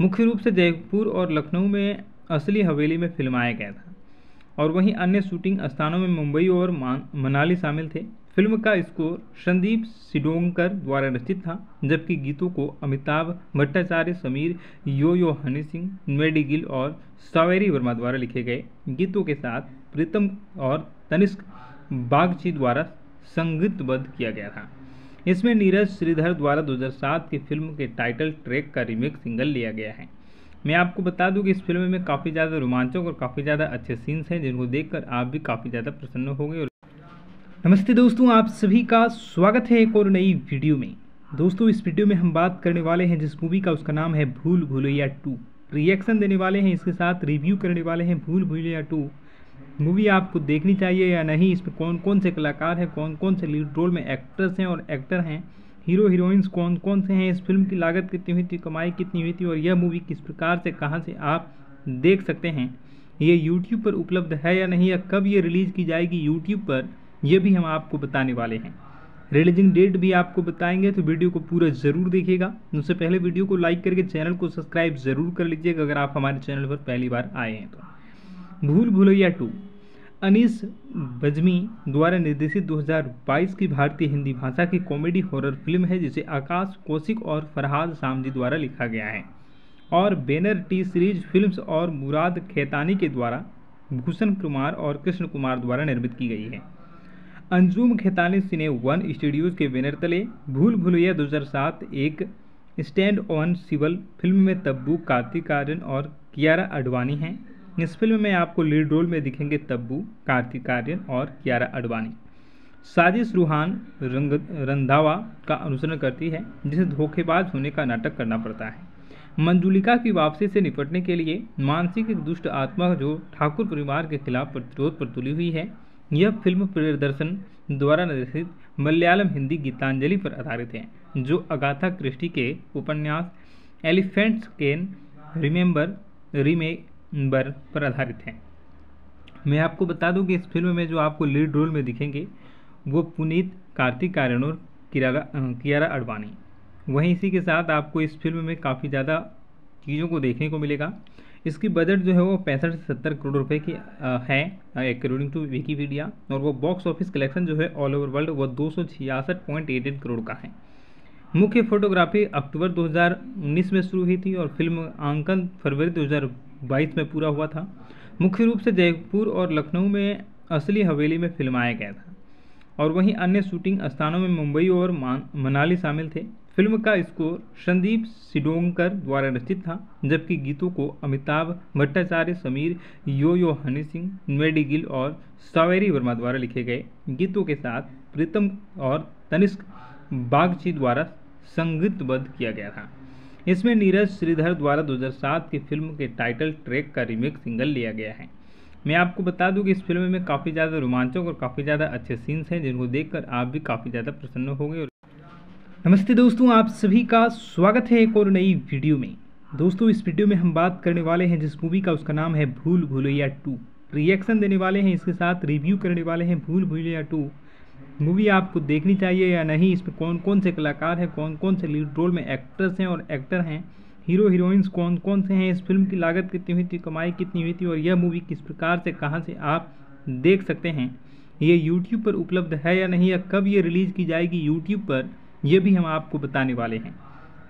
A: मुख्य रूप से जयपुर और लखनऊ में असली हवेली में फिल्माया गया था और वहीं अन्य शूटिंग स्थानों में मुंबई और मनाली शामिल थे। फ़िल्म का स्कोर संदीप सिडोंकर द्वारा रचित था, जबकि गीतों को अमिताभ भट्टाचार्य, समीर यो यो हनी सिंह मेडी गिल और सावेरी वर्मा द्वारा लिखे गए। गीतों के साथ प्रीतम और तनिष्क बागची द्वारा संगीतबद्ध किया गया था। इसमें नीरज श्रीधर द्वारा 2007 की फ़िल्म के टाइटल ट्रैक का रीमेक सिंगल लिया गया है। मैं आपको बता दूँ कि इस फ़िल्म में काफ़ी ज़्यादा रोमांचक और काफ़ी ज़्यादा अच्छे सीन्स हैं, जिनको देखकर आप भी काफ़ी ज़्यादा प्रसन्न होंगे और नमस्ते दोस्तों, आप सभी का स्वागत है एक और नई वीडियो में। दोस्तों, इस वीडियो में हम बात करने वाले हैं जिस मूवी का, उसका नाम है भूल भूलैया टू। रिएक्शन देने वाले हैं, इसके साथ रिव्यू करने वाले हैं भूल भूलैया टू। मूवी आपको देखनी चाहिए या नहीं इसमें कौन कौन से कलाकार हैं, कौन कौन से लीड रोल में एक्ट्रेस हैं और एक्टर हैं हीरो हीरोइंस कौन कौन से हैं, इस फ़िल्म की लागत कितनी हुई थी, कमाई कितनी हुई थी और यह मूवी किस प्रकार से, कहाँ से आप देख सकते हैं, ये यूट्यूब पर उपलब्ध है या नहीं या कब ये रिलीज़ की जाएगी यूट्यूब पर यह भी हम आपको बताने वाले हैं। रिलीजिंग डेट भी आपको बताएँगे तो वीडियो को पूरा ज़रूर देखिएगा। उससे पहले वीडियो को लाइक करके चैनल को सब्सक्राइब ज़रूर कर लीजिएगा, अगर आप हमारे चैनल पर पहली बार आए हैं तो। भूल भूलैया टू। अनीस बजमी द्वारा निर्देशित 2022 की भारतीय हिंदी भाषा की कॉमेडी हॉरर फ़िल्म है, जिसे आकाश कौशिक और फरहाद सामजी द्वारा लिखा गया है। और बैनर टी सीरीज़ फिल्म्स और मुराद खेतानी के द्वारा भूषण कुमार और कृष्ण कुमार द्वारा निर्मित की गई है। Anjum Khetani Cine One Studios के बैनर तले भूल भूलैया 2007 एक स्टैंड ऑन सिवल फ़िल्म में तब्बू, कार्तिक आर्यन और कियारा अडवाणी हैं। इस फ़िल्म में आपको लीड रोल में दिखेंगे तब्बू, कार्तिक आर्यन और कियारा अडवाणी साजिश रूहान रंग, रंधावा का अनुसरण करती है, जिसे धोखेबाज होने का नाटक करना पड़ता है। मंजुलिका की वापसी से निपटने के लिए मानसिक एक दुष्ट आत्मा जो ठाकुर परिवार के खिलाफ प्रतिरोध पर तुली हुई है, यह फ़िल्म प्रियदर्शन द्वारा निर्देशित मलयालम हिंदी गीतांजलि पर आधारित है, जो अगाथा क्रिस्टी के उपन्यास एलिफेंट्स कैन रिमेंबर रिमेंबर पर आधारित है। मैं आपको बता दूँ कि इस फ़िल्म में जो आपको लीड रोल में दिखेंगे, वो पुनीत, कार्तिक आर्यन और कियारा अडवाणी वहीं इसी के साथ आपको इस फ़िल्म में काफ़ी ज़्यादा चीज़ों को देखने को मिलेगा। इसकी बजट जो है वो पैंसठ से सत्तर करोड़ रुपए की है अकॉर्डिंग टू विकीपीडिया और वो बॉक्स ऑफ़िस कलेक्शन जो है ऑल ओवर वर्ल्ड वो दो करोड़ का है। मुख्य फोटोग्राफी अक्टूबर 2019 में शुरू हुई थी और फ़िल्म आंकन फरवरी 2022 में पूरा हुआ था। मुख्य रूप से जयपुर और लखनऊ में असली हवेली में फिल्माया गया था और वहीं अन्य शूटिंग स्थानों में मुंबई और मनाली शामिल थे। फ़िल्म का स्कोर संदीप सिडोंकर द्वारा रचित था, जबकि गीतों को अमिताभ भट्टाचार्य, समीर यो यो हनी सिंह मेडी गिल और सावेरी वर्मा द्वारा लिखे गए। गीतों के साथ प्रीतम और तनिष्क बागची द्वारा संगीतबद्ध किया गया था। इसमें नीरज श्रीधर द्वारा 2007 की फ़िल्म के टाइटल ट्रैक का रीमेक सिंगल लिया गया है। मैं आपको बता दूँ कि इस फ़िल्म में काफ़ी ज़्यादा रोमांचक और काफ़ी ज़्यादा अच्छे सीन्स हैं, जिनको देखकर आप भी काफ़ी ज़्यादा प्रसन्न हो गए नमस्ते दोस्तों, आप सभी का स्वागत है एक और नई वीडियो में। दोस्तों, इस वीडियो में हम बात करने वाले हैं जिस मूवी का, उसका नाम है भूल भूलैया टू। रिएक्शन देने वाले हैं, इसके साथ रिव्यू करने वाले हैं भूल भूलैया टू। मूवी आपको देखनी चाहिए या नहीं, इसमें कौन कौन से कलाकार हैं, कौन कौन से लीड रोल में एक्ट्रेस हैं और एक्टर हैं हीरो हीरोइंस कौन कौन से हैं, इस फ़िल्म की लागत कितनी हुई थी, कमाई कितनी हुई थी और यह मूवी किस प्रकार से, कहाँ से आप देख सकते हैं, ये यूट्यूब पर उपलब्ध है या नहीं, या कब ये रिलीज़ की जाएगी यूट्यूब पर यह भी हम आपको बताने वाले हैं।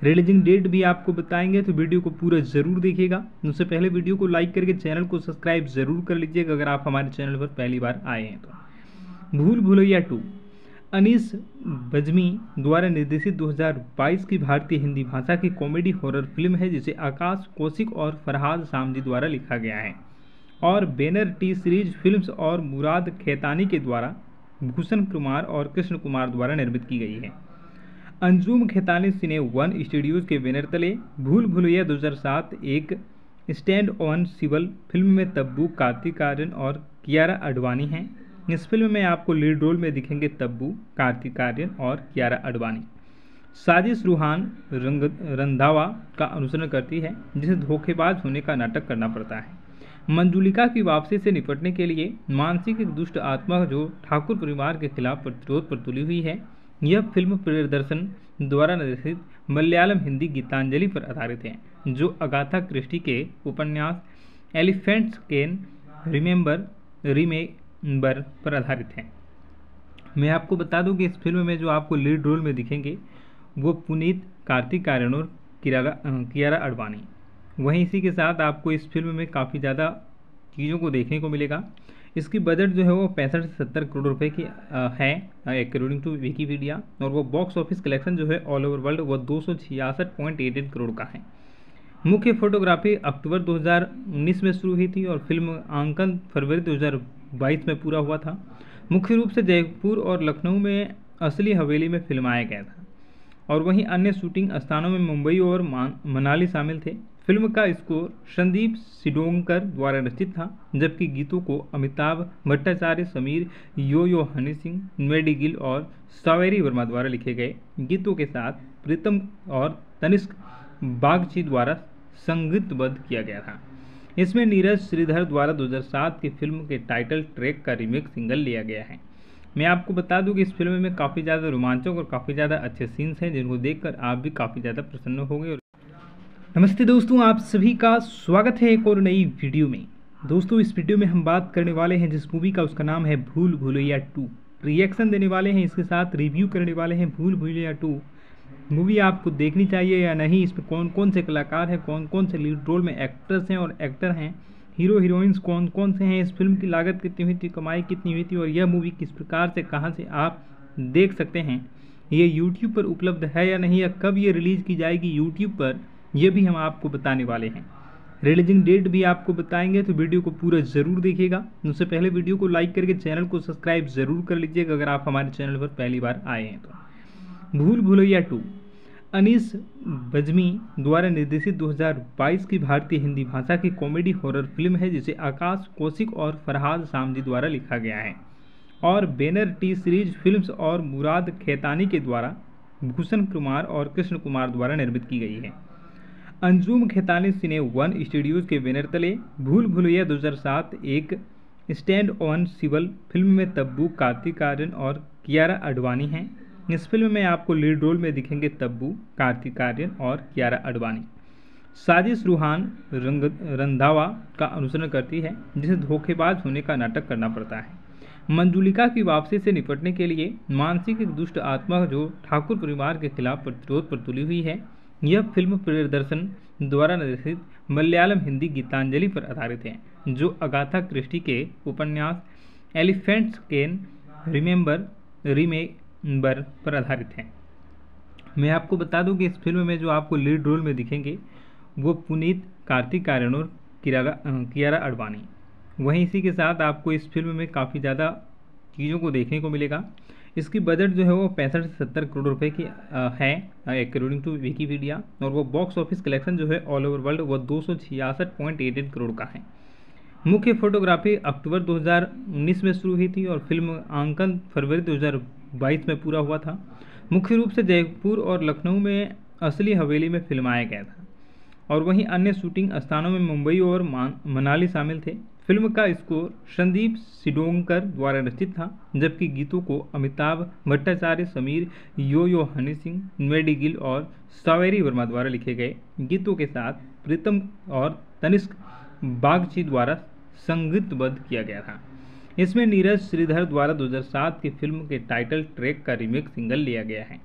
A: रिलीजिंग डेट भी आपको बताएँगे तो वीडियो को पूरा ज़रूर देखिएगा। उससे पहले वीडियो को लाइक करके चैनल को सब्सक्राइब ज़रूर कर लीजिएगा, अगर आप हमारे चैनल पर पहली बार आए हैं तो। भूल भूलैया टू। अनीस बजमी द्वारा निर्देशित 2022 की भारतीय हिंदी भाषा की कॉमेडी हॉरर फ़िल्म है, जिसे आकाश कौशिक और फरहाद सामजी द्वारा लिखा गया है। और बैनर टी सीरीज़ फिल्म्स और मुराद खेतानी के द्वारा भूषण कुमार और कृष्ण कुमार द्वारा निर्मित की गई है। Anjum Khetani Cine One Studios के बैनर तले भूल भूलैया 2007 एक स्टैंड ऑन सिवल फ़िल्म में तब्बू, कार्तिक आर्यन और कियारा अडवाणी हैं। इस फ़िल्म में आपको लीड रोल में दिखेंगे तब्बू, कार्तिक आर्यन और कियारा अडवाणी साजिश रूहान रंग, रंधावा का अनुसरण करती है, जिसे धोखेबाज होने का नाटक करना पड़ता है। मंजुलिका की वापसी से निपटने के लिए मानसिक एक दुष्ट आत्मा जो ठाकुर परिवार के खिलाफ प्रतिरोध पर तुली हुई है, यह फ़िल्म प्रियदर्शन द्वारा निर्देशित मलयालम हिंदी गीतांजलि पर आधारित है, जो अगाथा क्रिस्टी के उपन्यास एलिफेंट्स कैन रिमेंबर, रीमेक बर पर आधारित है। मैं आपको बता दूँ कि इस फ़िल्म में जो आपको लीड रोल में दिखेंगे, वो पुनीत, कार्तिक आर्यन और कियारा अडवाणी वहीं इसी के साथ आपको इस फ़िल्म में काफ़ी ज़्यादा चीज़ों को देखने को मिलेगा। इसकी बजट जो है वो पैंसठ से सत्तर करोड़ रुपए की है अकॉर्डिंग टू विकीपीडिया और वो बॉक्स ऑफ़िस कलेक्शन जो है ऑल ओवर वर्ल्ड वो दो करोड़ का है। मुख्य फोटोग्राफी अक्टूबर 2019 में शुरू हुई थी और फ़िल्म आंकन फरवरी 2022 में पूरा हुआ था। मुख्य रूप से जयपुर और लखनऊ में असली हवेली में फिल्माया गया था और वहीं अन्य शूटिंग स्थानों में मुंबई और मनाली शामिल थे। फ़िल्म का स्कोर संदीप सिडोंकर द्वारा रचित था, जबकि गीतों को अमिताभ भट्टाचार्य, समीर यो यो हनी सिंह मेडी गिल और सावेरी वर्मा द्वारा लिखे गए। गीतों के साथ प्रीतम और तनिष्क बागची द्वारा संगीतबद्ध किया गया था। इसमें नीरज श्रीधर द्वारा 2007 की फ़िल्म के टाइटल ट्रैक का रीमेक सिंगल लिया गया है। मैं आपको बता दूँ कि इस फ़िल्म में काफ़ी ज़्यादा रोमांचक और काफ़ी ज़्यादा अच्छे सीन्स हैं, जिनको देखकर आप भी काफ़ी ज़्यादा प्रसन्न हो गए नमस्ते दोस्तों, आप सभी का स्वागत है एक और नई वीडियो में। दोस्तों, इस वीडियो में हम बात करने वाले हैं जिस मूवी का, उसका नाम है भूल भूलैया टू। रिएक्शन देने वाले हैं, इसके साथ रिव्यू करने वाले हैं भूल भूलैया टू। मूवी आपको देखनी चाहिए या नहीं इसमें कौन कौन से कलाकार हैं, कौन कौन से लीड रोल में एक्ट्रेस हैं और एक्टर हैं हीरो हीरोइंस कौन कौन से हैं, इस फ़िल्म की लागत कितनी हुई थी, कमाई कितनी हुई थी और यह मूवी किस प्रकार से, कहाँ से आप देख सकते हैं, ये यूट्यूब पर उपलब्ध है या नहीं या कब ये रिलीज़ की जाएगी यूट्यूब पर यह भी हम आपको बताने वाले हैं। रिलीजिंग डेट भी आपको बताएँगे तो वीडियो को पूरा ज़रूर देखिएगा। उससे पहले वीडियो को लाइक करके चैनल को सब्सक्राइब ज़रूर कर लीजिएगा, अगर आप हमारे चैनल पर पहली बार आए हैं तो। भूल भुलैया टू। अनीस बजमी द्वारा निर्देशित 2022 की भारतीय हिंदी भाषा की कॉमेडी हॉरर फ़िल्म है, जिसे आकाश कौशिक और फरहाद सामजी द्वारा लिखा गया है। और बैनर टी सीरीज़ फिल्म्स और मुराद खेतानी के द्वारा भूषण कुमार और कृष्ण कुमार द्वारा निर्मित की गई है। Anjum Khetani Cine One Studios के बैनर तले भूल भुलैया 2007 एक स्टैंड ऑन सिवल फ़िल्म में तब्बू, कार्तिक आर्यन और कियारा अडवाणी हैं। इस फ़िल्म में आपको लीड रोल में दिखेंगे तब्बू, कार्तिक आर्यन और कियारा अडवाणी साजिश रूहान रंग, रंधावा का अनुसरण करती है, जिसे धोखेबाज होने का नाटक करना पड़ता है। मंजुलिका की वापसी से निपटने के लिए मानसिक एक दुष्ट आत्मा जो ठाकुर परिवार के खिलाफ प्रतिरोध पर तुली हुई है, यह फ़िल्म प्रदर्शन द्वारा निर्देशित मलयालम हिंदी गीतांजलि पर आधारित है, जो अगाथा क्रिस्टी के उपन्यास एलिफेंट्स कैन रिमेंबर रिमेंबर पर आधारित है। मैं आपको बता दूँ कि इस फ़िल्म में जो आपको लीड रोल में दिखेंगे, वो पुनीत, कार्तिक आर्यन और कियारा अडवाणी वहीं इसी के साथ आपको इस फ़िल्म में काफ़ी ज़्यादा चीज़ों को देखने को मिलेगा। इसकी बजट जो है वो पैंसठ से सत्तर करोड़ रुपए की है अकॉर्डिंग टू विकीपीडिया और वो बॉक्स ऑफ़िस कलेक्शन जो है ऑल ओवर वर्ल्ड वो दो करोड़ का है। मुख्य फोटोग्राफी अक्टूबर 2019 में शुरू हुई थी और फ़िल्म आंकन फरवरी 2022 में पूरा हुआ था। मुख्य रूप से जयपुर और लखनऊ में असली हवेली में फिल्माया गया था और वहीं अन्य शूटिंग स्थानों में मुंबई और मनाली शामिल थे। फ़िल्म का स्कोर संदीप सिडोंकर द्वारा रचित था, जबकि गीतों को अमिताभ भट्टाचार्य, समीर यो यो हनी सिंह मेडी गिल और सावेरी वर्मा द्वारा लिखे गए गीतों के साथ प्रीतम और तनिष्क बागची द्वारा संगीतबद्ध किया गया था। इसमें नीरज श्रीधर द्वारा 2007 की फ़िल्म के टाइटल ट्रैक का रीमेक सिंगल लिया गया है।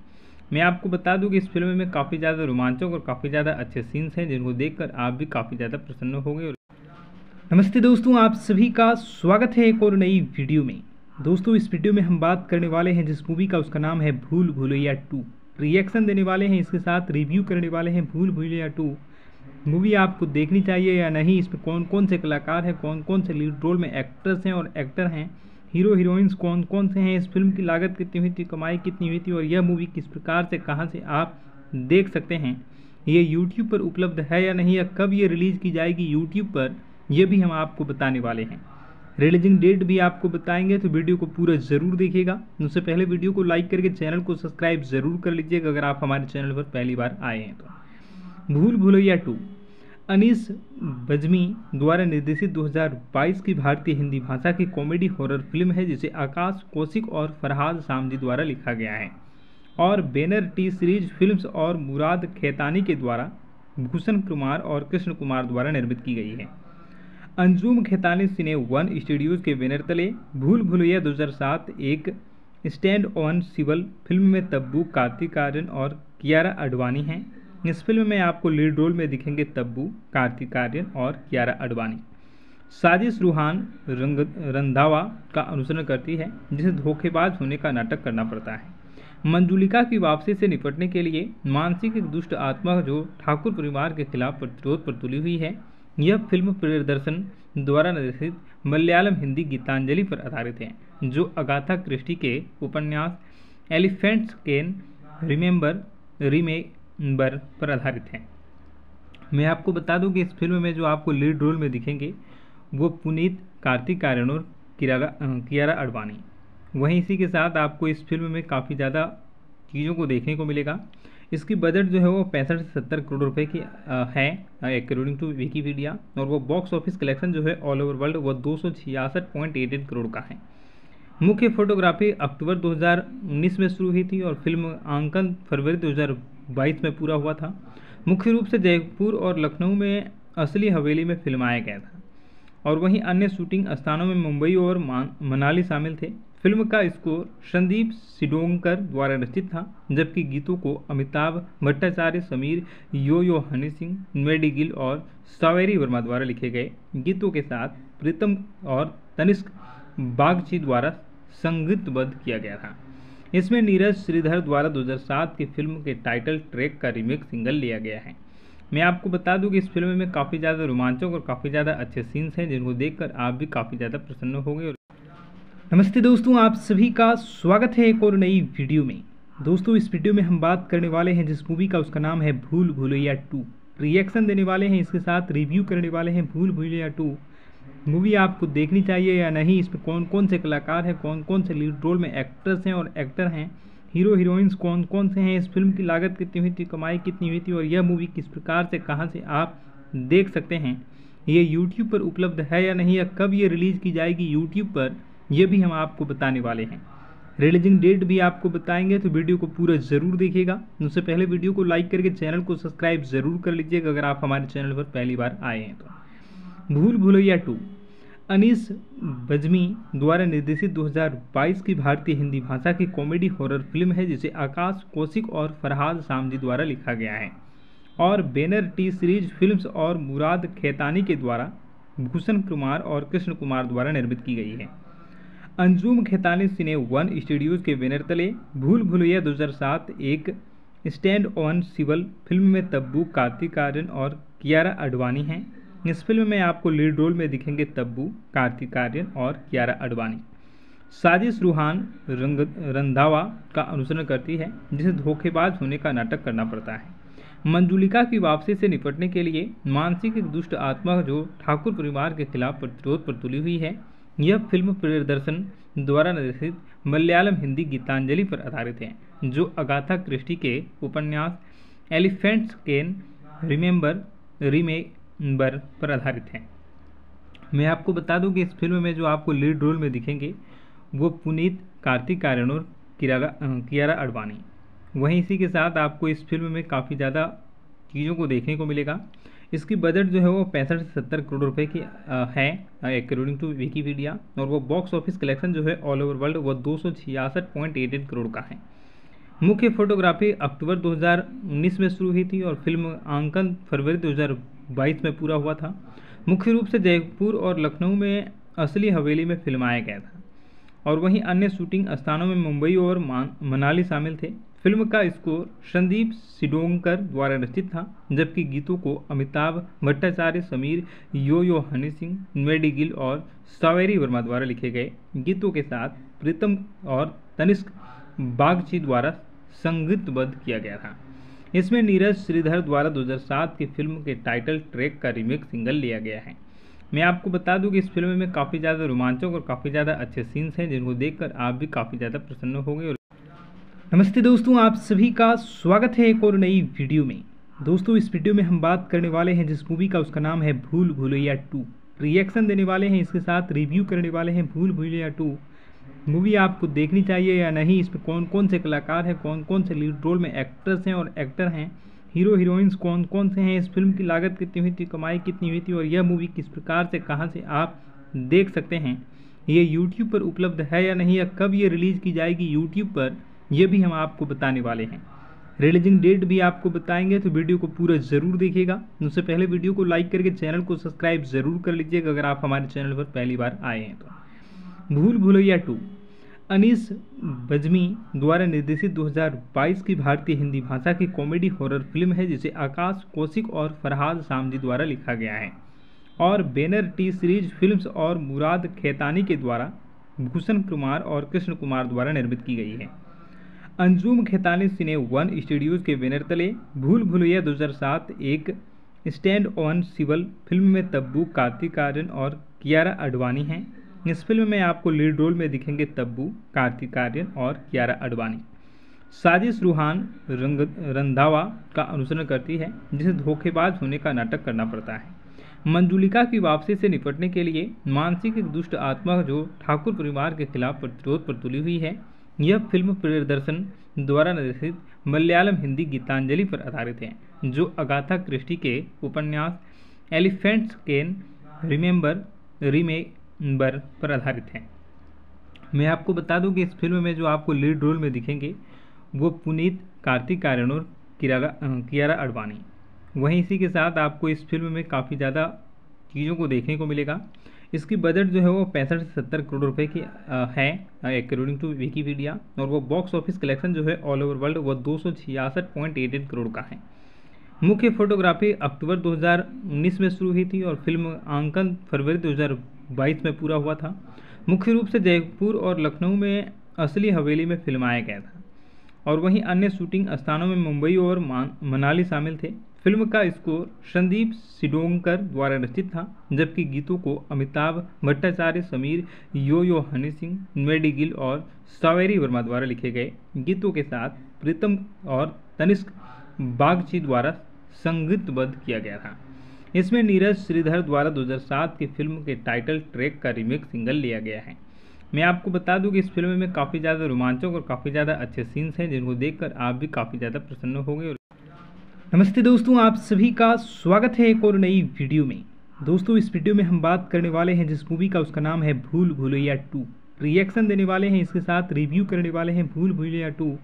A: मैं आपको बता दूँ कि इस फ़िल्म में काफ़ी ज़्यादा रोमांचक और काफ़ी ज़्यादा अच्छे सीन्स हैं, जिनको देखकर आप भी काफ़ी ज़्यादा प्रसन्न होंगे। नमस्ते दोस्तों, आप सभी का स्वागत है एक और नई वीडियो में। दोस्तों, इस वीडियो में हम बात करने वाले हैं जिस मूवी का, उसका नाम है भूल भूलैया टू। रिएक्शन देने वाले हैं, इसके साथ रिव्यू करने वाले हैं भूल भूलैया टू। मूवी आपको देखनी चाहिए या नहीं, इसमें कौन कौन से कलाकार हैं, कौन कौन से लीड रोल में एक्ट्रेस हैं और एक्टर हैं हीरो हीरोइंस कौन कौन से हैं, इस फ़िल्म की लागत कितनी हुई थी, कमाई कितनी हुई थी और यह मूवी किस प्रकार से, कहाँ से आप देख सकते हैं, ये यूट्यूब पर उपलब्ध है या नहीं या कब ये रिलीज़ की जाएगी यूट्यूब पर यह भी हम आपको बताने वाले हैं। रिलीजिंग डेट भी आपको बताएँगे तो वीडियो को पूरा ज़रूर देखिएगा। उससे पहले वीडियो को लाइक करके चैनल को सब्सक्राइब ज़रूर कर लीजिएगा, अगर आप हमारे चैनल पर पहली बार आए हैं तो। भूल भुलैया टू। अनीस बजमी द्वारा निर्देशित 2022 की भारतीय हिंदी भाषा की कॉमेडी हॉरर फ़िल्म है, जिसे आकाश कौशिक और फरहाद सामजी द्वारा लिखा गया है। और बैनर टी सीरीज़ फिल्म्स और मुराद खेतानी के द्वारा भूषण कुमार और कृष्ण कुमार द्वारा निर्मित की गई है। Anjum Khetani Cine One Studios के बैनर तले भूल भुलैया 2007 एक स्टैंड ऑन सिवल फ़िल्म में तब्बू, कार्तिक आर्यन और कियारा अडवाणी हैं। इस फ़िल्म में आपको लीड रोल में दिखेंगे तब्बू, कार्तिक आर्यन और कियारा अडवाणी साजिश रूहान रंग, रंधावा का अनुसरण करती है, जिसे धोखेबाज होने का नाटक करना पड़ता है। मंजुलिका की वापसी से निपटने के लिए मानसिक एक दुष्ट आत्मा जो ठाकुर परिवार के खिलाफ प्रतिरोध पर तुली हुई है, यह फ़िल्म प्रदर्शन द्वारा निर्देशित मलयालम हिंदी गीतांजलि पर आधारित है, जो अगाथा क्रिस्टी के उपन्यास एलिफेंट्स कैन रिमेंबर रिमेंबर पर आधारित है। मैं आपको बता दूँ कि इस फ़िल्म में जो आपको लीड रोल में दिखेंगे, वो पुनीत, कार्तिक आर्यन और कियारा अडवाणी वहीं इसी के साथ आपको इस फ़िल्म में काफ़ी ज़्यादा चीज़ों को देखने को मिलेगा। इसकी बजट जो है वो पैंसठ से सत्तर करोड़ रुपए की है अकॉर्डिंग टू विकीपीडिया और वो बॉक्स ऑफ़िस कलेक्शन जो है ऑल ओवर वर्ल्ड वो दो करोड़ का है। मुख्य फोटोग्राफी अक्टूबर 2019 में शुरू हुई थी और फ़िल्म आंकन फरवरी 2022 में पूरा हुआ था। मुख्य रूप से जयपुर और लखनऊ में असली हवेली में फिल्माया गया था और वहीं अन्य शूटिंग स्थानों में मुंबई और मनाली शामिल थे। फ़िल्म का स्कोर संदीप सिडोंकर द्वारा रचित था, जबकि गीतों को अमिताभ भट्टाचार्य, समीर यो यो हनी सिंह मेडी गिल और सावेरी वर्मा द्वारा लिखे गए गीतों के साथ प्रीतम और तनिष्क बागची द्वारा संगीतबद्ध किया गया था। इसमें नीरज श्रीधर द्वारा 2007 की फ़िल्म के टाइटल ट्रैक का रीमेक सिंगल लिया गया है। मैं आपको बता दूँ कि इस फ़िल्म में काफ़ी ज़्यादा रोमांचक और काफ़ी ज़्यादा अच्छे सीन्स हैं, जिनको देखकर आप भी काफ़ी ज़्यादा प्रसन्न होंगे। नमस्ते दोस्तों, आप सभी का स्वागत है एक और नई वीडियो में। दोस्तों, इस वीडियो में हम बात करने वाले हैं जिस मूवी का, उसका नाम है भूल भूलैया टू। रिएक्शन देने वाले हैं, इसके साथ रिव्यू करने वाले हैं भूल भूलैया टू। मूवी आपको देखनी चाहिए या नहीं इसमें कौन कौन से कलाकार हैं, कौन कौन से लीड रोल में एक्ट्रेस हैं और एक्टर हैं हीरो हीरोइंस कौन कौन से हैं, इस फ़िल्म की लागत कितनी हुई थी, कमाई कितनी हुई थी और यह मूवी किस प्रकार से, कहाँ से आप देख सकते हैं, ये यूट्यूब पर उपलब्ध है या नहीं या कब ये रिलीज़ की जाएगी यूट्यूब पर यह भी हम आपको बताने वाले हैं। रिलीजिंग डेट भी आपको बताएँगे तो वीडियो को पूरा ज़रूर देखिएगा। उससे पहले वीडियो को लाइक करके चैनल को सब्सक्राइब ज़रूर कर लीजिएगा, अगर आप हमारे चैनल पर पहली बार आए हैं तो। भूल भूलैया टू। अनीस बजमी द्वारा निर्देशित 2022 की भारतीय हिंदी भाषा की कॉमेडी हॉरर फ़िल्म है, जिसे आकाश कौशिक और फरहाद सामजी द्वारा लिखा गया है। और बैनर टी सीरीज़ फिल्म्स और मुराद खेतानी के द्वारा भूषण कुमार और कृष्ण कुमार द्वारा निर्मित की गई है। Anjum Khetani Cine One Studios के बैनर तले भूल भूलैया 2007 एक स्टैंड ऑन सिवल फ़िल्म में तब्बू, कार्तिक आर्यन और कियारा अडवाणी हैं। इस फ़िल्म में आपको लीड रोल में दिखेंगे तब्बू, कार्तिक आर्यन और कियारा अडवाणी साजिश रूहान रंग, रंधावा का अनुसरण करती है, जिसे धोखेबाज होने का नाटक करना पड़ता है। मंजुलिका की वापसी से निपटने के लिए मानसिक एक दुष्ट आत्मा जो ठाकुर परिवार के खिलाफ प्रतिरोध पर तुली हुई है, यह फ़िल्म प्रदर्शन द्वारा निर्देशित मलयालम हिंदी गीतांजलि पर आधारित है, जो अगाथा क्रिस्टी के उपन्यास एलिफेंट्स कैन रिमेंबर रीमेक बर पर आधारित है। मैं आपको बता दूँ कि इस फ़िल्म में जो आपको लीड रोल में दिखेंगे, वो पुनीत, कार्तिक आर्यन और कियारा अडवाणी वहीं इसी के साथ आपको इस फ़िल्म में काफ़ी ज़्यादा चीज़ों को देखने को मिलेगा। इसकी बजट जो है वो पैंसठ से सत्तर करोड़ रुपए की है अकॉर्डिंग टू विकीपीडिया और वो बॉक्स ऑफ़िस कलेक्शन जो है ऑल ओवर वर्ल्ड वो दो करोड़ का है। मुख्य फोटोग्राफी अक्टूबर 2019 में शुरू हुई थी और फ़िल्म आंकन फरवरी 2022 में पूरा हुआ था। मुख्य रूप से जयपुर और लखनऊ में असली हवेली में फिल्माया गया था और वहीं अन्य शूटिंग स्थानों में मुंबई और मनाली शामिल थे। फ़िल्म का स्कोर संदीप सिडोंकर द्वारा रचित था, जबकि गीतों को अमिताभ भट्टाचार्य, समीर यो यो हनी सिंह मेडी गिल और सावेरी वर्मा द्वारा लिखे गए गीतों के साथ प्रीतम और तनिष्क बागची द्वारा संगीतबद्ध किया गया था। इसमें नीरज श्रीधर द्वारा 2007 की फ़िल्म के टाइटल ट्रैक का रीमेक सिंगल लिया गया है। मैं आपको बता दूँ कि इस फ़िल्म में काफ़ी ज़्यादा रोमांचक और काफ़ी ज़्यादा अच्छे सीन्स हैं, जिनको देखकर आप भी काफ़ी ज़्यादा प्रसन्न होंगे नमस्ते दोस्तों, आप सभी का स्वागत है एक और नई वीडियो में। दोस्तों, इस वीडियो में हम बात करने वाले हैं जिस मूवी का, उसका नाम है भूल भूलैया टू। रिएक्शन देने वाले हैं, इसके साथ रिव्यू करने वाले हैं भूल भूलैया टू। मूवी आपको देखनी चाहिए या नहीं, इसमें कौन कौन से कलाकार हैं, कौन कौन से लीड रोल में एक्ट्रेस हैं और एक्टर हैं, हीरो हीरोइंस कौन कौन से हैं, इस फ़िल्म की लागत कितनी हुई थी, कमाई कितनी हुई थी और यह मूवी किस प्रकार से, कहाँ से आप देख सकते हैं, ये यूट्यूब पर उपलब्ध है या नहीं या कब ये रिलीज़ की जाएगी यूट्यूब पर यह भी हम आपको बताने वाले हैं। रिलीजिंग डेट भी आपको बताएँगे तो वीडियो को पूरा ज़रूर देखिएगा। उससे पहले वीडियो को लाइक करके चैनल को सब्सक्राइब ज़रूर कर लीजिएगा, अगर आप हमारे चैनल पर पहली बार आए हैं तो। भूल भूलैया टू। अनीस बजमी द्वारा निर्देशित 2022 की भारतीय हिंदी भाषा की कॉमेडी हॉरर फ़िल्म है, जिसे आकाश कौशिक और फरहाद सामजी द्वारा लिखा गया है। और बैनर टी सीरीज़ फिल्म्स और मुराद खेतानी के द्वारा भूषण कुमार और कृष्ण कुमार द्वारा निर्मित की गई है। Anjum Khetani Cine One Studios के बैनर तले भूल भूलैया 2007 एक स्टैंड ऑन सिवल फ़िल्म में तब्बू, कार्तिक आर्यन और कियारा अडवाणी हैं। इस फ़िल्म में आपको लीड रोल में दिखेंगे तब्बू, कार्तिक आर्यन और कियारा अडवाणी साजिश रूहान रंग, रंधावा का अनुसरण करती है, जिसे धोखेबाज होने का नाटक करना पड़ता है। मंजुलिका की वापसी से निपटने के लिए मानसिक एक दुष्ट आत्मा जो ठाकुर परिवार के खिलाफ प्रतिरोध पर तुली हुई है, यह फ़िल्म प्रदर्शन द्वारा निर्देशित मलयालम हिंदी गीतांजलि पर आधारित है, जो अगाथा क्रिस्टी के उपन्यास एलिफेंट्स कैन रिमेंबर रीमेक बर पर आधारित है। मैं आपको बता दूँ कि इस फ़िल्म में जो आपको लीड रोल में दिखेंगे, वो पुनीत, कार्तिक आर्यन और कियारा अडवाणी वहीं इसी के साथ आपको इस फ़िल्म में काफ़ी ज़्यादा चीज़ों को देखने को मिलेगा। इसकी बजट जो है वो पैंसठ से सत्तर करोड़ रुपए की है अकॉर्डिंग टू विकीपीडिया और वो बॉक्स ऑफ़िस कलेक्शन जो है ऑल ओवर वर्ल्ड वो दो करोड़ का है। मुख्य फोटोग्राफी अक्टूबर 2019 में शुरू हुई थी और फ़िल्म आंकन फरवरी 2022 में पूरा हुआ था। मुख्य रूप से जयपुर और लखनऊ में असली हवेली में फिल्माया गया था और वहीं अन्य शूटिंग स्थानों में मुंबई और मनाली शामिल थे। फ़िल्म का स्कोर संदीप सिडोंकर द्वारा रचित था, जबकि गीतों को अमिताभ भट्टाचार्य, समीर यो यो हनी सिंह, मेडी गिल और सावेरी वर्मा द्वारा लिखे गए। गीतों के साथ प्रीतम और तनिष्क बागची द्वारा संगीतबद्ध किया गया था। इसमें नीरज श्रीधर द्वारा 2007 की फ़िल्म के टाइटल ट्रैक का रीमेक सिंगल लिया गया है। मैं आपको बता दूँ कि इस फ़िल्म में काफ़ी ज़्यादा रोमांचक और काफ़ी ज़्यादा अच्छे सीन्स हैं, जिनको देखकर आप भी काफ़ी ज़्यादा प्रसन्न होंगे नमस्ते दोस्तों, आप सभी का स्वागत है एक और नई वीडियो में। दोस्तों, इस वीडियो में हम बात करने वाले हैं जिस मूवी का, उसका नाम है भूल भूलैया टू। रिएक्शन देने वाले हैं, इसके साथ रिव्यू करने वाले हैं भूल भूलैया टू।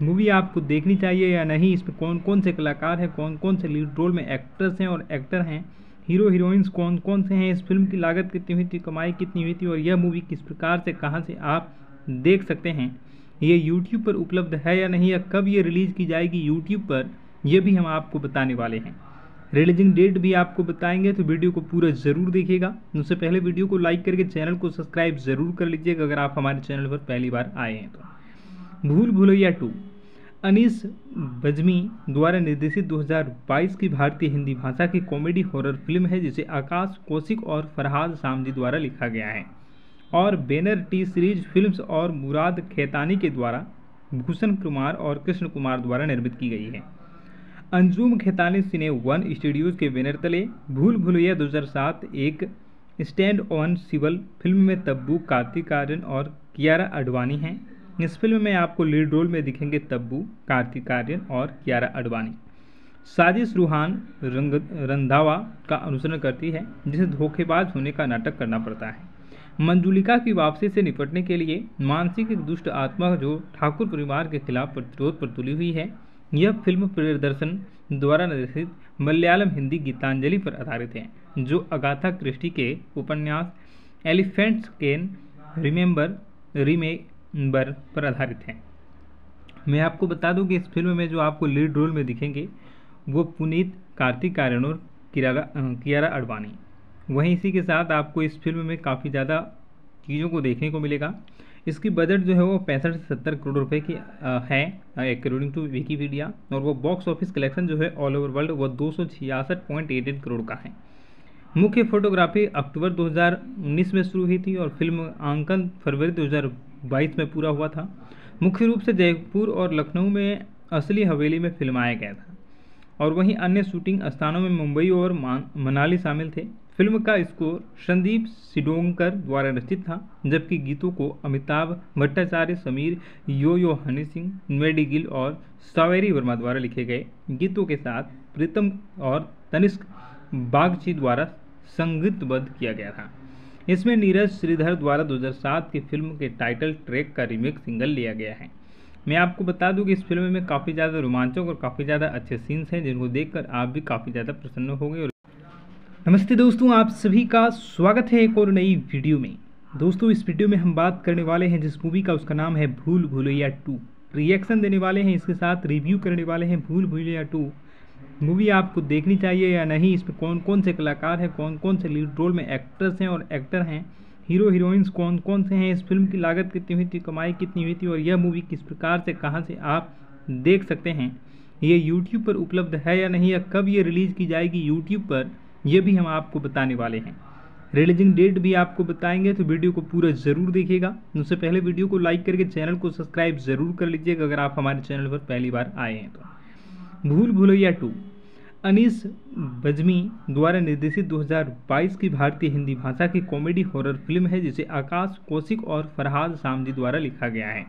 A: मूवी आपको देखनी चाहिए या नहीं, इसमें कौन कौन से कलाकार हैं, कौन कौन से लीड रोल में एक्ट्रेस हैं और एक्टर हैं हीरो हीरोइंस कौन कौन से हैं, इस फ़िल्म की लागत कितनी हुई थी, कमाई कितनी हुई थी और यह मूवी किस प्रकार से, कहाँ से आप देख सकते हैं ये यूट्यूब पर उपलब्ध है या नहीं या कब ये रिलीज़ की जाएगी यूट्यूब पर, यह भी हम आपको बताने वाले हैं। रिलीजिंग डेट भी आपको बताएँगे तो वीडियो को पूरा ज़रूर देखिएगा। उससे पहले वीडियो को लाइक करके चैनल को सब्सक्राइब ज़रूर कर लीजिएगा, अगर आप हमारे चैनल पर पहली बार आए हैं तो। भूल भूलैया टू। अनीस बजमी द्वारा निर्देशित 2022 की भारतीय हिंदी भाषा की कॉमेडी हॉरर फ़िल्म है, जिसे आकाश कौशिक और फरहाद सामजी द्वारा लिखा गया है। और बैनर टी सीरीज़ फिल्म्स और मुराद खेतानी के द्वारा भूषण कुमार और कृष्ण कुमार द्वारा निर्मित की गई है। Anjum Khetani Cine One Studios के बैनर तले भूल भूलैया 2007 एक स्टैंड ऑन सिवल फ़िल्म में तब्बू, कार्तिक आर्यन और कियारा अडवाणी हैं। इस फ़िल्म में आपको लीड रोल में दिखेंगे तब्बू, कार्तिक आर्यन और कियारा अडवाणी साजिश रूहान रंग, रंधावा का अनुसरण करती है, जिसे धोखेबाज होने का नाटक करना पड़ता है। मंजुलिका की वापसी से निपटने के लिए मानसिक एक दुष्ट आत्मा जो ठाकुर परिवार के खिलाफ प्रतिरोध पर तुली हुई है, यह फ़िल्म प्रदर्शन द्वारा निर्देशित मलयालम हिंदी गीतांजलि पर आधारित है, जो अगाथा क्रिस्टी के उपन्यास एलिफेंट्स कैन रिमेंबर रिमेंबर पर आधारित है। मैं आपको बता दूँ कि इस फ़िल्म में जो आपको लीड रोल में दिखेंगे, वो पुनीत, कार्तिक आर्यन और कियारा अडवाणी वहीं इसी के साथ आपको इस फ़िल्म में काफ़ी ज़्यादा चीज़ों को देखने को मिलेगा। इसकी बजट जो है वो पैंसठ से सत्तर करोड़ रुपए की है अकॉर्डिंग टू विकीपीडिया और वो बॉक्स ऑफ़िस कलेक्शन जो है ऑल ओवर वर्ल्ड वो दो करोड़ का है। मुख्य फोटोग्राफी अक्टूबर 2019 में शुरू हुई थी और फ़िल्म आंकन फरवरी 2022 में पूरा हुआ था। मुख्य रूप से जयपुर और लखनऊ में असली हवेली में फिल्माया गया था और वहीं अन्य शूटिंग स्थानों में मुंबई और मनाली शामिल थे। फ़िल्म का स्कोर संदीप सिडोंकर द्वारा रचित था, जबकि गीतों को अमिताभ भट्टाचार्य, समीर यो यो हनी सिंह मेडी गिल और सावेरी वर्मा द्वारा लिखे गए गीतों के साथ प्रीतम और तनिष्क बागची द्वारा संगीतबद्ध किया गया था। इसमें नीरज श्रीधर द्वारा 2007 की फ़िल्म के टाइटल ट्रैक का रीमेक सिंगल लिया गया है। मैं आपको बता दूँ कि इस फ़िल्म में काफ़ी ज़्यादा रोमांचक और काफ़ी ज़्यादा अच्छे सीन्स हैं, जिनको देखकर आप भी काफ़ी ज़्यादा प्रसन्न होंगे नमस्ते दोस्तों, आप सभी का स्वागत है एक और नई वीडियो में। दोस्तों, इस वीडियो में हम बात करने वाले हैं जिस मूवी का, उसका नाम है भूल भूलैया टू। रिएक्शन देने वाले हैं, इसके साथ रिव्यू करने वाले हैं भूल भूलैया टू। मूवी आपको देखनी चाहिए या नहीं, इसमें कौन कौन से कलाकार हैं, कौन कौन से लीड रोल में एक्ट्रेस हैं और एक्टर हैं हीरो हीरोइंस कौन कौन से हैं, इस फ़िल्म की लागत कितनी हुई थी, कमाई कितनी हुई थी और यह मूवी किस प्रकार से, कहाँ से आप देख सकते हैं, ये यूट्यूब पर उपलब्ध है या नहीं या कब ये रिलीज़ की जाएगी यूट्यूब पर यह भी हम आपको बताने वाले हैं। रिलीजिंग डेट भी आपको बताएँगे तो वीडियो को पूरा ज़रूर देखिएगा। उससे पहले वीडियो को लाइक करके चैनल को सब्सक्राइब ज़रूर कर लीजिएगा, अगर आप हमारे चैनल पर पहली बार आए हैं तो। भूल भूलैया टू। अनीस बजमी द्वारा निर्देशित 2022 की भारतीय हिंदी भाषा की कॉमेडी हॉरर फ़िल्म है, जिसे आकाश कौशिक और फरहाद सामजी द्वारा लिखा गया है।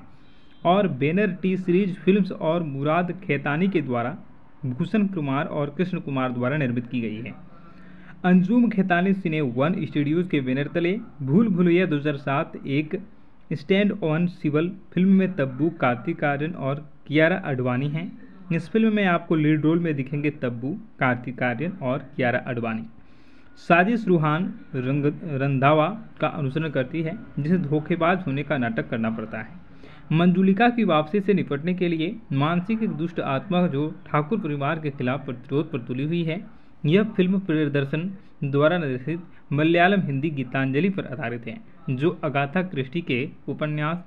A: और बैनर टी सीरीज़ फिल्म्स और मुराद खेतानी के द्वारा भूषण कुमार और कृष्ण कुमार द्वारा निर्मित की गई है। Anjum Khetani Cine One Studios के बैनर तले भूल भूलैया 2007 एक स्टैंड ऑन सिवल फ़िल्म में तब्बू, कार्तिक आर्यन और कियारा अडवाणी हैं। इस फ़िल्म में आपको लीड रोल में दिखेंगे तब्बू, कार्तिक आर्यन और कियारा अडवाणी साजिश रूहान रंग, रंधावा का अनुसरण करती है, जिसे धोखेबाज होने का नाटक करना पड़ता है। मंजुलिका की वापसी से निपटने के लिए मानसिक एक दुष्ट आत्मा जो ठाकुर परिवार के खिलाफ प्रतिरोध पर तुली हुई है, यह फ़िल्म प्रियदर्शन द्वारा निर्देशित मलयालम हिंदी गीतांजलि पर आधारित है, जो अगाथा क्रिस्टी के उपन्यास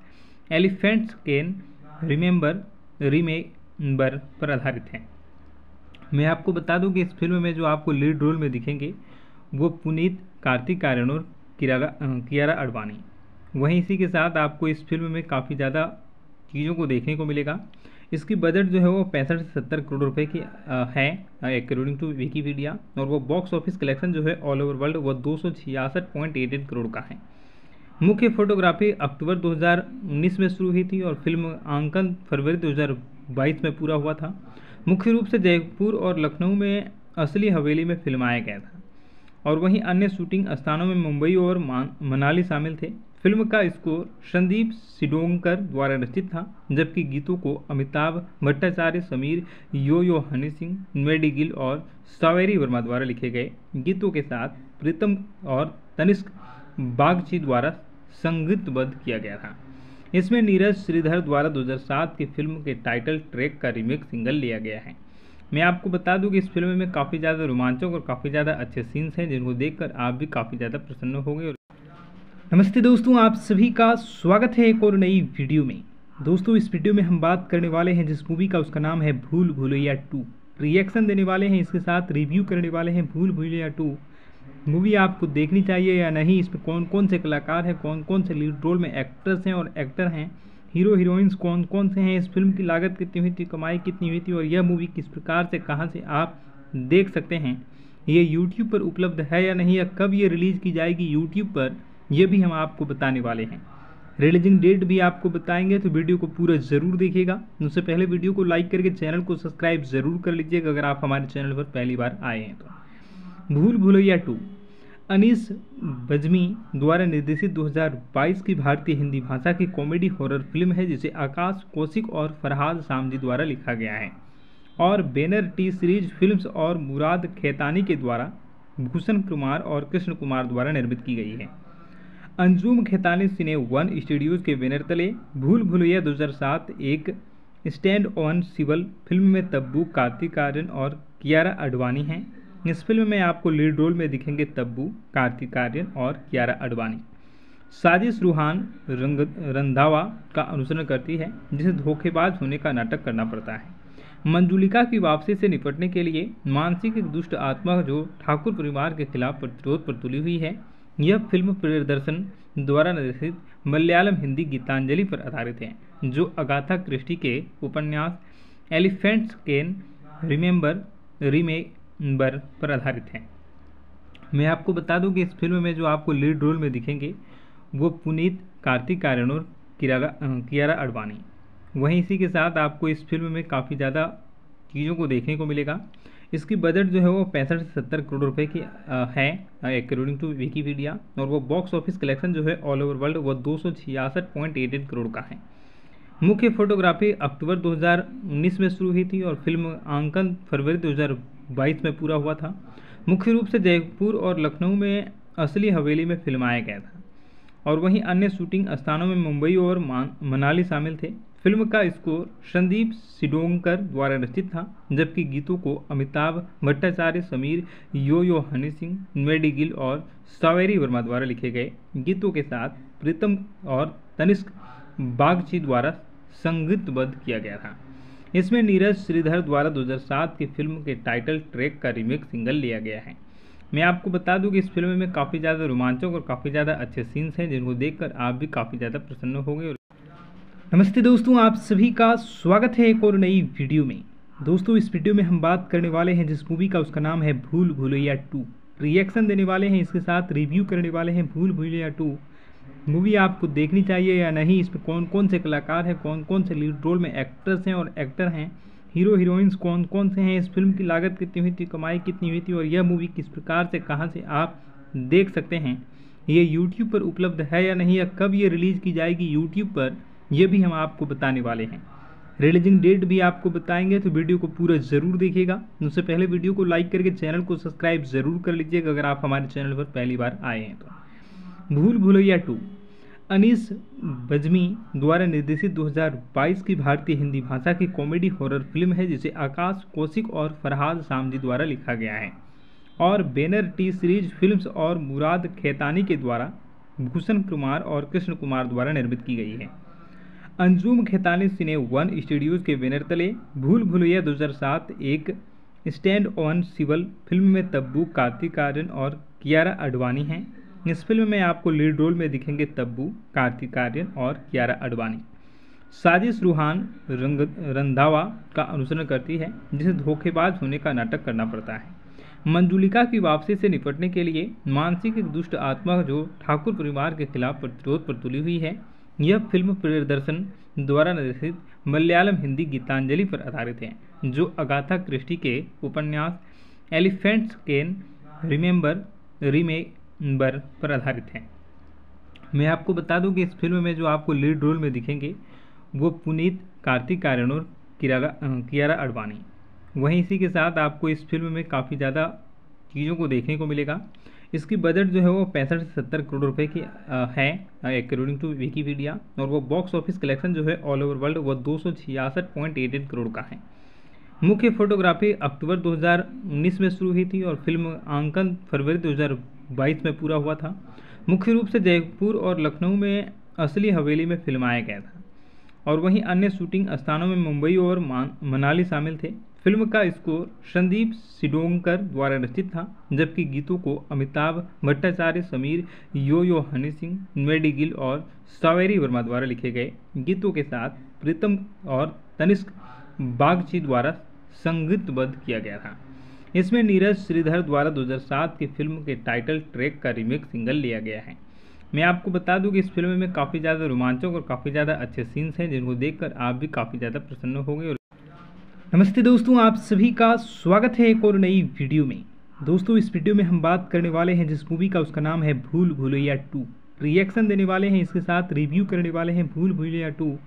A: एलिफेंट्स कैन रिमेंबर रिमेंबर पर आधारित है। मैं आपको बता दूँ कि इस फ़िल्म में जो आपको लीड रोल में दिखेंगे, वो पुनीत, कार्तिक आर्यन और कियारा अडवाणी वहीं इसी के साथ आपको इस फ़िल्म में काफ़ी ज़्यादा चीज़ों को देखने को मिलेगा। इसकी बजट जो है वो पैंसठ से सत्तर करोड़ रुपए की है अकॉर्डिंग टू विकीपीडिया और वो बॉक्स ऑफ़िस कलेक्शन जो है ऑल ओवर वर्ल्ड वो दो करोड़ का है। मुख्य फोटोग्राफी अक्टूबर 2019 में शुरू हुई थी और फ़िल्म आंकन फरवरी 2022 में पूरा हुआ था। मुख्य रूप से जयपुर और लखनऊ में असली हवेली में फिल्माया गया था और वहीं अन्य शूटिंग स्थानों में मुंबई और मनाली शामिल थे। फ़िल्म का स्कोर संदीप सिडोंकर द्वारा रचित था, जबकि गीतों को अमिताभ भट्टाचार्य, समीर यो यो हनी सिंह, मेडी गिल और सावेरी वर्मा द्वारा लिखे गए गीतों के साथ प्रीतम और तनिष्क बागची द्वारा संगीतबद्ध किया गया था। इसमें नीरज श्रीधर द्वारा 2007 की फ़िल्म के टाइटल ट्रैक का रीमेक सिंगल लिया गया है। मैं आपको बता दूँ कि इस फ़िल्म में काफ़ी ज़्यादा रोमांचक और काफ़ी ज़्यादा अच्छे सीन्स हैं, जिनको देखकर आप भी काफ़ी ज़्यादा प्रसन्न होंगे नमस्ते दोस्तों, आप सभी का स्वागत है एक और नई वीडियो में। दोस्तों, इस वीडियो में हम बात करने वाले हैं जिस मूवी का, उसका नाम है भूल भूलैया टू। रिएक्शन देने वाले हैं, इसके साथ रिव्यू करने वाले हैं भूल भूलैया टू। मूवी आपको देखनी चाहिए या नहीं, इसमें कौन कौन से कलाकार हैं, कौन कौन से लीड रोल में एक्ट्रेस हैं और एक्टर हैं हीरो हीरोइंस कौन कौन से हैं, इस फ़िल्म की लागत कितनी हुई थी, कमाई कितनी हुई थी और यह मूवी किस प्रकार से, कहाँ से आप देख सकते हैं, ये यूट्यूब पर उपलब्ध है या नहीं या कब ये रिलीज़ की जाएगी यूट्यूब पर यह भी हम आपको बताने वाले हैं। रिलीजिंग डेट भी आपको बताएँगे तो वीडियो को पूरा ज़रूर देखिएगा। उससे पहले वीडियो को लाइक करके चैनल को सब्सक्राइब ज़रूर कर लीजिएगा, अगर आप हमारे चैनल पर पहली बार आए हैं तो। भूल भूलैया टू। अनीस बजमी द्वारा निर्देशित 2022 की भारतीय हिंदी भाषा की कॉमेडी हॉरर फ़िल्म है, जिसे आकाश कौशिक और फरहाद सामजी द्वारा लिखा गया है। और बैनर टी सीरीज़ फिल्म्स और मुराद खेतानी के द्वारा भूषण कुमार और कृष्ण कुमार द्वारा निर्मित की गई है। Anjum Khetani Cine One Studios के बैनर तले भूल भुलैया 2007 एक स्टैंड ऑन सिवल फ़िल्म में तब्बू, कार्तिक आर्यन और कियारा अडवाणी हैं। इस फ़िल्म में आपको लीड रोल में दिखेंगे तब्बू, कार्तिक आर्यन और कियारा अडवाणी साजिश रूहान रंग, रंधावा का अनुसरण करती है, जिसे धोखेबाज होने का नाटक करना पड़ता है। मंजुलिका की वापसी से निपटने के लिए मानसिक एक दुष्ट आत्मा जो ठाकुर परिवार के खिलाफ प्रतिरोध पर तुली हुई है, यह फ़िल्म प्रियदर्शन द्वारा निर्देशित मलयालम हिंदी गीतांजलि पर आधारित है, जो अगाथा क्रिस्टी के उपन्यास एलिफेंट्स कैन रिमेंबर रिमेंबर पर आधारित है। मैं आपको बता दूँ कि इस फ़िल्म में जो आपको लीड रोल में दिखेंगे, वो पुनीत, कार्तिक आर्यन और कियारा अडवाणी वहीं इसी के साथ आपको इस फ़िल्म में काफ़ी ज़्यादा चीज़ों को देखने को मिलेगा। इसकी बजट जो है वो पैंसठ से सत्तर करोड़ रुपए की है अकॉर्डिंग टू विकीपीडिया और वो बॉक्स ऑफ़िस कलेक्शन जो है ऑल ओवर वर्ल्ड वो दो करोड़ का है। मुख्य फोटोग्राफी अक्टूबर 2019 में शुरू हुई थी और फ़िल्म आंकन फरवरी 2022 में पूरा हुआ था। मुख्य रूप से जयपुर और लखनऊ में असली हवेली में फिल्माया गया था और वहीं अन्य शूटिंग स्थानों में मुंबई और मनाली शामिल थे। फ़िल्म का स्कोर संदीप सिडोंकर द्वारा रचित था, जबकि गीतों को अमिताभ भट्टाचार्य, समीर यो यो हनी सिंह मेडी गिल और सावेरी वर्मा द्वारा लिखे गए गीतों के साथ प्रीतम और तनिष्क बागची द्वारा संगीतबद्ध किया गया था। इसमें नीरज श्रीधर द्वारा 2007 की फ़िल्म के टाइटल ट्रैक का रीमेक सिंगल लिया गया है। मैं आपको बता दूँ कि इस फ़िल्म में काफ़ी ज़्यादा रोमांचक और काफ़ी ज़्यादा अच्छे सीन्स हैं, जिनको देखकर आप भी काफ़ी ज़्यादा प्रसन्न होंगे। नमस्ते दोस्तों, आप सभी का स्वागत है एक और नई वीडियो में। दोस्तों, इस वीडियो में हम बात करने वाले हैं जिस मूवी का, उसका नाम है भूल भूलैया टू। रिएक्शन देने वाले हैं, इसके साथ रिव्यू करने वाले हैं भूल भूलैया टू। मूवी आपको देखनी चाहिए या नहीं, इसमें कौन कौन से कलाकार हैं, कौन कौन से लीड रोल में एक्ट्रेस हैं और एक्टर हैं हीरो हीरोइंस कौन कौन से हैं, इस फ़िल्म की लागत कितनी हुई थी, कमाई कितनी हुई थी और यह मूवी किस प्रकार से, कहाँ से आप देख सकते हैं, ये यूट्यूब पर उपलब्ध है या नहीं या कब ये रिलीज़ की जाएगी यूट्यूब पर यह भी हम आपको बताने वाले हैं। रिलीजिंग डेट भी आपको बताएँगे तो वीडियो को पूरा ज़रूर देखिएगा। उससे पहले वीडियो को लाइक करके चैनल को सब्सक्राइब ज़रूर कर लीजिएगा, अगर आप हमारे चैनल पर पहली बार आए हैं तो। भूल भूलैया टू। अनीस बजमी द्वारा निर्देशित 2022 की भारतीय हिंदी भाषा की कॉमेडी हॉरर फ़िल्म है, जिसे आकाश कौशिक और फरहाद सामजी द्वारा लिखा गया है। और बैनर टी सीरीज़ फिल्म्स और मुराद खेतानी के द्वारा भूषण कुमार और कृष्ण कुमार द्वारा निर्मित की गई है। Anjum Khetani cine one studios के बैनर तले भूल भुलैया 2007 एक स्टैंड ऑन सिवल फ़िल्म में तब्बू, कार्तिक आर्यन और कियारा अडवाणी हैं। इस फ़िल्म में आपको लीड रोल में दिखेंगे तब्बू, कार्तिक आर्यन और कियारा अडवाणी साजिश रूहान रंग, रंधावा का अनुसरण करती है, जिसे धोखेबाज होने का नाटक करना पड़ता है। मंजुलिका की वापसी से निपटने के लिए मानसिक एक दुष्ट आत्मा जो ठाकुर परिवार के खिलाफ प्रतिरोध पर तुली हुई है, यह फ़िल्म प्रियदर्शन द्वारा निर्देशित मलयालम हिंदी गीतांजलि पर आधारित है, जो अगाथा क्रिस्टी के उपन्यास एलिफेंट्स कैन रिमेंबर रिमेंबर पर आधारित है। मैं आपको बता दूँ कि इस फ़िल्म में जो आपको लीड रोल में दिखेंगे, वो पुनीत, कार्तिक आर्यन और कियारा अडवाणी वहीं इसी के साथ आपको इस फ़िल्म में काफ़ी ज़्यादा चीज़ों को देखने को मिलेगा। इसकी बजट जो है वो पैंसठ से सत्तर करोड़ रुपए की है अकॉर्डिंग टू विकीपीडिया और वो बॉक्स ऑफ़िस कलेक्शन जो है ऑल ओवर वर्ल्ड वो दो करोड़ का है। मुख्य फोटोग्राफी अक्टूबर 2019 में शुरू हुई थी और फ़िल्म आंकन फरवरी 2022 में पूरा हुआ था। मुख्य रूप से जयपुर और लखनऊ में असली हवेली में फिल्माया गया था और वहीं अन्य शूटिंग स्थानों में मुंबई और मनाली शामिल थे। फ़िल्म का स्कोर संदीप सिडोंकर द्वारा रचित था, जबकि गीतों को अमिताभ भट्टाचार्य, समीर यो यो हनी सिंह, मेडी गिल और सावेरी वर्मा द्वारा लिखे गए। गीतों के साथ प्रीतम और तनिष्क बागची द्वारा संगीतबद्ध किया गया था। इसमें नीरज श्रीधर द्वारा 2007 की फ़िल्म के टाइटल ट्रैक का रीमेक सिंगल लिया गया है। मैं आपको बता दूँ कि इस फ़िल्म में काफ़ी ज़्यादा रोमांचक और काफ़ी ज़्यादा अच्छे सीन्स हैं, जिनको देखकर आप भी काफ़ी ज़्यादा प्रसन्न होंगे। नमस्ते दोस्तों, आप सभी का स्वागत है एक और नई वीडियो में। दोस्तों, इस वीडियो में हम बात करने वाले हैं जिस मूवी का, उसका नाम है भूल भूलैया टू। रिएक्शन देने वाले हैं, इसके साथ रिव्यू करने वाले हैं भूल भूलैया टू।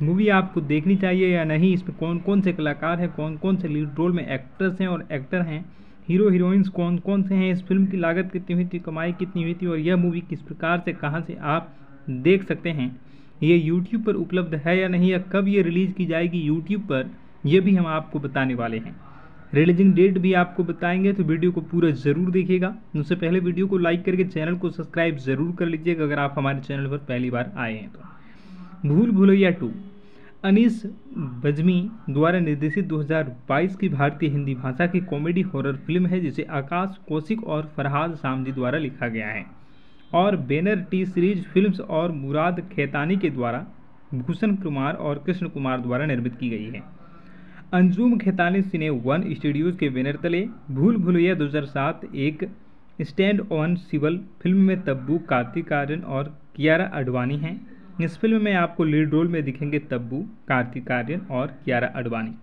A: मूवी आपको देखनी चाहिए या नहीं, इसमें कौन कौन से कलाकार हैं, कौन कौन से लीड रोल में एक्ट्रेस हैं और एक्टर हैं हीरो हीरोइंस कौन कौन से हैं, इस फ़िल्म की लागत कितनी हुई थी, कमाई कितनी हुई थी और यह मूवी किस प्रकार से, कहाँ से आप देख सकते हैं, ये यूट्यूब पर उपलब्ध है या नहीं या कब ये रिलीज़ की जाएगी यूट्यूब पर यह भी हम आपको बताने वाले हैं। रिलीजिंग डेट भी आपको बताएँगे तो वीडियो को पूरा ज़रूर देखिएगा। उससे पहले वीडियो को लाइक करके चैनल को सब्सक्राइब ज़रूर कर लीजिएगा, अगर आप हमारे चैनल पर पहली बार आए हैं तो। भूल भूलैया टू। अनीस बजमी द्वारा निर्देशित 2022 की भारतीय हिंदी भाषा की कॉमेडी हॉरर फ़िल्म है, जिसे आकाश कौशिक और फरहाद सामजी द्वारा लिखा गया है। और बैनर टी सीरीज़ फिल्म्स और मुराद खेतानी के द्वारा भूषण कुमार और कृष्ण कुमार द्वारा निर्मित की गई है। Anjum Khetani cine one studios के बैनर तले भूल भुलैया 2007 एक स्टैंड ऑन सिवल फ़िल्म में तब्बू, कार्तिक आर्यन और कियारा अडवाणी हैं। इस फ़िल्म में आपको लीड रोल में दिखेंगे तब्बू, कार्तिक आर्यन और कियारा अडवाणी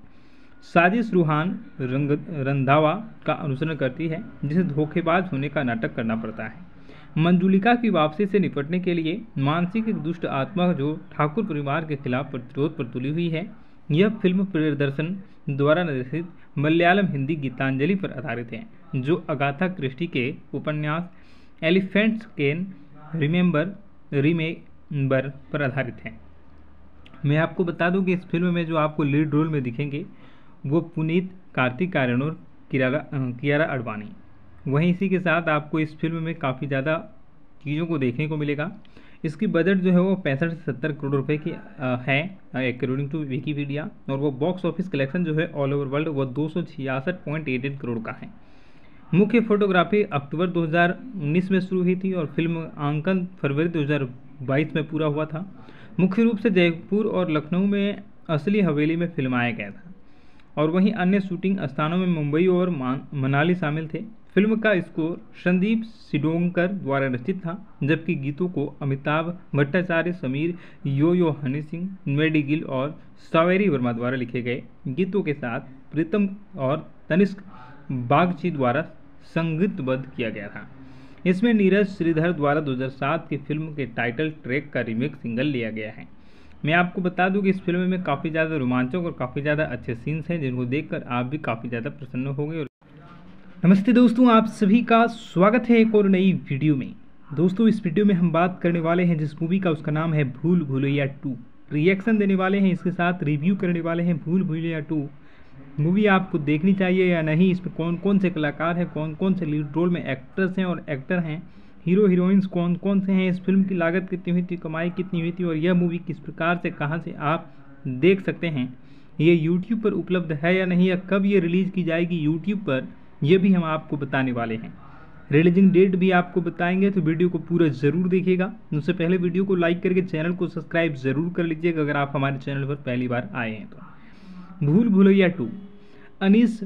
A: साजिश रूहान रंग, रंधावा का अनुसरण करती है, जिसे धोखेबाज होने का नाटक करना पड़ता है। मंजुलिका की वापसी से निपटने के लिए मानसिक एक दुष्ट आत्मा जो ठाकुर परिवार के खिलाफ प्रतिरोध पर तुली हुई है, यह फ़िल्म प्रियदर्शन द्वारा निर्देशित मलयालम हिंदी गीतांजलि पर आधारित है, जो अगाथा क्रिस्टी के उपन्यास एलिफेंट्स कैन रिमेंबर रिमेंबर पर आधारित है। मैं आपको बता दूँ कि इस फ़िल्म में जो आपको लीड रोल में दिखेंगे, वो पुनीत, कार्तिक आर्यन और कियारा अडवाणी वहीं इसी के साथ आपको इस फ़िल्म में काफ़ी ज़्यादा चीज़ों को देखने को मिलेगा। इसकी बजट जो है वो पैंसठ से सत्तर करोड़ रुपए की है अकॉर्डिंग टू विकीपीडिया और वो बॉक्स ऑफ़िस कलेक्शन जो है ऑल ओवर वर्ल्ड वो दो करोड़ का है। मुख्य फोटोग्राफी अक्टूबर 2019 में शुरू हुई थी और फ़िल्म आंकन फरवरी 2022 में पूरा हुआ था। मुख्य रूप से जयपुर और लखनऊ में असली हवेली में फिल्माया गया था और वहीं अन्य शूटिंग स्थानों में मुंबई और मनाली शामिल थे। फ़िल्म का स्कोर संदीप सिडोंकर द्वारा रचित था, जबकि गीतों को अमिताभ भट्टाचार्य, समीर यो यो हनी सिंह मेडी गिल और सावेरी वर्मा द्वारा लिखे गए गीतों के साथ प्रीतम और तनिष्क बागची द्वारा संगीतबद्ध किया गया था। इसमें नीरज श्रीधर द्वारा 2007 की फ़िल्म के टाइटल ट्रैक का रीमेक सिंगल लिया गया है। मैं आपको बता दूँ कि इस फ़िल्म में काफ़ी ज़्यादा रोमांचक और काफ़ी ज़्यादा अच्छे सीन्स हैं, जिनको देखकर आप भी काफ़ी ज़्यादा प्रसन्न होंगे। नमस्ते दोस्तों, आप सभी का स्वागत है एक और नई वीडियो में। दोस्तों, इस वीडियो में हम बात करने वाले हैं जिस मूवी का, उसका नाम है भूल भूलैया टू। रिएक्शन देने वाले हैं, इसके साथ रिव्यू करने वाले हैं भूल भूलैया टू। मूवी आपको देखनी चाहिए या नहीं, इसमें कौन कौन से कलाकार हैं, कौन कौन से लीड रोल में एक्ट्रेस हैं और एक्टर हैं हीरो हीरोइंस कौन कौन से हैं, इस फ़िल्म की लागत कितनी हुई थी, कमाई कितनी हुई थी और यह मूवी किस प्रकार से, कहाँ से आप देख सकते हैं, ये यूट्यूब पर उपलब्ध है या नहीं या कब ये रिलीज़ की जाएगी यूट्यूब पर यह भी हम आपको बताने वाले हैं। रिलीजिंग डेट भी आपको बताएँगे तो वीडियो को पूरा ज़रूर देखिएगा। उससे पहले वीडियो को लाइक करके चैनल को सब्सक्राइब ज़रूर कर लीजिएगा, अगर आप हमारे चैनल पर पहली बार आए हैं तो। भूल भूलैया टू। अनीस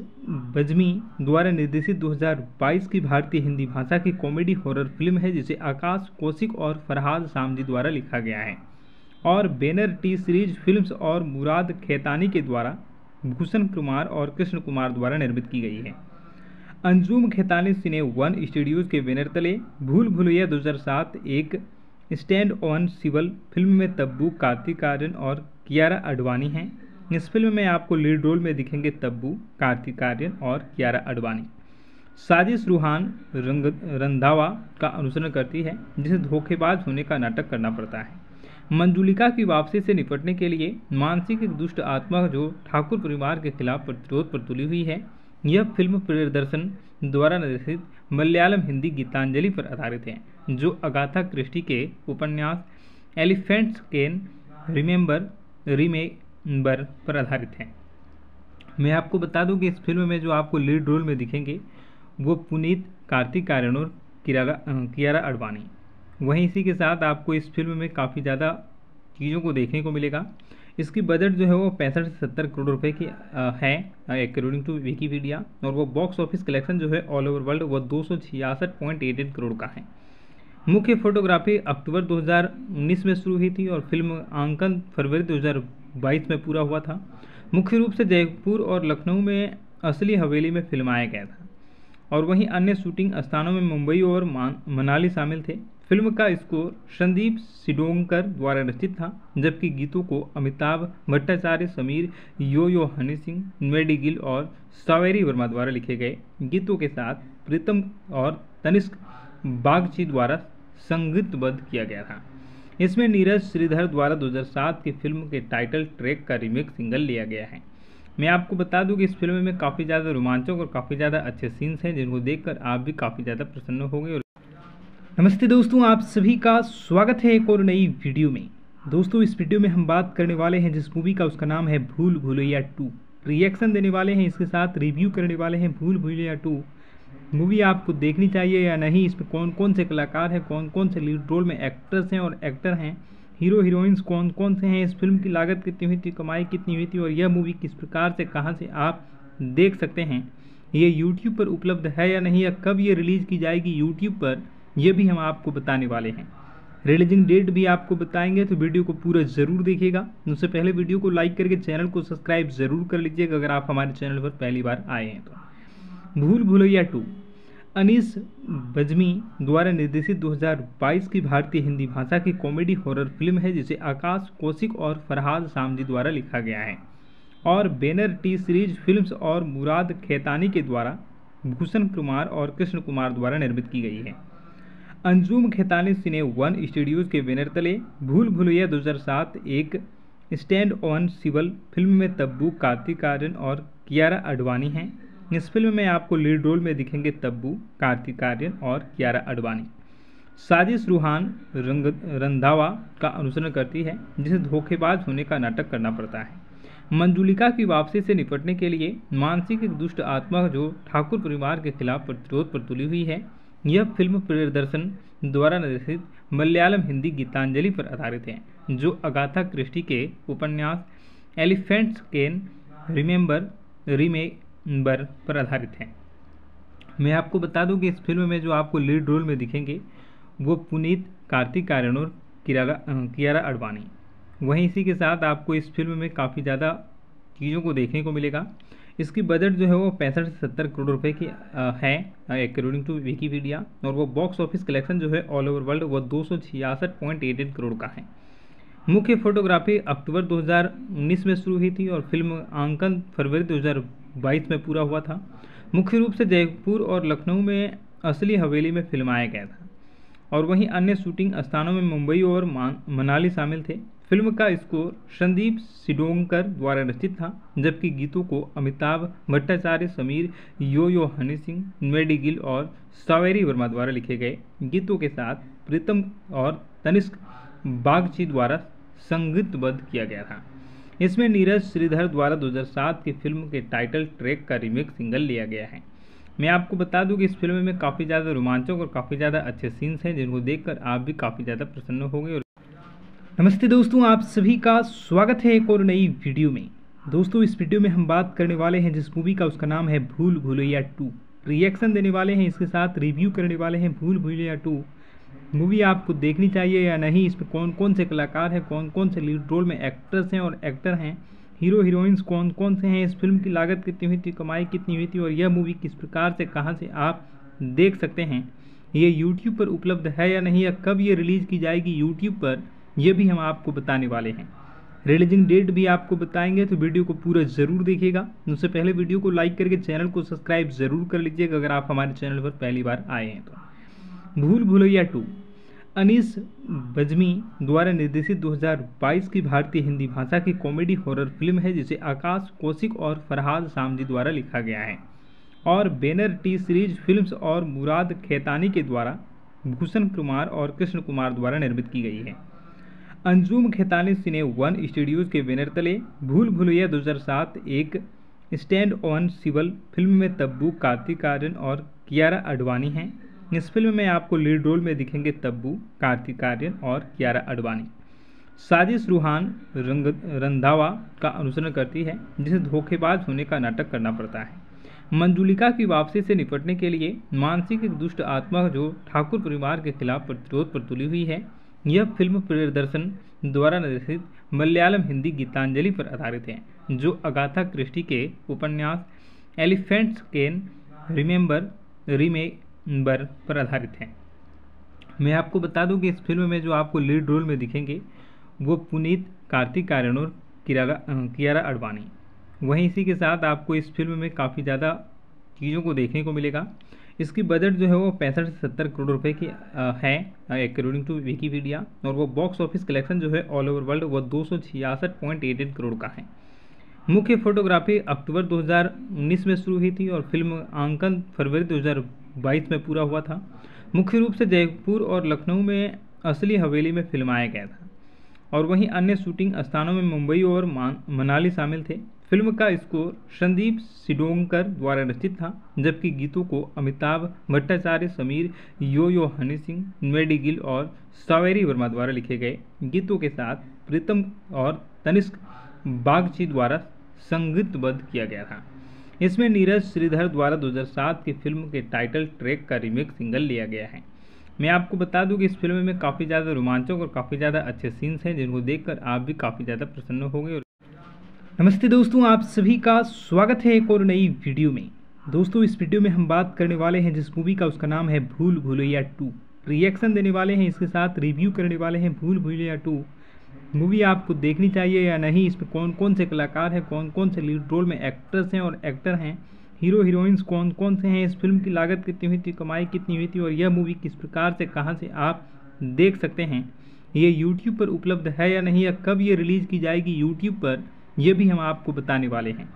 A: बजमी द्वारा निर्देशित 2022 की भारतीय हिंदी भाषा की कॉमेडी हॉरर फ़िल्म है, जिसे आकाश कौशिक और फरहाद सामजी द्वारा लिखा गया है। और बैनर टी सीरीज़ फिल्म्स और मुराद खेतानी के द्वारा भूषण कुमार और कृष्ण कुमार द्वारा निर्मित की गई है। Anjum Khetani cine one studios के बैनर तले भूल भुलैया 2007 एक स्टैंड ऑन सिवल फ़िल्म में तब्बू, कार्तिक आर्यन और कियारा अडवाणी हैं। इस फ़िल्म में आपको लीड रोल में दिखेंगे तब्बू, कार्तिक आर्यन और कियारा अडवाणी साजिश रूहान रंग, रंधावा का अनुसरण करती है, जिसे धोखेबाज होने का नाटक करना पड़ता है। मंजुलिका की वापसी से निपटने के लिए मानसिक एक दुष्ट आत्मा जो ठाकुर परिवार के खिलाफ प्रतिरोध पर तुली हुई है, यह फ़िल्म प्रियदर्शन द्वारा निर्देशित मलयालम हिंदी गीतांजलि पर आधारित है, जो अगाथा क्रिस्टी के उपन्यास एलिफेंट्स कैन रिमेंबर रिमेंबर पर पर आधारित है। मैं आपको बता दूँ कि इस फ़िल्म में जो आपको लीड रोल में दिखेंगे, वो पुनीत, कार्तिक आर्यन और कियारा अडवाणी वहीं इसी के साथ आपको इस फ़िल्म में काफ़ी ज़्यादा चीज़ों को देखने को मिलेगा। इसकी बजट जो है वो पैंसठ से सत्तर करोड़ रुपए की है अकॉर्डिंग टू विकीपीडिया और वो बॉक्स ऑफ़िस कलेक्शन जो है ऑल ओवर वर्ल्ड वो दो करोड़ का है। मुख्य फोटोग्राफी अक्टूबर 2019 में शुरू हुई थी और फ़िल्म आंकन फरवरी 2022 में पूरा हुआ था। मुख्य रूप से जयपुर और लखनऊ में असली हवेली में फिल्माया गया था और वहीं अन्य शूटिंग स्थानों में मुंबई और मनाली शामिल थे। फ़िल्म का स्कोर संदीप सिडोंकर द्वारा रचित था, जबकि गीतों को अमिताभ भट्टाचार्य, समीर यो यो हनी सिंह मेडी गिल और सावेरी वर्मा द्वारा लिखे गए। गीतों के साथ प्रीतम और तनिष्क बागची द्वारा संगीतबद्ध किया गया था। इसमें नीरज श्रीधर द्वारा 2007 की फ़िल्म के टाइटल ट्रैक का रीमेक सिंगल लिया गया है। मैं आपको बता दूँ कि इस फ़िल्म में काफ़ी ज़्यादा रोमांचक और काफ़ी ज़्यादा अच्छे सीन्स हैं, जिनको देखकर आप भी काफ़ी ज़्यादा प्रसन्न होंगे और नमस्ते दोस्तों, आप सभी का स्वागत है एक और नई वीडियो में। दोस्तों, इस वीडियो में हम बात करने वाले हैं जिस मूवी का, उसका नाम है भूल भूलैया टू। रिएक्शन देने वाले हैं, इसके साथ रिव्यू करने वाले हैं भूल भूलैया टू। मूवी आपको देखनी चाहिए या नहीं, इसमें कौन कौन से कलाकार हैं, कौन कौन से लीड रोल में एक्ट्रेस हैं और एक्टर हैं हीरो हीरोइंस कौन कौन से हैं, इस फ़िल्म की लागत कितनी हुई थी, कमाई कितनी हुई थी और यह मूवी किस प्रकार से, कहाँ से आप देख सकते हैं, ये यूट्यूब पर उपलब्ध है या नहीं या कब ये रिलीज़ की जाएगी यूट्यूब पर यह भी हम आपको बताने वाले हैं। रिलीजिंग डेट भी आपको बताएँगे तो वीडियो को पूरा ज़रूर देखिएगा। उससे पहले वीडियो को लाइक करके चैनल को सब्सक्राइब ज़रूर कर लीजिएगा, अगर आप हमारे चैनल पर पहली बार आए हैं तो। भूल भूलैया टू। अनीस बजमी द्वारा निर्देशित 2022 की भारतीय हिंदी भाषा की कॉमेडी हॉरर फ़िल्म है, जिसे आकाश कौशिक और फरहाद सामजी द्वारा लिखा गया है। और बैनर टी सीरीज़ फिल्म्स और मुराद खेतानी के द्वारा भूषण कुमार और कृष्ण कुमार द्वारा निर्मित की गई है। Anjum Khetani cine one studios के बैनर तले भूल भुलैया 2007 एक स्टैंड ऑन सिवल फ़िल्म में तब्बू, कार्तिक आर्यन और कियारा अडवाणी हैं। इस फ़िल्म में आपको लीड रोल में दिखेंगे तब्बू, कार्तिक आर्यन और कियारा अडवाणी साजिश रूहान रंग, रंधावा का अनुसरण करती है, जिसे धोखेबाज होने का नाटक करना पड़ता है। मंजुलिका की वापसी से निपटने के लिए मानसिक एक दुष्ट आत्मा जो ठाकुर परिवार के खिलाफ प्रतिरोध पर तुली हुई है, यह फ़िल्म प्रियदर्शन द्वारा निर्देशित मलयालम हिंदी गीतांजलि पर आधारित है, जो अगाथा क्रिस्टी के उपन्यास एलिफेंट्स कैन रिमेंबर रिमेंबर पर आधारित है। मैं आपको बता दूँ कि इस फ़िल्म में जो आपको लीड रोल में दिखेंगे, वो पुनीत, कार्तिक आर्यन और कियारा अडवाणी वहीं इसी के साथ आपको इस फ़िल्म में काफ़ी ज़्यादा चीज़ों को देखने को मिलेगा। इसकी बजट जो है वो पैंसठ से सत्तर करोड़ रुपए की है अकॉर्डिंग टू विकीपीडिया और वो बॉक्स ऑफ़िस कलेक्शन जो है ऑल ओवर वर्ल्ड वो दो करोड़ का है। मुख्य फोटोग्राफी अक्टूबर 2019 में शुरू हुई थी और फ़िल्म आंकन फरवरी 2022 में पूरा हुआ था। मुख्य रूप से जयपुर और लखनऊ में असली हवेली में फिल्माया गया था और वहीं अन्य शूटिंग स्थानों में मुंबई और मनाली शामिल थे। फ़िल्म का स्कोर संदीप सिडोंकर द्वारा रचित था, जबकि गीतों को अमिताभ भट्टाचार्य, समीर यो यो हनी सिंह मेडी गिल और सावेरी वर्मा द्वारा लिखे गए। गीतों के साथ प्रीतम और तनिष्क बागची द्वारा संगीतबद्ध किया गया था। इसमें नीरज श्रीधर द्वारा 2007 की फ़िल्म के टाइटल ट्रैक का रीमेक सिंगल लिया गया है। मैं आपको बता दूँ कि इस फ़िल्म में काफ़ी ज़्यादा रोमांचक और काफ़ी ज़्यादा अच्छे सीन्स हैं, जिनको देखकर आप भी काफ़ी ज़्यादा प्रसन्न होंगे और नमस्ते दोस्तों, आप सभी का स्वागत है एक और नई वीडियो में। दोस्तों, इस वीडियो में हम बात करने वाले हैं जिस मूवी का, उसका नाम है भूल भूलैया टू। रिएक्शन देने वाले हैं, इसके साथ रिव्यू करने वाले हैं भूल भूलैया टू। मूवी आपको देखनी चाहिए या नहीं, इसमें कौन कौन से कलाकार हैं, कौन कौन से लीड रोल में एक्टर्स हैं और एक्टर हैं, हीरो हीरोइंस कौन कौन से हैं, इस फ़िल्म की लागत कितनी हुई थी, कमाई कितनी हुई थी और यह मूवी किस प्रकार से, कहाँ से आप देख सकते हैं, ये यूट्यूब पर उपलब्ध है या नहीं, या कब ये रिलीज़ की जाएगी यूट्यूब पर यह भी हम आपको बताने वाले हैं। रिलीजिंग डेट भी आपको बताएँगे तो वीडियो को पूरा ज़रूर देखिएगा। उससे पहले वीडियो को लाइक करके चैनल को सब्सक्राइब ज़रूर कर लीजिएगा, अगर आप हमारे चैनल पर पहली बार आए हैं तो। भूल भूलैया टू। अनीस बजमी द्वारा निर्देशित 2022 की भारतीय हिंदी भाषा की कॉमेडी हॉरर फ़िल्म है, जिसे आकाश कौशिक और फरहाद सामजी द्वारा लिखा गया है। और बैनर टी सीरीज़ फिल्म्स और मुराद खेतानी के द्वारा भूषण कुमार और कृष्ण कुमार द्वारा निर्मित की गई है। Anjum Khetani cine one studios के बैनर तले भूल भूलैया 2007 एक स्टैंड ऑन सिवल फ़िल्म में तब्बू, कार्तिक आर्यन और कियारा अडवाणी हैं। इस फ़िल्म में आपको लीड रोल में दिखेंगे तब्बू, कार्तिक आर्यन और कियारा अडवाणी साजिश रूहान रंग, रंधावा का अनुसरण करती है, जिसे धोखेबाज होने का नाटक करना पड़ता है। मंजुलिका की वापसी से निपटने के लिए मानसिक एक दुष्ट आत्मा जो ठाकुर परिवार के खिलाफ प्रतिरोध पर तुली हुई है, यह फ़िल्म प्रियदर्शन द्वारा निर्देशित मलयालम हिंदी गीतांजलि पर आधारित है, जो अगाथा क्रिस्टी के उपन्यास एलिफेंट्स कैन रिमेंबर, रीमेक बर पर आधारित है। मैं आपको बता दूँ कि इस फ़िल्म में जो आपको लीड रोल में दिखेंगे, वो पुनीत, कार्तिक आर्यन और कियारा अडवाणी वहीं इसी के साथ आपको इस फ़िल्म में काफ़ी ज़्यादा चीज़ों को देखने को मिलेगा। इसकी बजट जो है वो पैंसठ से सत्तर करोड़ रुपए की है अकॉर्डिंग टू विकीपीडिया और वो बॉक्स ऑफ़िस कलेक्शन जो है ऑल ओवर वर्ल्ड वो दो करोड़ का है। मुख्य फोटोग्राफी अक्टूबर 2019 में शुरू हुई थी और फ़िल्म आंकन फरवरी 2022 में पूरा हुआ था। मुख्य रूप से जयपुर और लखनऊ में असली हवेली में फिल्माया गया था और वहीं अन्य शूटिंग स्थानों में मुंबई और मनाली शामिल थे। फ़िल्म का स्कोर संदीप सिडोंकर द्वारा रचित था, जबकि गीतों को अमिताभ भट्टाचार्य, समीर यो यो हनी सिंह मेडी गिल और सावेरी वर्मा द्वारा लिखे गए। गीतों के साथ प्रीतम और तनिष्क बागची द्वारा संगीतबद्ध किया गया था। इसमें नीरज श्रीधर द्वारा 2007 की फ़िल्म के टाइटल ट्रैक का रीमेक सिंगल लिया गया है। मैं आपको बता दूँ कि इस फ़िल्म में काफ़ी ज़्यादा रोमांचक और काफ़ी ज़्यादा अच्छे सीन्स हैं, जिनको देखकर आप भी काफ़ी ज़्यादा प्रसन्न होंगे और नमस्ते दोस्तों, आप सभी का स्वागत है एक और नई वीडियो में। दोस्तों, इस वीडियो में हम बात करने वाले हैं जिस मूवी का, उसका नाम है भूल भूलैया टू। रिएक्शन देने वाले हैं, इसके साथ रिव्यू करने वाले हैं भूल भूलैया टू। मूवी आपको देखनी चाहिए या नहीं, इसमें कौन कौन से कलाकार हैं, कौन कौन से लीड रोल में एक्टर्स हैं और एक्टर हैं हीरो हीरोइंस कौन कौन से हैं, इस फ़िल्म की लागत कितनी हुई थी, कमाई कितनी हुई थी और यह मूवी किस प्रकार से, कहाँ से आप देख सकते हैं, ये यूट्यूब पर उपलब्ध है या नहीं या कब ये रिलीज़ की जाएगी यूट्यूब पर यह भी हम आपको बताने वाले हैं।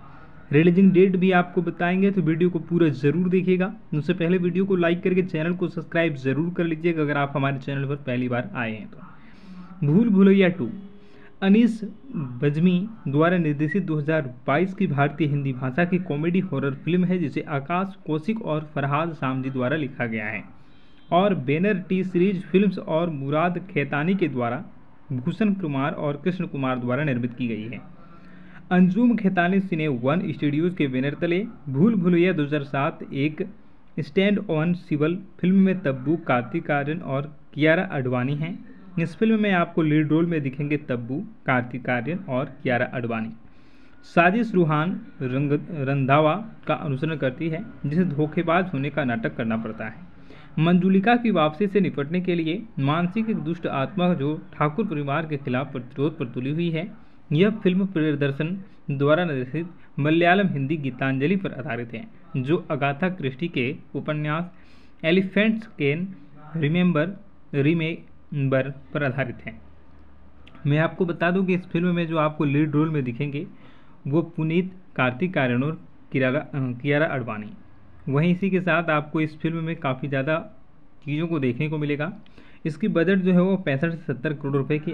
A: रिलीजिंग डेट भी आपको बताएँगे तो वीडियो को पूरा ज़रूर देखिएगा। उससे पहले वीडियो को लाइक करके चैनल को सब्सक्राइब ज़रूर कर लीजिएगा, अगर आप हमारे चैनल पर पहली बार आए हैं तो। भूल भूलैया टू। अनीस बजमी द्वारा निर्देशित 2022 की भारतीय हिंदी भाषा की कॉमेडी हॉरर फ़िल्म है, जिसे आकाश कौशिक और फरहाद सामजी द्वारा लिखा गया है। और बैनर टी सीरीज़ फिल्म्स और मुराद खेतानी के द्वारा भूषण कुमार और कृष्ण कुमार द्वारा निर्मित की गई है। Anjum Khetani cine one studios के बैनर तले भूल भूलैया 2007 एक स्टैंड ऑन सिवल फ़िल्म में तब्बू, कार्तिक आर्यन और कियारा अडवाणी हैं। इस फ़िल्म में आपको लीड रोल में दिखेंगे तब्बू, कार्तिक आर्यन और कियारा अडवाणी साजिश रूहान रंग, रंधावा का अनुसरण करती है, जिसे धोखेबाज होने का नाटक करना पड़ता है। मंजुलिका की वापसी से निपटने के लिए मानसिक एक दुष्ट आत्मा जो ठाकुर परिवार के खिलाफ प्रतिरोध पर तुली हुई है, यह फ़िल्म प्रियदर्शन द्वारा निर्देशित मलयालम हिंदी गीतांजलि पर आधारित है, जो अगाथा क्रिस्टी के उपन्यास एलिफेंट्स कैन रिमेंबर रिमेंबर पर आधारित है। मैं आपको बता दूँ कि इस फ़िल्म में जो आपको लीड रोल में दिखेंगे, वो पुनीत, कार्तिक आर्यन और कियारा अडवाणी वहीं इसी के साथ आपको इस फ़िल्म में काफ़ी ज़्यादा चीज़ों को देखने को मिलेगा। इसकी बजट जो है वो पैंसठ से सत्तर करोड़ रुपए की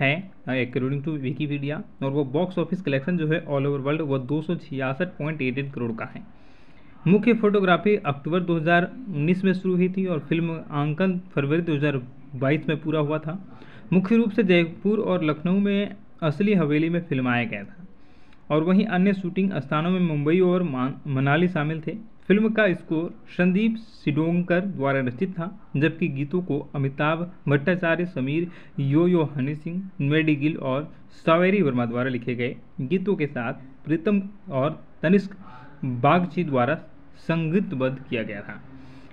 A: है अकॉर्डिंग टू विकीपीडिया और वो बॉक्स ऑफ़िस कलेक्शन जो है ऑल ओवर वर्ल्ड वो दो करोड़ का है। मुख्य फोटोग्राफी अक्टूबर 2019 में शुरू हुई थी और फ़िल्म आंकन फरवरी 2022 में पूरा हुआ था। मुख्य रूप से जयपुर और लखनऊ में असली हवेली में फिल्माया गया था और वहीं अन्य शूटिंग स्थानों में मुंबई और मनाली शामिल थे। फ़िल्म का स्कोर संदीप सिडोंकर द्वारा रचित था, जबकि गीतों को अमिताभ भट्टाचार्य, समीर यो यो हनी सिंह मेडी गिल और सावेरी वर्मा द्वारा लिखे गए। गीतों के साथ प्रीतम और तनिष्क बागची द्वारा संगीतबद्ध किया गया था।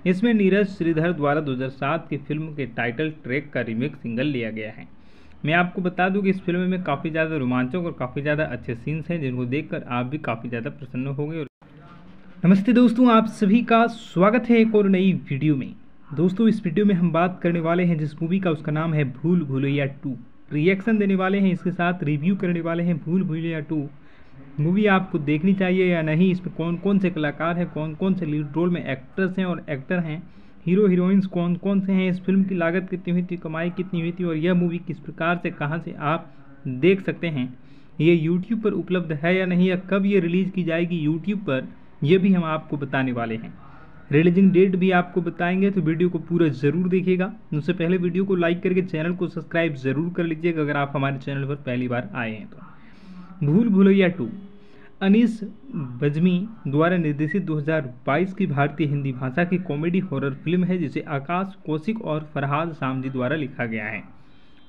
A: इसमें नीरज श्रीधर द्वारा 2007 की फ़िल्म के टाइटल ट्रैक का रीमेक सिंगल लिया गया है। मैं आपको बता दूँ कि इस फ़िल्म में काफ़ी ज़्यादा रोमांचक और काफ़ी ज़्यादा अच्छे सीन्स हैं, जिनको देखकर आप भी काफ़ी ज़्यादा प्रसन्न होंगे नमस्ते दोस्तों, आप सभी का स्वागत है एक और नई वीडियो में। दोस्तों, इस वीडियो में हम बात करने वाले हैं जिस मूवी का, उसका नाम है भूल भूलैया टू। रिएक्शन देने वाले हैं, इसके साथ रिव्यू करने वाले हैं भूल भूलैया टू। मूवी आपको देखनी चाहिए या नहीं इसमें कौन कौन से कलाकार हैं, कौन कौन से लीड रोल में एक्टर्स हैं और एक्टर हैं हीरो हीरोइंस कौन कौन से हैं, इस फ़िल्म की लागत कितनी हुई थी, कमाई कितनी हुई थी और यह मूवी किस प्रकार से, कहाँ से आप देख सकते हैं, ये यूट्यूब पर उपलब्ध है या नहीं या कब ये रिलीज़ की जाएगी यूट्यूब पर यह भी हम आपको बताने वाले हैं। रिलीजिंग डेट भी आपको बताएँगे तो वीडियो को पूरा ज़रूर देखिएगा। उससे पहले वीडियो को लाइक करके चैनल को सब्सक्राइब ज़रूर कर लीजिएगा, अगर आप हमारे चैनल पर पहली बार आए हैं तो। भूल भूलैया टू। अनीस बजमी द्वारा निर्देशित 2022 की भारतीय हिंदी भाषा की कॉमेडी हॉरर फ़िल्म है, जिसे आकाश कौशिक और फरहाद सामजी द्वारा लिखा गया है।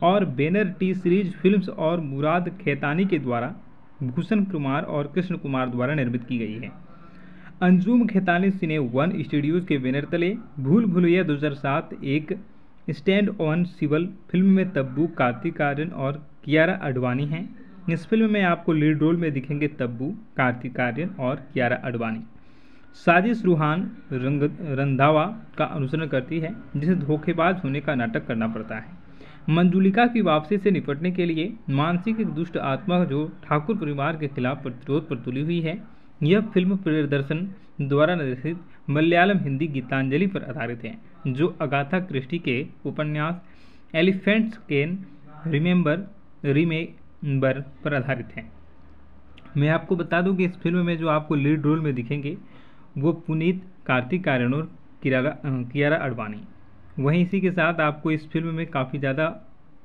A: और बैनर टी सीरीज़ फिल्म्स और मुराद खेतानी के द्वारा भूषण कुमार और कृष्ण कुमार द्वारा निर्मित की गई है। Anjum Khetani cine one studios के बैनर तले भूल भूलैया 2007 एक स्टैंड ऑन सिवल फ़िल्म में तब्बू, कार्तिक आर्यन और कियारा अडवाणी हैं। इस फ़िल्म में आपको लीड रोल में दिखेंगे तब्बू कार्तिक आर्यन और कियारा अडवाणी। साजिश रूहान रंग, रंधावा का अनुसरण करती है, जिसे धोखेबाज होने का नाटक करना पड़ता है। मंजुलिका की वापसी से निपटने के लिए मानसिक एक दुष्ट आत्मा जो ठाकुर परिवार के खिलाफ प्रतिरोध पर तुली हुई है, यह फ़िल्म प्रियदर्शन द्वारा निर्देशित मलयालम हिंदी गीतांजलि पर आधारित है, जो अगाथा क्रिस्टी के उपन्यास एलिफेंट्स कैन रिमेंबर रिमेंबर पर आधारित है। मैं आपको बता दूँ कि इस फ़िल्म में जो आपको लीड रोल में दिखेंगे, वो पुनीत, कार्तिक आर्यन और कियारा अडवाणी वहीं इसी के साथ आपको इस फ़िल्म में काफ़ी ज़्यादा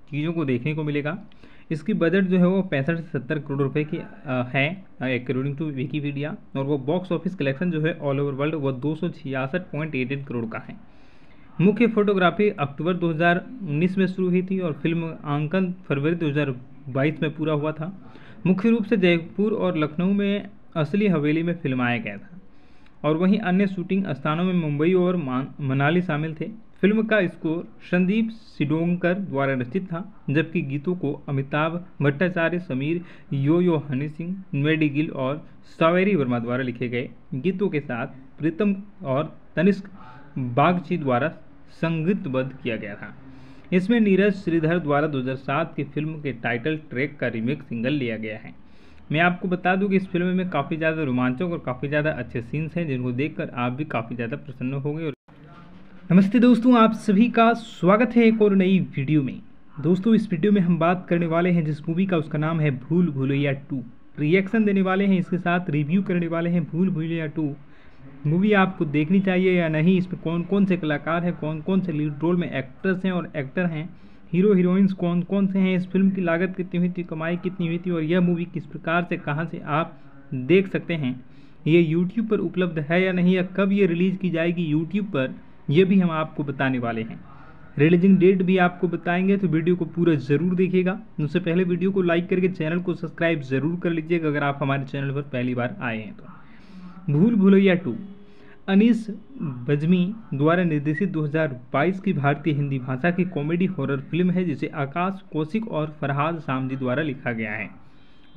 A: चीज़ों को देखने को मिलेगा। इसकी बजट जो है वो पैंसठ से सत्तर करोड़ रुपए की है अकॉर्डिंग टू विकीपीडिया और वो बॉक्स ऑफ़िस कलेक्शन जो है ऑल ओवर वर्ल्ड वो दो करोड़ का है। मुख्य फोटोग्राफी अक्टूबर 2019 में शुरू हुई थी और फ़िल्म आंकन फरवरी 2022 में पूरा हुआ था। मुख्य रूप से जयपुर और लखनऊ में असली हवेली में फिल्माया गया था और वहीं अन्य शूटिंग स्थानों में मुंबई और मनाली शामिल थे। फ़िल्म का स्कोर संदीप सिडोंकर द्वारा रचित था, जबकि गीतों को अमिताभ भट्टाचार्य, समीर यो यो हनी सिंह मेडी गिल और सावेरी वर्मा द्वारा लिखे गए। गीतों के साथ प्रीतम और तनिष्क बागची द्वारा संगीतबद्ध किया गया था। इसमें नीरज श्रीधर द्वारा 2007 की फ़िल्म के टाइटल ट्रैक का रीमेक सिंगल लिया गया है। मैं आपको बता दूँ कि इस फ़िल्म में काफ़ी ज़्यादा रोमांचक और काफ़ी ज़्यादा अच्छे सीन्स हैं, जिनको देखकर आप भी काफ़ी ज़्यादा प्रसन्न होंगे नमस्ते दोस्तों, आप सभी का स्वागत है एक और नई वीडियो में। दोस्तों, इस वीडियो में हम बात करने वाले हैं जिस मूवी का, उसका नाम है भूल भूलैया टू। रिएक्शन देने वाले हैं, इसके साथ रिव्यू करने वाले हैं भूल भूलैया टू। मूवी आपको देखनी चाहिए या नहीं, इसमें कौन कौन से कलाकार हैं, कौन कौन से लीड रोल में एक्टर्स हैं और एक्टर हैं हीरो हीरोइंस कौन कौन से हैं, इस फ़िल्म की लागत कितनी हुई थी, कमाई कितनी हुई थी और यह मूवी किस प्रकार से, कहाँ से आप देख सकते हैं, ये यूट्यूब पर उपलब्ध है या नहीं या कब ये रिलीज़ की जाएगी यूट्यूब पर यह भी हम आपको बताने वाले हैं। रिलीजिंग डेट भी आपको बताएँगे तो वीडियो को पूरा ज़रूर देखिएगा। उससे पहले वीडियो को लाइक करके चैनल को सब्सक्राइब ज़रूर कर लीजिएगा, अगर आप हमारे चैनल पर पहली बार आए हैं तो। भूल भूलैया टू। अनीस बजमी द्वारा निर्देशित 2022 की भारतीय हिंदी भाषा की कॉमेडी हॉरर फ़िल्म है, जिसे आकाश कौशिक और फरहाद सामजी द्वारा लिखा गया है।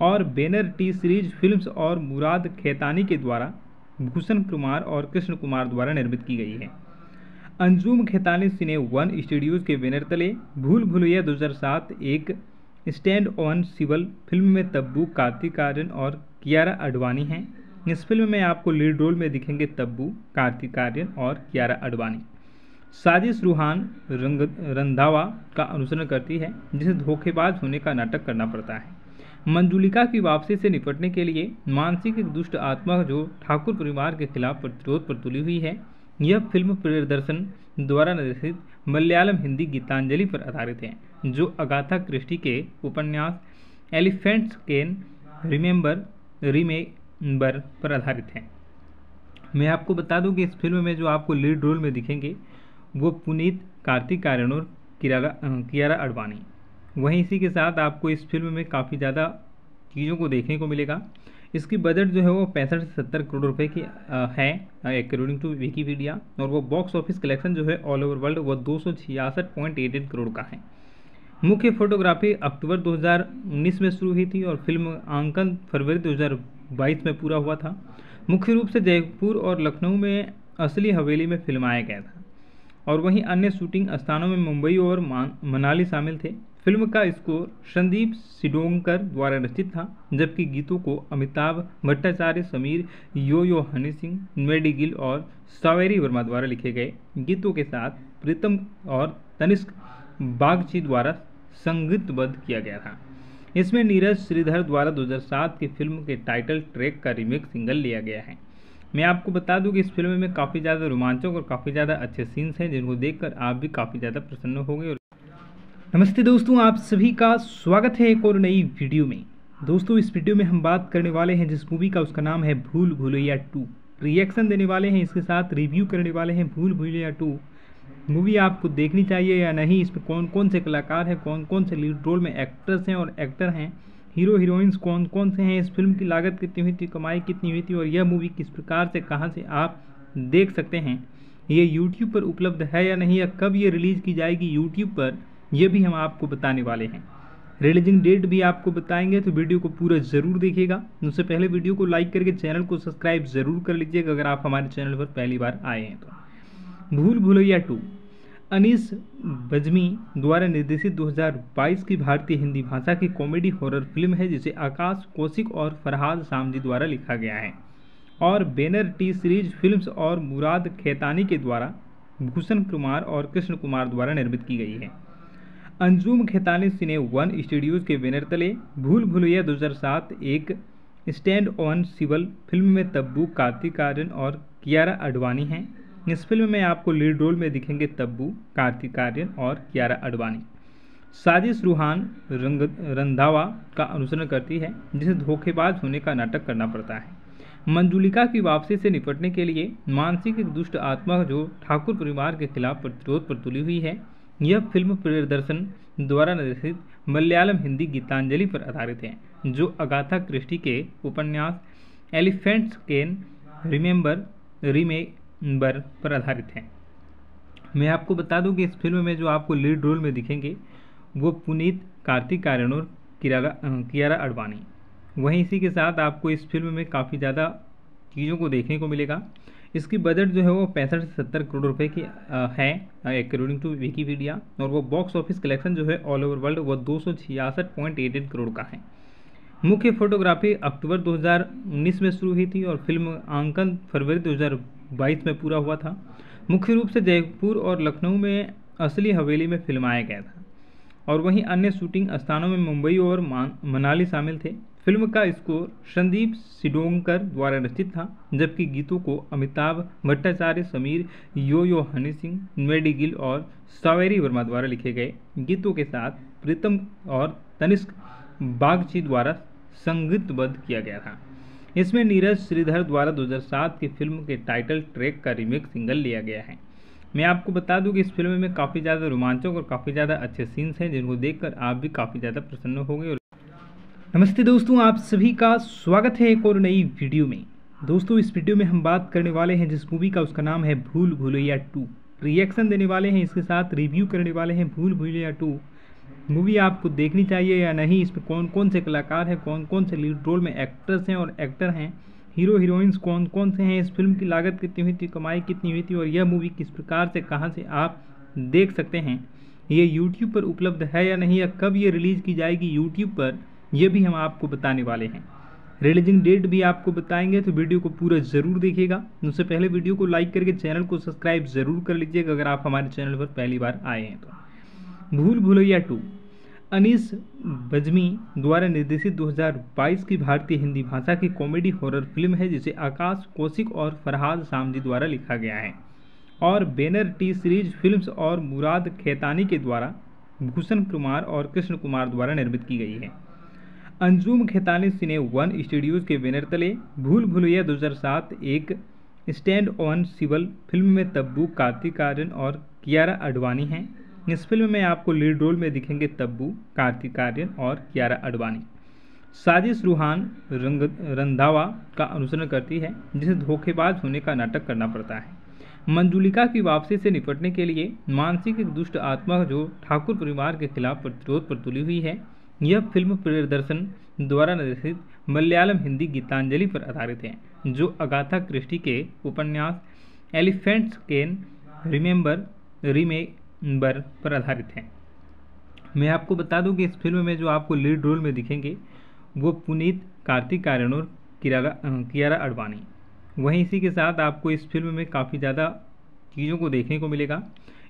A: और बैनर टी सीरीज़ फिल्म्स और मुराद खेतानी के द्वारा भूषण कुमार और कृष्ण कुमार द्वारा निर्मित की गई है। Anjum Khetani cine one studios के बैनर तले भूल भुलैया 2007 एक स्टैंड ऑन सिवल फ़िल्म में तब्बू, कार्तिक आर्यन और कियारा अडवाणी हैं। इस फ़िल्म में आपको लीड रोल में दिखेंगे तब्बू, कार्तिक आर्यन और कियारा अडवाणी साजिश रूहान रंग, रंधावा का अनुसरण करती है, जिसे धोखेबाज होने का नाटक करना पड़ता है। मंजुलिका की वापसी से निपटने के लिए मानसिक एक दुष्ट आत्मा जो ठाकुर परिवार के खिलाफ प्रतिरोध पर तुली हुई है, यह फ़िल्म प्रियदर्शन द्वारा निर्देशित मलयालम हिंदी गीतांजलि पर आधारित है, जो अगाथा क्रिस्टी के उपन्यास एलिफेंट्स कैन रिमेंबर रिमेंबर पर आधारित है। मैं आपको बता दूँ कि इस फ़िल्म में जो आपको लीड रोल में दिखेंगे, वो पुनीत, कार्तिक आर्यन और कियारा अडवाणी वहीं इसी के साथ आपको इस फ़िल्म में काफ़ी ज़्यादा चीज़ों को देखने को मिलेगा। इसकी बजट जो है वो पैंसठ से सत्तर करोड़ रुपए की है अकॉर्डिंग टू विकीपीडिया और वो बॉक्स ऑफ़िस कलेक्शन जो है ऑल ओवर वर्ल्ड वो दो करोड़ का है। मुख्य फोटोग्राफी अक्टूबर 2019 में शुरू हुई थी और फ़िल्म आंकन फरवरी 2022 में पूरा हुआ था। मुख्य रूप से जयपुर और लखनऊ में असली हवेली में फिल्माया गया था और वहीं अन्य शूटिंग स्थानों में मुंबई और मनाली शामिल थे। फ़िल्म का स्कोर संदीप सिडोंकर द्वारा रचित था, जबकि गीतों को अमिताभ भट्टाचार्य, समीर यो यो हनी सिंह मेडी गिल और सावेरी वर्मा द्वारा लिखे गए। गीतों के साथ प्रीतम और तनिष्क बागची द्वारा संगीतबद्ध किया गया था। इसमें नीरज श्रीधर द्वारा 2007 की फ़िल्म के टाइटल ट्रैक का रीमेक सिंगल लिया गया है। मैं आपको बता दूँ कि इस फ़िल्म में काफ़ी ज़्यादा रोमांचक और काफ़ी ज़्यादा अच्छे सीन्स हैं, जिनको देखकर आप भी काफ़ी ज़्यादा प्रसन्न होंगे और नमस्ते दोस्तों, आप सभी का स्वागत है एक और नई वीडियो में। दोस्तों, इस वीडियो में हम बात करने वाले हैं जिस मूवी का, उसका नाम है भूल भूलैया टू। रिएक्शन देने वाले हैं, इसके साथ रिव्यू करने वाले हैं भूल भूलैया टू। मूवी आपको देखनी चाहिए या नहीं, इसमें कौन कौन से कलाकार हैं, कौन कौन से लीड रोल में एक्ट्रेस हैं और एक्टर हैं हीरो हीरोइंस कौन कौन से हैं, इस फ़िल्म की लागत कितनी हुई थी, कमाई कितनी हुई थी और यह मूवी किस प्रकार से, कहाँ से आप देख सकते हैं, ये यूट्यूब पर उपलब्ध है या नहीं, या कब ये रिलीज़ की जाएगी यूट्यूब पर यह भी हम आपको बताने वाले हैं। रिलीजिंग डेट भी आपको बताएँगे तो वीडियो को पूरा ज़रूर देखिएगा। उससे पहले वीडियो को लाइक करके चैनल को सब्सक्राइब ज़रूर कर लीजिएगा, अगर आप हमारे चैनल पर पहली बार आए हैं तो। भूल भूलैया टू। अनीस बजमी द्वारा निर्देशित 2022 की भारतीय हिंदी भाषा की कॉमेडी हॉरर फ़िल्म है, जिसे आकाश कौशिक और फरहाद सामजी द्वारा लिखा गया है। और बैनर टी सीरीज़ फिल्म्स और मुराद खेतानी के द्वारा भूषण कुमार और कृष्ण कुमार द्वारा निर्मित की गई है। Anjum Khetani cine one studios के बैनर तले भूल भुलैया 2007 एक स्टैंड ऑन सिवल फ़िल्म में तब्बू, कार्तिक आर्यन और कियारा अडवाणी हैं। इस फ़िल्म में आपको लीड रोल में दिखेंगे तब्बू, कार्तिक आर्यन और कियारा अडवाणी साजिश रूहान रंग, रंधावा का अनुसरण करती है, जिसे धोखेबाज होने का नाटक करना पड़ता है। मंजुलिका की वापसी से निपटने के लिए मानसिक एक दुष्ट आत्मा जो ठाकुर परिवार के खिलाफ प्रतिरोध पर तुली हुई है, यह फ़िल्म प्रियदर्शन द्वारा निर्देशित मलयालम हिंदी गीतांजलि पर आधारित है, जो अगाथा क्रिस्टी के उपन्यास एलिफेंट्स कैन रिमेंबर रिमेंबर पर आधारित है। मैं आपको बता दूँ कि इस फ़िल्म में जो आपको लीड रोल में दिखेंगे, वो पुनीत, कार्तिक आर्यन और कियारा अडवाणी वहीं इसी के साथ आपको इस फ़िल्म में काफ़ी ज़्यादा चीज़ों को देखने को मिलेगा। इसकी बजट जो है वो पैंसठ से सत्तर करोड़ रुपए की है अकॉर्डिंग टू विकीपीडिया और वो बॉक्स ऑफ़िस कलेक्शन जो है ऑल ओवर वर्ल्ड वो दो करोड़ का है। मुख्य फोटोग्राफी अक्टूबर 2019 में शुरू हुई थी और फ़िल्म आंकन फरवरी 2022 में पूरा हुआ था। मुख्य रूप से जयपुर और लखनऊ में असली हवेली में फिल्माया गया था और वहीं अन्य शूटिंग स्थानों में मुंबई और मनाली शामिल थे। फ़िल्म का स्कोर संदीप सिडोंकर द्वारा रचित था, जबकि गीतों को अमिताभ भट्टाचार्य, समीर यो यो हनी सिंह मेडी गिल और सावेरी वर्मा द्वारा लिखे गए। गीतों के साथ प्रीतम और तनिष्क बागची द्वारा संगीतबद्ध किया गया था। इसमें नीरज श्रीधर द्वारा 2007 की फ़िल्म के टाइटल ट्रैक का रीमेक सिंगल लिया गया है। मैं आपको बता दूँ कि इस फ़िल्म में काफ़ी ज़्यादा रोमांचक और काफ़ी ज़्यादा अच्छे सीन्स हैं, जिनको देखकर आप भी काफ़ी ज़्यादा प्रसन्न होंगे और नमस्ते दोस्तों, आप सभी का स्वागत है एक और नई वीडियो में। दोस्तों, इस वीडियो में हम बात करने वाले हैं जिस मूवी का, उसका नाम है भूल भूलैया टू। रिएक्शन देने वाले हैं, इसके साथ रिव्यू करने वाले हैं भूल भूलैया टू। मूवी आपको देखनी चाहिए या नहीं, इसमें कौन कौन से कलाकार हैं, कौन कौन से लीड रोल में एक्ट्रेस हैं और एक्टर हैं हीरो हीरोइंस कौन कौन से हैं, इस फ़िल्म की लागत कितनी हुई थी, कमाई कितनी हुई थी और यह मूवी किस प्रकार से, कहाँ से आप देख सकते हैं, ये यूट्यूब पर उपलब्ध है या नहीं या कब ये रिलीज़ की जाएगी यूट्यूब पर यह भी हम आपको बताने वाले हैं। रिलीजिंग डेट भी आपको बताएँगे तो वीडियो को पूरा ज़रूर देखिएगा। उससे पहले वीडियो को लाइक करके चैनल को सब्सक्राइब ज़रूर कर लीजिएगा, अगर आप हमारे चैनल पर पहली बार आए हैं तो। भूल भुलैया टू। अनीस बजमी द्वारा निर्देशित 2022 की भारतीय हिंदी भाषा की कॉमेडी हॉरर फ़िल्म है, जिसे आकाश कौशिक और फरहाद सामजी द्वारा लिखा गया है। और बैनर टी सीरीज़ फिल्म्स और मुराद खेतानी के द्वारा भूषण कुमार और कृष्ण कुमार द्वारा निर्मित की गई है। Anjum Khetani cine one studios के बैनर तले भूल भुलैया 2007 एक स्टैंड ऑन सिवल फ़िल्म में तब्बू, कार्तिक आर्यन और कियारा अडवाणी हैं। इस फ़िल्म में आपको लीड रोल में दिखेंगे तब्बू, कार्तिक आर्यन और कियारा अडवाणी साजिश रूहान रंग, रंधावा का अनुसरण करती है, जिसे धोखेबाज होने का नाटक करना पड़ता है। मंजुलिका की वापसी से निपटने के लिए मानसिक एक दुष्ट आत्मा जो ठाकुर परिवार के खिलाफ प्रतिरोध पर तुली हुई है, यह फ़िल्म प्रियदर्शन द्वारा निर्देशित मलयालम हिंदी गीतांजलि पर आधारित है, जो अगाथा क्रिस्टी के उपन्यास एलिफेंट्स कैन रिमेंबर रिमेंबर पर आधारित है। मैं आपको बता दूँ कि इस फ़िल्म में जो आपको लीड रोल में दिखेंगे, वो पुनीत, कार्तिक आर्यन और कियारा अडवाणी वहीं इसी के साथ आपको इस फ़िल्म में काफ़ी ज़्यादा चीज़ों को देखने को मिलेगा।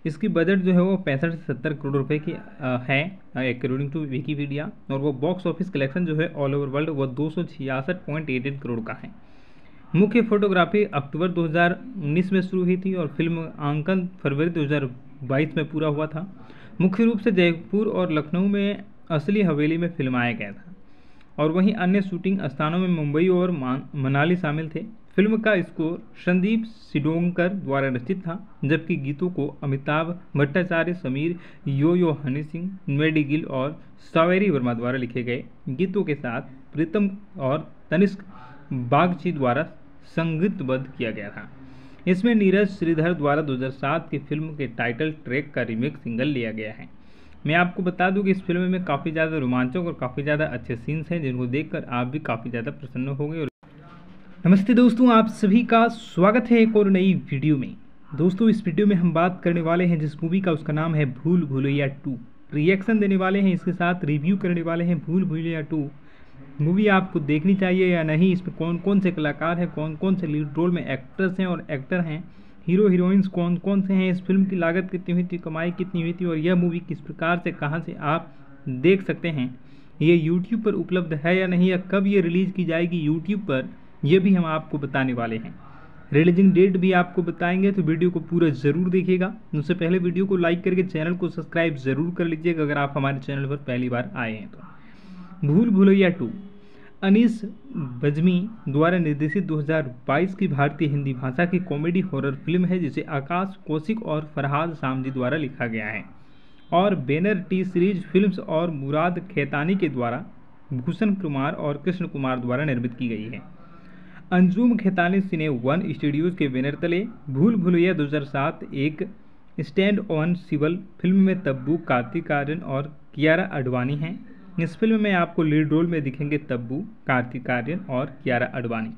A: इसकी बजट जो है वो पैंसठ से सत्तर करोड़ रुपए की है अकॉर्डिंग टू विकीपीडिया और वो बॉक्स ऑफ़िस कलेक्शन जो है ऑल ओवर वर्ल्ड वो दो करोड़ का है। मुख्य फोटोग्राफी अक्टूबर 2019 में शुरू हुई थी और फ़िल्म आंकन फरवरी 2022 में पूरा हुआ था। मुख्य रूप से जयपुर और लखनऊ में असली हवेली में फिल्माया गया था और वहीं अन्य शूटिंग स्थानों में मुंबई और मनाली शामिल थे। फ़िल्म का स्कोर संदीप सिडोंकर द्वारा रचित था, जबकि गीतों को अमिताभ भट्टाचार्य, समीर यो यो हनी सिंह मेडी गिल और सावेरी वर्मा द्वारा लिखे गए। गीतों के साथ प्रीतम और तनिष्क बागची द्वारा संगीतबद्ध किया गया था। इसमें नीरज श्रीधर द्वारा 2007 की फ़िल्म के टाइटल ट्रैक का रीमेक सिंगल लिया गया है। मैं आपको बता दूँ कि इस फ़िल्म में काफ़ी ज़्यादा रोमांचक और काफ़ी ज़्यादा अच्छे सीन्स हैं, जिनको देखकर आप भी काफ़ी ज़्यादा प्रसन्न होंगे और नमस्ते दोस्तों, आप सभी का स्वागत है एक और नई वीडियो में। दोस्तों, इस वीडियो में हम बात करने वाले हैं जिस मूवी का, उसका नाम है भूल भूलैया टू। रिएक्शन देने वाले हैं, इसके साथ रिव्यू करने वाले हैं भूल भूलैया टू। मूवी आपको देखनी चाहिए या नहीं, इसमें कौन कौन से कलाकार हैं, कौन कौन से लीड रोल में एक्ट्रेस हैं और एक्टर हैं हीरो हीरोइंस कौन कौन से हैं, इस फ़िल्म की लागत कितनी हुई थी, कमाई कितनी हुई थी और यह मूवी किस प्रकार से, कहाँ से आप देख सकते हैं, ये यूट्यूब पर उपलब्ध है या नहीं या कब ये रिलीज़ की जाएगी यूट्यूब पर यह भी हम आपको बताने वाले हैं। रिलीजिंग डेट भी आपको बताएँगे तो वीडियो को पूरा ज़रूर देखिएगा। उससे पहले वीडियो को लाइक करके चैनल को सब्सक्राइब ज़रूर कर लीजिएगा, अगर आप हमारे चैनल पर पहली बार आए हैं तो। भूल भुलैया टू। अनीस बजमी द्वारा निर्देशित 2022 की भारतीय हिंदी भाषा की कॉमेडी हॉरर फ़िल्म है, जिसे आकाश कौशिक और फरहाद सामजी द्वारा लिखा गया है। और बैनर टी सीरीज़ फिल्म्स और मुराद खेतानी के द्वारा भूषण कुमार और कृष्ण कुमार द्वारा निर्मित की गई है। Anjum Khetani cine one studios के बैनर तले भूल भुलैया 2007 एक स्टैंड ऑन सिवल फ़िल्म में तब्बू, कार्तिक आर्यन और कियारा अडवाणी हैं। इस फ़िल्म में आपको लीड रोल में दिखेंगे तब्बू, कार्तिक आर्यन और कियारा अडवाणी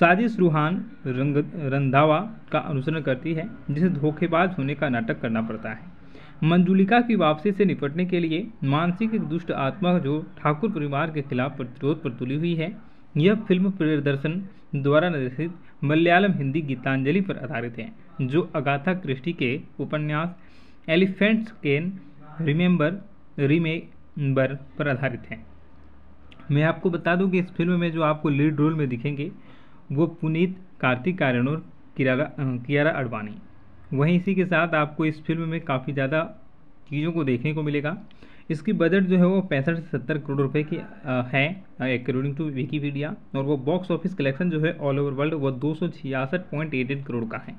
A: साजिश रूहान रंग, रंधावा का अनुसरण करती है, जिसे धोखेबाज होने का नाटक करना पड़ता है। मंजुलिका की वापसी से निपटने के लिए मानसिक एक दुष्ट आत्मा जो ठाकुर परिवार के खिलाफ प्रतिरोध पर तुली हुई है, यह फ़िल्म प्रियदर्शन द्वारा निर्देशित मलयालम हिंदी गीतांजलि पर आधारित है, जो अगाथा क्रिस्टी के उपन्यास एलिफेंट्स कैन रिमेंबर रिमेंबर पर आधारित है। मैं आपको बता दूँ कि इस फ़िल्म में जो आपको लीड रोल में दिखेंगे, वो पुनीत, कार्तिक आर्यन और कियारा अडवाणी वहीं इसी के साथ आपको इस फ़िल्म में काफ़ी ज़्यादा चीज़ों को देखने को मिलेगा। इसकी बजट जो है वो पैंसठ से सत्तर करोड़ रुपए की है अकॉर्डिंग टू विकीपीडिया और वो बॉक्स ऑफ़िस कलेक्शन जो है ऑल ओवर वर्ल्ड वो दो करोड़ का है।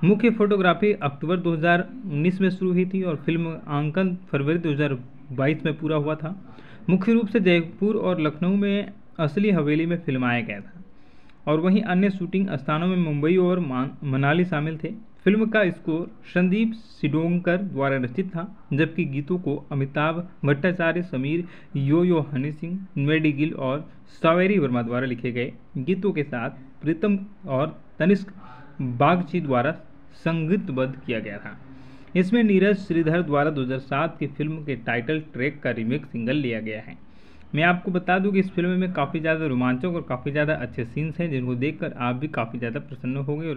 A: मुख्य फोटोग्राफी अक्टूबर 2019 में शुरू हुई थी और फ़िल्म आंकन फरवरी 2022 में पूरा हुआ था। मुख्य रूप से जयपुर और लखनऊ में असली हवेली में फिल्माया गया था और वहीं अन्य शूटिंग स्थानों में मुंबई और मनाली शामिल थे। फ़िल्म का स्कोर संदीप सिडोंकर द्वारा रचित था, जबकि गीतों को अमिताभ भट्टाचार्य, समीर यो यो हनी सिंह मेडी गिल और सावेरी वर्मा द्वारा लिखे गए। गीतों के साथ प्रीतम और तनिष्क बागची द्वारा संगीतबद्ध किया गया था। इसमें नीरज श्रीधर द्वारा 2007 की फ़िल्म के टाइटल ट्रैक का रीमेक सिंगल लिया गया है। मैं आपको बता दूँ कि इस फ़िल्म में काफ़ी ज़्यादा रोमांचक और काफ़ी ज़्यादा अच्छे सीन्स हैं, जिनको देखकर आप भी काफ़ी ज़्यादा प्रसन्न होंगे और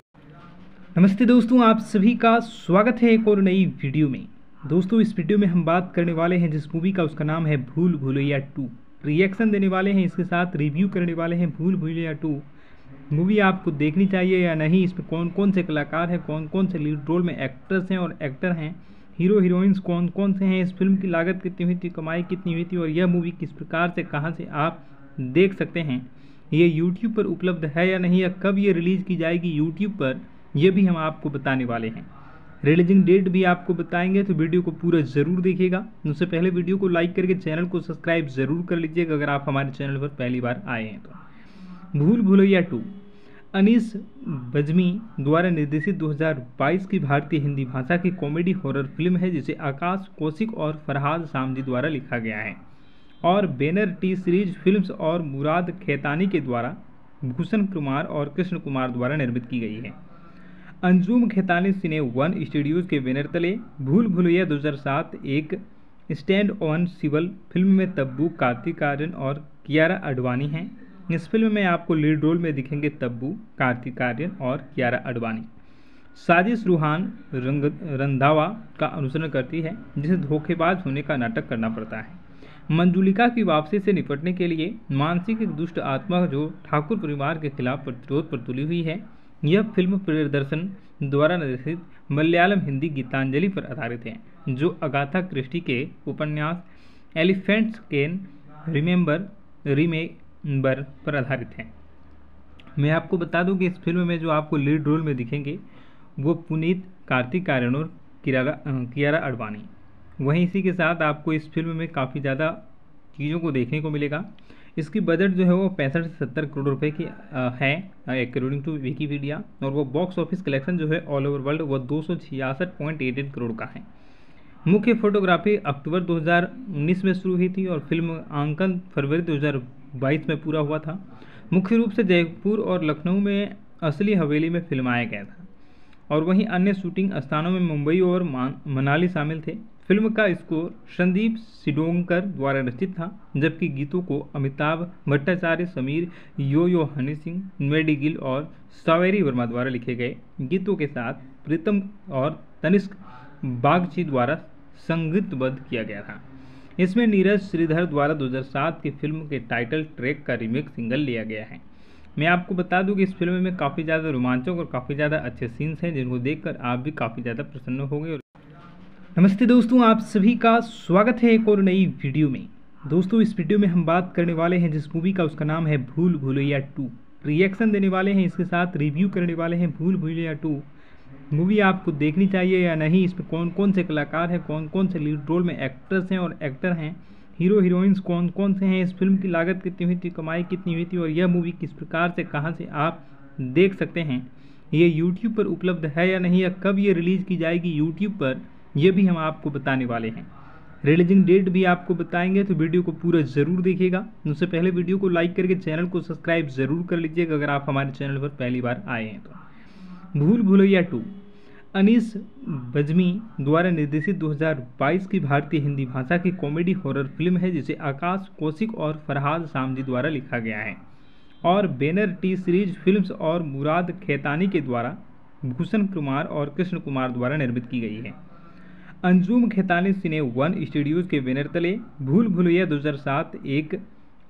A: नमस्ते दोस्तों, आप सभी का स्वागत है एक और नई वीडियो में। दोस्तों, इस वीडियो में हम बात करने वाले हैं जिस मूवी का, उसका नाम है भूल भूलैया टू। रिएक्शन देने वाले हैं, इसके साथ रिव्यू करने वाले हैं भूल भूलैया टू। मूवी आपको देखनी चाहिए या नहीं, इसमें कौन कौन से कलाकार हैं, कौन कौन से लीड रोल में एक्ट्रेस हैं और एक्टर हैं हीरो हीरोइंस कौन कौन से हैं, इस फ़िल्म की लागत कितनी हुई थी, कमाई कितनी हुई थी और यह मूवी किस प्रकार से, कहाँ से आप देख सकते हैं, ये यूट्यूब पर उपलब्ध है या नहीं या कब ये रिलीज़ की जाएगी यूट्यूब पर यह भी हम आपको बताने वाले हैं। रिलीजिंग डेट भी आपको बताएँगे तो वीडियो को पूरा ज़रूर देखिएगा। उससे पहले वीडियो को लाइक करके चैनल को सब्सक्राइब ज़रूर कर लीजिएगा, अगर आप हमारे चैनल पर पहली बार आए हैं तो। भूल भुलैया टू। अनीस बजमी द्वारा निर्देशित 2022 की भारतीय हिंदी भाषा की कॉमेडी हॉरर फ़िल्म है, जिसे आकाश कौशिक और फरहाद सामजी द्वारा लिखा गया है। और बैनर टी सीरीज़ फिल्म्स और मुराद खेतानी के द्वारा भूषण कुमार और कृष्ण कुमार द्वारा निर्मित की गई है। Anjum Khetani cine one studios के बैनर तले भूल भुलैया 2007 एक स्टैंड ऑन सिवल फ़िल्म में तब्बू, कार्तिक आर्यन और कियारा अडवाणी हैं। इस फ़िल्म में आपको लीड रोल में दिखेंगे तब्बू, कार्तिक आर्यन और कियारा अडवाणी साजिश रूहान रंग, रंधावा का अनुसरण करती है, जिसे धोखेबाज होने का नाटक करना पड़ता है। मंजुलिका की वापसी से निपटने के लिए मानसिक एक दुष्ट आत्मा जो ठाकुर परिवार के खिलाफ प्रतिरोध पर तुली हुई है, यह फ़िल्म प्रदर्शन द्वारा निर्देशित मलयालम हिंदी गीतांजलि पर आधारित है, जो अगाथा क्रिस्टी के उपन्यास एलिफेंट्स कैन रिमेंबर, रीमेक बर पर आधारित है। मैं आपको बता दूँ कि इस फ़िल्म में जो आपको लीड रोल में दिखेंगे, वो पुनीत, कार्तिक आर्यन और कियारा अडवाणी वहीं इसी के साथ आपको इस फ़िल्म में काफ़ी ज़्यादा चीज़ों को देखने को मिलेगा। इसकी बजट जो है वो पैंसठ से सत्तर करोड़ रुपए की है अकॉर्डिंग टू विकीपीडिया और वो बॉक्स ऑफ़िस कलेक्शन जो है ऑल ओवर वर्ल्ड वो दो करोड़ का है। मुख्य फोटोग्राफी अक्टूबर 2019 में शुरू हुई थी और फ़िल्म आंकन फरवरी 2022 में पूरा हुआ था। मुख्य रूप से जयपुर और लखनऊ में असली हवेली में फिल्माया गया था और वहीं अन्य शूटिंग स्थानों में मुंबई और मनाली शामिल थे। फ़िल्म का स्कोर संदीप सिडोंकर द्वारा रचित था, जबकि गीतों को अमिताभ भट्टाचार्य, समीर यो यो हनी सिंह मेडी गिल और सावेरी वर्मा द्वारा लिखे गए। गीतों के साथ प्रीतम और तनिष्क बागची द्वारा संगीतबद्ध किया गया था। इसमें नीरज श्रीधर द्वारा 2007 की फ़िल्म के टाइटल ट्रैक का रीमेक सिंगल लिया गया है। मैं आपको बता दूँ कि इस फ़िल्म में काफ़ी ज़्यादा रोमांचक और काफ़ी ज़्यादा अच्छे सीन्स हैं, जिनको देखकर आप भी काफ़ी ज़्यादा प्रसन्न होंगे। नमस्ते दोस्तों, आप सभी का स्वागत है एक और नई वीडियो में। दोस्तों, इस वीडियो में हम बात करने वाले हैं जिस मूवी का, उसका नाम है भूल भूलैया टू। रिएक्शन देने वाले हैं, इसके साथ रिव्यू करने वाले हैं भूल भूलैया टू। मूवी आपको देखनी चाहिए या नहीं, इसमें कौन कौन से कलाकार हैं, कौन कौन से लीड रोल में एक्ट्रेस हैं और एक्टर हैं हीरो हीरोइंस कौन कौन से हैं, इस फ़िल्म की लागत कितनी हुई थी, कमाई कितनी हुई थी और यह मूवी किस प्रकार से, कहाँ से आप देख सकते हैं, ये यूट्यूब पर उपलब्ध है या नहीं, या कब ये रिलीज़ की जाएगी यूट्यूब पर यह भी हम आपको बताने वाले हैं। रिलीजिंग डेट भी आपको बताएँगे तो वीडियो को पूरा ज़रूर देखिएगा। उससे पहले वीडियो को लाइक करके चैनल को सब्सक्राइब ज़रूर कर लीजिएगा, अगर आप हमारे चैनल पर पहली बार आए हैं तो। भूल भुलैया टू। अनीस बजमी द्वारा निर्देशित 2022 की भारतीय हिंदी भाषा की कॉमेडी हॉरर फ़िल्म है, जिसे आकाश कौशिक और फरहाद सामजी द्वारा लिखा गया है। और बैनर टी सीरीज़ फिल्म्स और मुराद खेतानी के द्वारा भूषण कुमार और कृष्ण कुमार द्वारा निर्मित की गई है। Anjum Khetani cine one studios के बैनर तले भूल भुलैया 2007 एक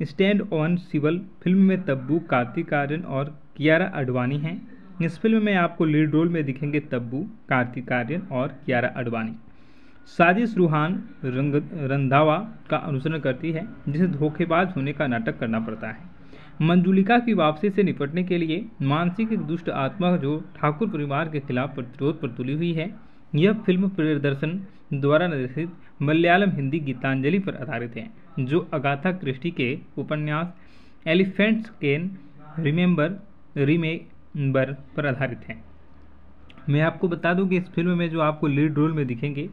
A: स्टैंड ऑन सिवल फ़िल्म में तब्बू, कार्तिक आर्यन और कियारा अडवाणी हैं। इस फ़िल्म में आपको लीड रोल में दिखेंगे तब्बू, कार्तिक आर्यन और कियारा अडवाणी साजिश रूहान रंग, रंधावा का अनुसरण करती है, जिसे धोखेबाज होने का नाटक करना पड़ता है। मंजुलिका की वापसी से निपटने के लिए मानसिक एक दुष्ट आत्मा जो ठाकुर परिवार के खिलाफ प्रतिरोध पर तुली हुई है, यह फ़िल्म प्रदर्शन द्वारा निर्देशित मलयालम हिंदी गीतांजलि पर आधारित है, जो अगाथा क्रिस्टी के उपन्यास एलिफेंट्स कैन रिमेंबर, रीमेक बर पर आधारित है। मैं आपको बता दूँ कि इस फ़िल्म में जो आपको लीड रोल में दिखेंगे,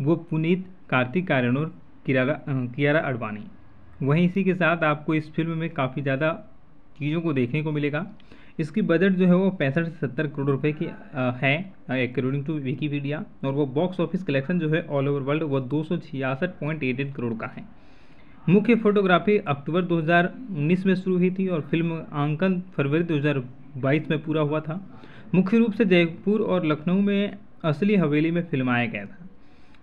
A: वो पुनीत, कार्तिक आर्यन और किरारा कियारा अडवाणी वहीं इसी के साथ आपको इस फ़िल्म में काफ़ी ज़्यादा चीज़ों को देखने को मिलेगा। इसकी बजट जो है वो पैंसठ से सत्तर करोड़ रुपए की है अकॉर्डिंग टू विकीपीडिया और वो बॉक्स ऑफ़िस कलेक्शन जो है ऑल ओवर वर्ल्ड वो दो करोड़ का है। मुख्य फोटोग्राफी अक्टूबर 2019 में शुरू हुई थी और फ़िल्म आंकन फरवरी 2022 में पूरा हुआ था। मुख्य रूप से जयपुर और लखनऊ में असली हवेली में फिल्माया गया था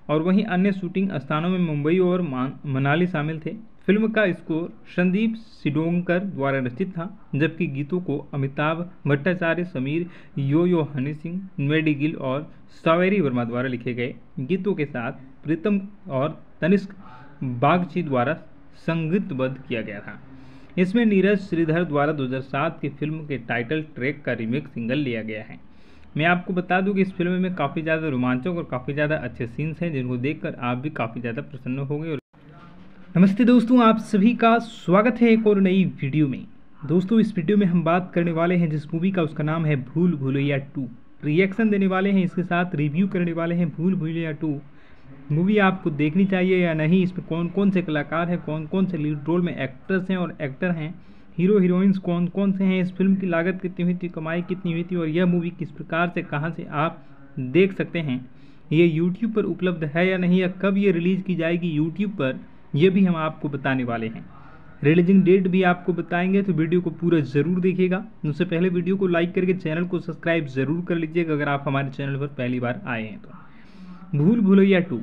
A: और वहीं अन्य शूटिंग स्थानों में मुंबई और मनाली शामिल थे। फ़िल्म का स्कोर संदीप सिडोंकर द्वारा रचित था, जबकि गीतों को अमिताभ भट्टाचार्य, समीर यो यो हनी सिंह मेडी गिल और सावेरी वर्मा द्वारा लिखे गए गीतों के साथ प्रीतम और तनिष्क बागची द्वारा संगीतबद्ध किया गया था। इसमें नीरज श्रीधर द्वारा 2007 की फ़िल्म के टाइटल ट्रैक का रीमेक सिंगल लिया गया है। मैं आपको बता दूँ कि इस फ़िल्म में काफ़ी ज़्यादा रोमांचक और काफ़ी ज़्यादा अच्छे सीन्स हैं, जिनको देखकर आप भी काफ़ी ज़्यादा प्रसन्न होंगे और नमस्ते दोस्तों, आप सभी का स्वागत है एक और नई वीडियो में। दोस्तों, इस वीडियो में हम बात करने वाले हैं जिस मूवी का, उसका नाम है भूल भूलैया टू। रिएक्शन देने वाले हैं, इसके साथ रिव्यू करने वाले हैं भूल भूलैया टू। मूवी आपको देखनी चाहिए या नहीं इसमें कौन कौन से कलाकार हैं, कौन कौन से लीड रोल में एक्ट्रेस हैं और एक्टर हैं, हीरो, हीरोइंस कौन कौन से हैं, इस फ़िल्म की लागत कितनी हुई थी, कमाई कितनी हुई थी और यह मूवी किस प्रकार से, कहाँ से आप देख सकते हैं, ये यूट्यूब पर उपलब्ध है या नहीं या कब ये रिलीज़ की जाएगी यूट्यूब पर यह भी हम आपको बताने वाले हैं। रिलीजिंग डेट भी आपको बताएँगे तो वीडियो को पूरा ज़रूर देखिएगा। उससे पहले वीडियो को लाइक करके चैनल को सब्सक्राइब ज़रूर कर लीजिएगा, अगर आप हमारे चैनल पर पहली बार आए हैं तो। भूल भूलैया टू।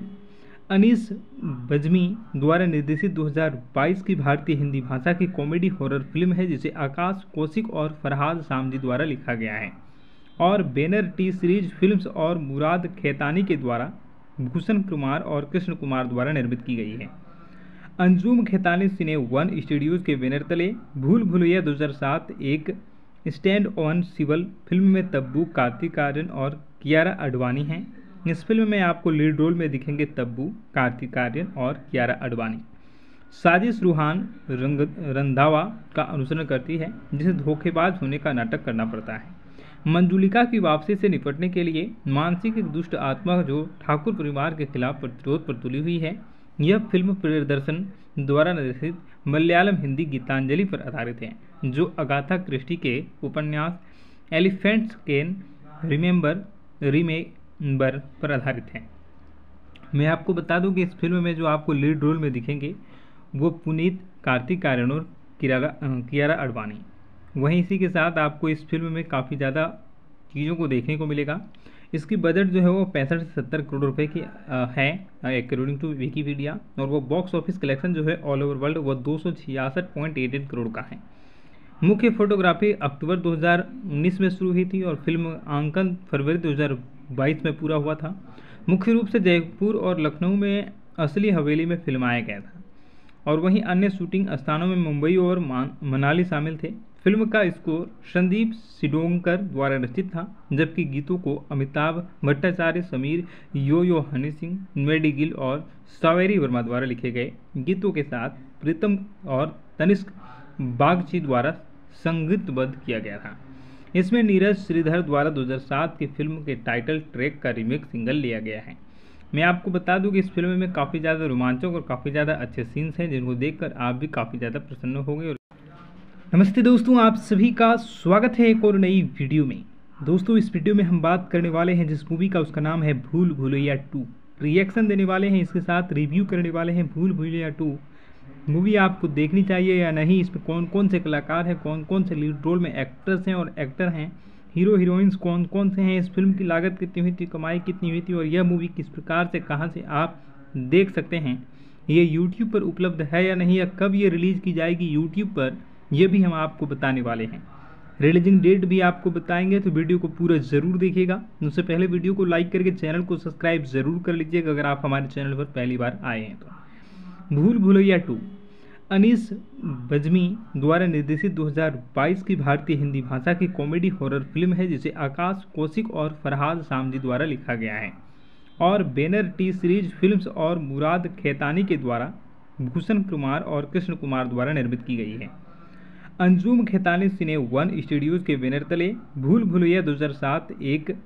A: अनीस बजमी द्वारा निर्देशित 2022 की भारतीय हिंदी भाषा की कॉमेडी हॉरर फ़िल्म है, जिसे आकाश कौशिक और फरहाद सामजी द्वारा लिखा गया है। और बैनर टी सीरीज़ फिल्म्स और मुराद खेतानी के द्वारा भूषण कुमार और कृष्ण कुमार द्वारा निर्मित की गई है। Anjum Khetani cine one studios के बैनर तले भूल भूलैया 2007 एक स्टैंड ऑन सिवल फ़िल्म में तब्बू, कार्तिक आर्यन और कियारा अडवाणी हैं। इस फ़िल्म में आपको लीड रोल में दिखेंगे तब्बू, कार्तिक आर्यन और कियारा अडवाणी साजिश रूहान रंग, रंधावा का अनुसरण करती है, जिसे धोखेबाज होने का नाटक करना पड़ता है। मंजुलिका की वापसी से निपटने के लिए मानसिक एक दुष्ट आत्मा जो ठाकुर परिवार के खिलाफ प्रतिरोध पर तुली हुई है, यह फ़िल्म प्रदर्शन द्वारा निर्देशित मलयालम हिंदी गीतांजलि पर आधारित है, जो अगाथा क्रिस्टी के उपन्यास एलिफेंट्स कैन रिमेंबर रीमेक बर पर आधारित है। मैं आपको बता दूँ कि इस फ़िल्म में जो आपको लीड रोल में दिखेंगे, वो पुनीत, कार्तिक आर्यन और कियारा अडवाणी वहीं इसी के साथ आपको इस फ़िल्म में काफ़ी ज़्यादा चीज़ों को देखने को मिलेगा। इसकी बजट जो है वो पैंसठ से सत्तर करोड़ रुपए की है अकॉर्डिंग टू विकीपीडिया और वो बॉक्स ऑफ़िस कलेक्शन जो है ऑल ओवर वर्ल्ड वो दो करोड़ का है। मुख्य फोटोग्राफी अक्टूबर 2019 में शुरू हुई थी और फ़िल्म आंकन फरवरी बाईस में पूरा हुआ था। मुख्य रूप से जयपुर और लखनऊ में असली हवेली में फिल्माया गया था और वहीं अन्य शूटिंग स्थानों में मुंबई और मनाली शामिल थे। फ़िल्म का स्कोर संदीप सिडोंकर द्वारा रचित था, जबकि गीतों को अमिताभ भट्टाचार्य, समीर यो यो हनी सिंह मेडी गिल और सावेरी वर्मा द्वारा लिखे गए गीतों के साथ प्रीतम और तनिष्क बागची द्वारा संगीतबद्ध किया गया था। इसमें नीरज श्रीधर द्वारा 2007 की फ़िल्म के टाइटल ट्रैक का रीमेक सिंगल लिया गया है। मैं आपको बता दूँ कि इस फ़िल्म में काफ़ी ज़्यादा रोमांचक और काफ़ी ज़्यादा अच्छे सीन्स हैं, जिनको देखकर आप भी काफ़ी ज़्यादा प्रसन्न होंगे और नमस्ते दोस्तों, आप सभी का स्वागत है एक और नई वीडियो में। दोस्तों, इस वीडियो में हम बात करने वाले हैं जिस मूवी का, उसका नाम है भूल भूलैया टू। रिएक्शन देने वाले हैं, इसके साथ रिव्यू करने वाले हैं भूल भूलैया टू। मूवी आपको देखनी चाहिए या नहीं, इसमें कौन कौन से कलाकार हैं, कौन कौन से लीड रोल में एक्ट्रेस हैं और एक्टर हैं हीरो हीरोइंस कौन कौन से हैं, इस फ़िल्म की लागत कितनी हुई थी, कमाई कितनी हुई थी और यह मूवी किस प्रकार से, कहाँ से आप देख सकते हैं, ये यूट्यूब पर उपलब्ध है या नहीं या कब ये रिलीज़ की जाएगी यूट्यूब पर यह भी हम आपको बताने वाले हैं। रिलीजिंग डेट भी आपको बताएँगे तो वीडियो को पूरा ज़रूर देखिएगा। उससे पहले वीडियो को लाइक करके चैनल को सब्सक्राइब ज़रूर कर लीजिएगा, अगर आप हमारे चैनल पर पहली बार आए हैं तो। भूल भूलैया टू। अनीस बजमी द्वारा निर्देशित 2022 की भारतीय हिंदी भाषा की कॉमेडी हॉरर फ़िल्म है, जिसे आकाश कौशिक और फरहाद सामजी द्वारा लिखा गया है। और बैनर टी सीरीज़ फिल्म्स और मुराद खेतानी के द्वारा भूषण कुमार और कृष्ण कुमार द्वारा निर्मित की गई है। Anjum Khetani cine one studios के बैनर तले भूल भूलैया 2007 एक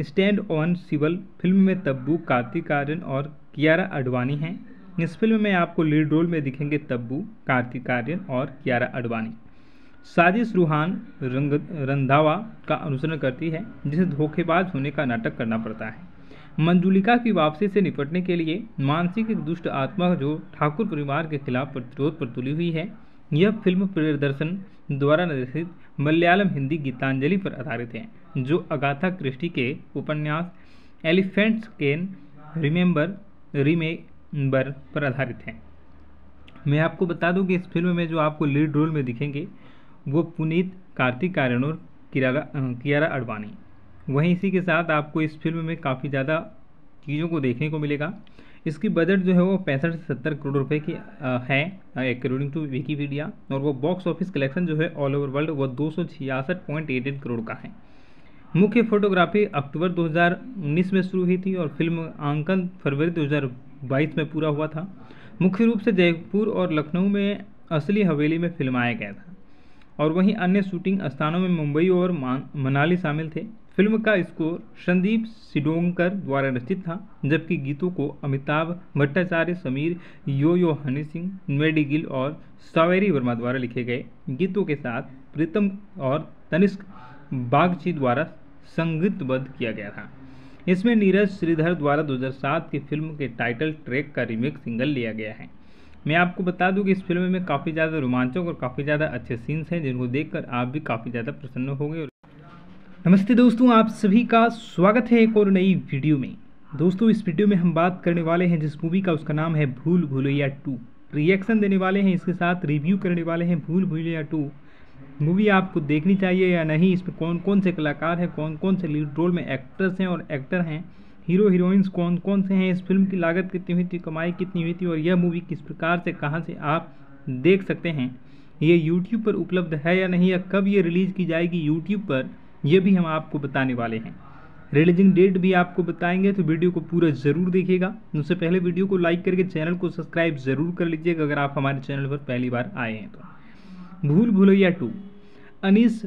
A: स्टैंड ऑन सिवल फ़िल्म में तब्बू, कार्तिक आर्यन और कियारा अडवाणी हैं। इस फ़िल्म में आपको लीड रोल में दिखेंगे तब्बू, कार्तिक आर्यन और कियारा अडवाणी साजिश रूहान रंग, रंधावा का अनुसरण करती है, जिसे धोखेबाज होने का नाटक करना पड़ता है। मंजुलिका की वापसी से निपटने के लिए मानसिक एक दुष्ट आत्मा जो ठाकुर परिवार के खिलाफ प्रतिरोध पर तुली हुई है, यह फ़िल्म प्रियदर्शन द्वारा निर्देशित मलयालम हिंदी गीतांजलि पर आधारित है, जो अगाथा क्रिस्टी के उपन्यास एलिफेंट्स कैन रिमेंबर रिमेंबर पर आधारित है। मैं आपको बता दूँ कि इस फ़िल्म में जो आपको लीड रोल में दिखेंगे, वो पुनीत, कार्तिक आर्यन और कियारा अडवाणी वहीं इसी के साथ आपको इस फ़िल्म में काफ़ी ज़्यादा चीज़ों को देखने को मिलेगा। इसकी बजट जो है वो पैंसठ से सत्तर करोड़ रुपए की है अकॉर्डिंग टू विकीपीडिया और वो बॉक्स ऑफ़िस कलेक्शन जो है ऑल ओवर वर्ल्ड वो दो करोड़ का है। मुख्य फोटोग्राफी अक्टूबर 2019 में शुरू हुई थी और फ़िल्म आंकन फरवरी 2022 में पूरा हुआ था। मुख्य रूप से जयपुर और लखनऊ में असली हवेली में फिल्माया गया था और वहीं अन्य शूटिंग स्थानों में मुंबई और मनाली शामिल थे। फ़िल्म का स्कोर संदीप सिडोंकर द्वारा रचित था, जबकि गीतों को अमिताभ भट्टाचार्य, समीर यो यो हनी सिंह, मेडी गिल और सावेरी वर्मा द्वारा लिखे गए गीतों के साथ प्रीतम और तनिष्क बागची द्वारा संगीतबद्ध किया गया था। इसमें नीरज श्रीधर द्वारा 2007 की फ़िल्म के टाइटल ट्रैक का रीमेक सिंगल लिया गया है। मैं आपको बता दूँ कि इस फ़िल्म में काफ़ी ज़्यादा रोमांचक और काफ़ी ज़्यादा अच्छे सीन्स हैं, जिनको देखकर आप भी काफ़ी ज़्यादा प्रसन्न होंगे। नमस्ते दोस्तों, आप सभी का स्वागत है एक और नई वीडियो में। दोस्तों, इस वीडियो में हम बात करने वाले हैं जिस मूवी का, उसका नाम है भूल भूलैया टू। रिएक्शन देने वाले हैं, इसके साथ रिव्यू करने वाले हैं भूल भूलैया टू। मूवी आपको देखनी चाहिए या नहीं, इसमें कौन कौन से कलाकार हैं, कौन कौन से लीड रोल में एक्ट्रेस हैं और एक्टर हैं हीरो हीरोइंस कौन कौन से हैं, इस फ़िल्म की लागत कितनी हुई थी, कमाई कितनी हुई थी और यह मूवी किस प्रकार से, कहाँ से आप देख सकते हैं ये यूट्यूब पर उपलब्ध है या नहीं या कब ये रिलीज़ की जाएगी यूट्यूब पर, यह भी हम आपको बताने वाले हैं। रिलीजिंग डेट भी आपको बताएँगे तो वीडियो को पूरा ज़रूर देखिएगा। उससे पहले वीडियो को लाइक करके चैनल को सब्सक्राइब ज़रूर कर लीजिएगा, अगर आप हमारे चैनल पर पहली बार आए हैं तो। भूल भूलैया टू। अनीस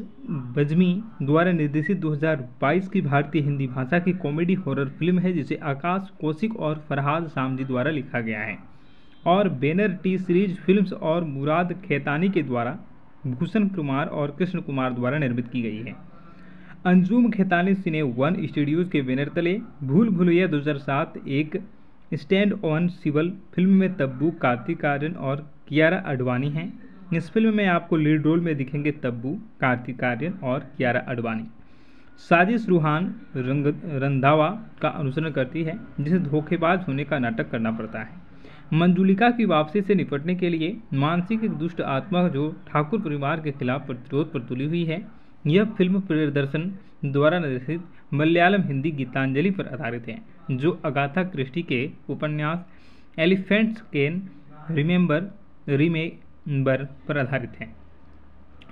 A: बजमी द्वारा निर्देशित 2022 की भारतीय हिंदी भाषा की कॉमेडी हॉरर फ़िल्म है, जिसे आकाश कौशिक और फरहाद सामजी द्वारा लिखा गया है। और बैनर टी सीरीज़ फिल्म्स और मुराद खेतानी के द्वारा भूषण कुमार और कृष्ण कुमार द्वारा निर्मित की गई है। Anjum Khetani cine one studios के बैनर तले भूल भूलैया 2007 एक स्टैंड ऑन सिवल फ़िल्म में तब्बू, कार्तिक आर्यन और कियारा अडवाणी हैं। इस फ़िल्म में आपको लीड रोल में दिखेंगे तब्बू, कार्तिक आर्यन और कियारा अडवाणी साजिश रूहान रंग, रंधावा का अनुसरण करती है, जिसे धोखेबाज होने का नाटक करना पड़ता है। मंजुलिका की वापसी से निपटने के लिए मानसिक एक दुष्ट आत्मा जो ठाकुर परिवार के खिलाफ प्रतिरोध पर तुली हुई है, यह फ़िल्म प्रियदर्शन द्वारा निर्देशित मलयालम हिंदी गीतांजलि पर आधारित है, जो अगाथा क्रिस्टी के उपन्यास एलिफेंट्स कैन रिमेंबर रिमेंबर पर आधारित है।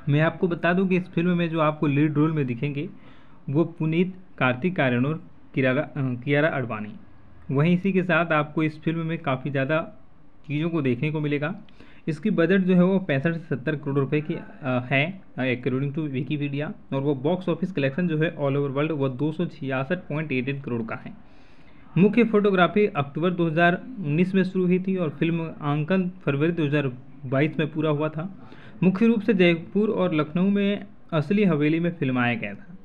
A: मैं आपको बता दूँ कि इस फ़िल्म में जो आपको लीड रोल में दिखेंगे, वो पुनीत, कार्तिक आर्यन और कियारा अडवाणी वहीं इसी के साथ आपको इस फ़िल्म में काफ़ी ज़्यादा चीज़ों को देखने को मिलेगा। इसकी बजट जो है वो पैंसठ से सत्तर करोड़ रुपए की है अकॉर्डिंग टू विकीपीडिया और वो बॉक्स ऑफ़िस कलेक्शन जो है ऑल ओवर वर्ल्ड वो दो करोड़ का है। मुख्य फोटोग्राफी अक्टूबर 2019 में शुरू हुई थी और फ़िल्म आंकन फरवरी 2022 में पूरा हुआ था। मुख्य रूप से जयपुर और लखनऊ में असली हवेली में फिल्माया गया था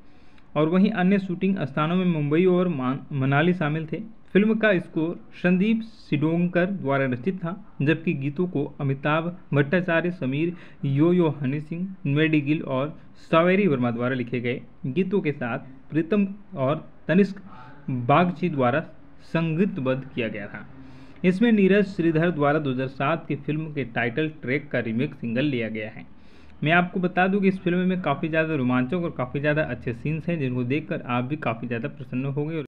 A: और वहीं अन्य शूटिंग स्थानों में मुंबई और मनाली शामिल थे। फ़िल्म का स्कोर संदीप सिडोंकर द्वारा रचित था, जबकि गीतों को अमिताभ भट्टाचार्य, समीर यो यो हनी सिंह, मेडी गिल और सावेरी वर्मा द्वारा लिखे गए गीतों के साथ प्रीतम और तनिष्क बागची द्वारा संगीतबद्ध किया गया था। इसमें नीरज श्रीधर द्वारा 2007 की फ़िल्म के टाइटल ट्रैक का रीमेक सिंगल लिया गया है। मैं आपको बता दूँ कि इस फ़िल्म में काफ़ी ज़्यादा रोमांचक और काफ़ी ज़्यादा अच्छे सीन्स हैं, जिनको देखकर आप भी काफ़ी ज़्यादा प्रसन्न होंगे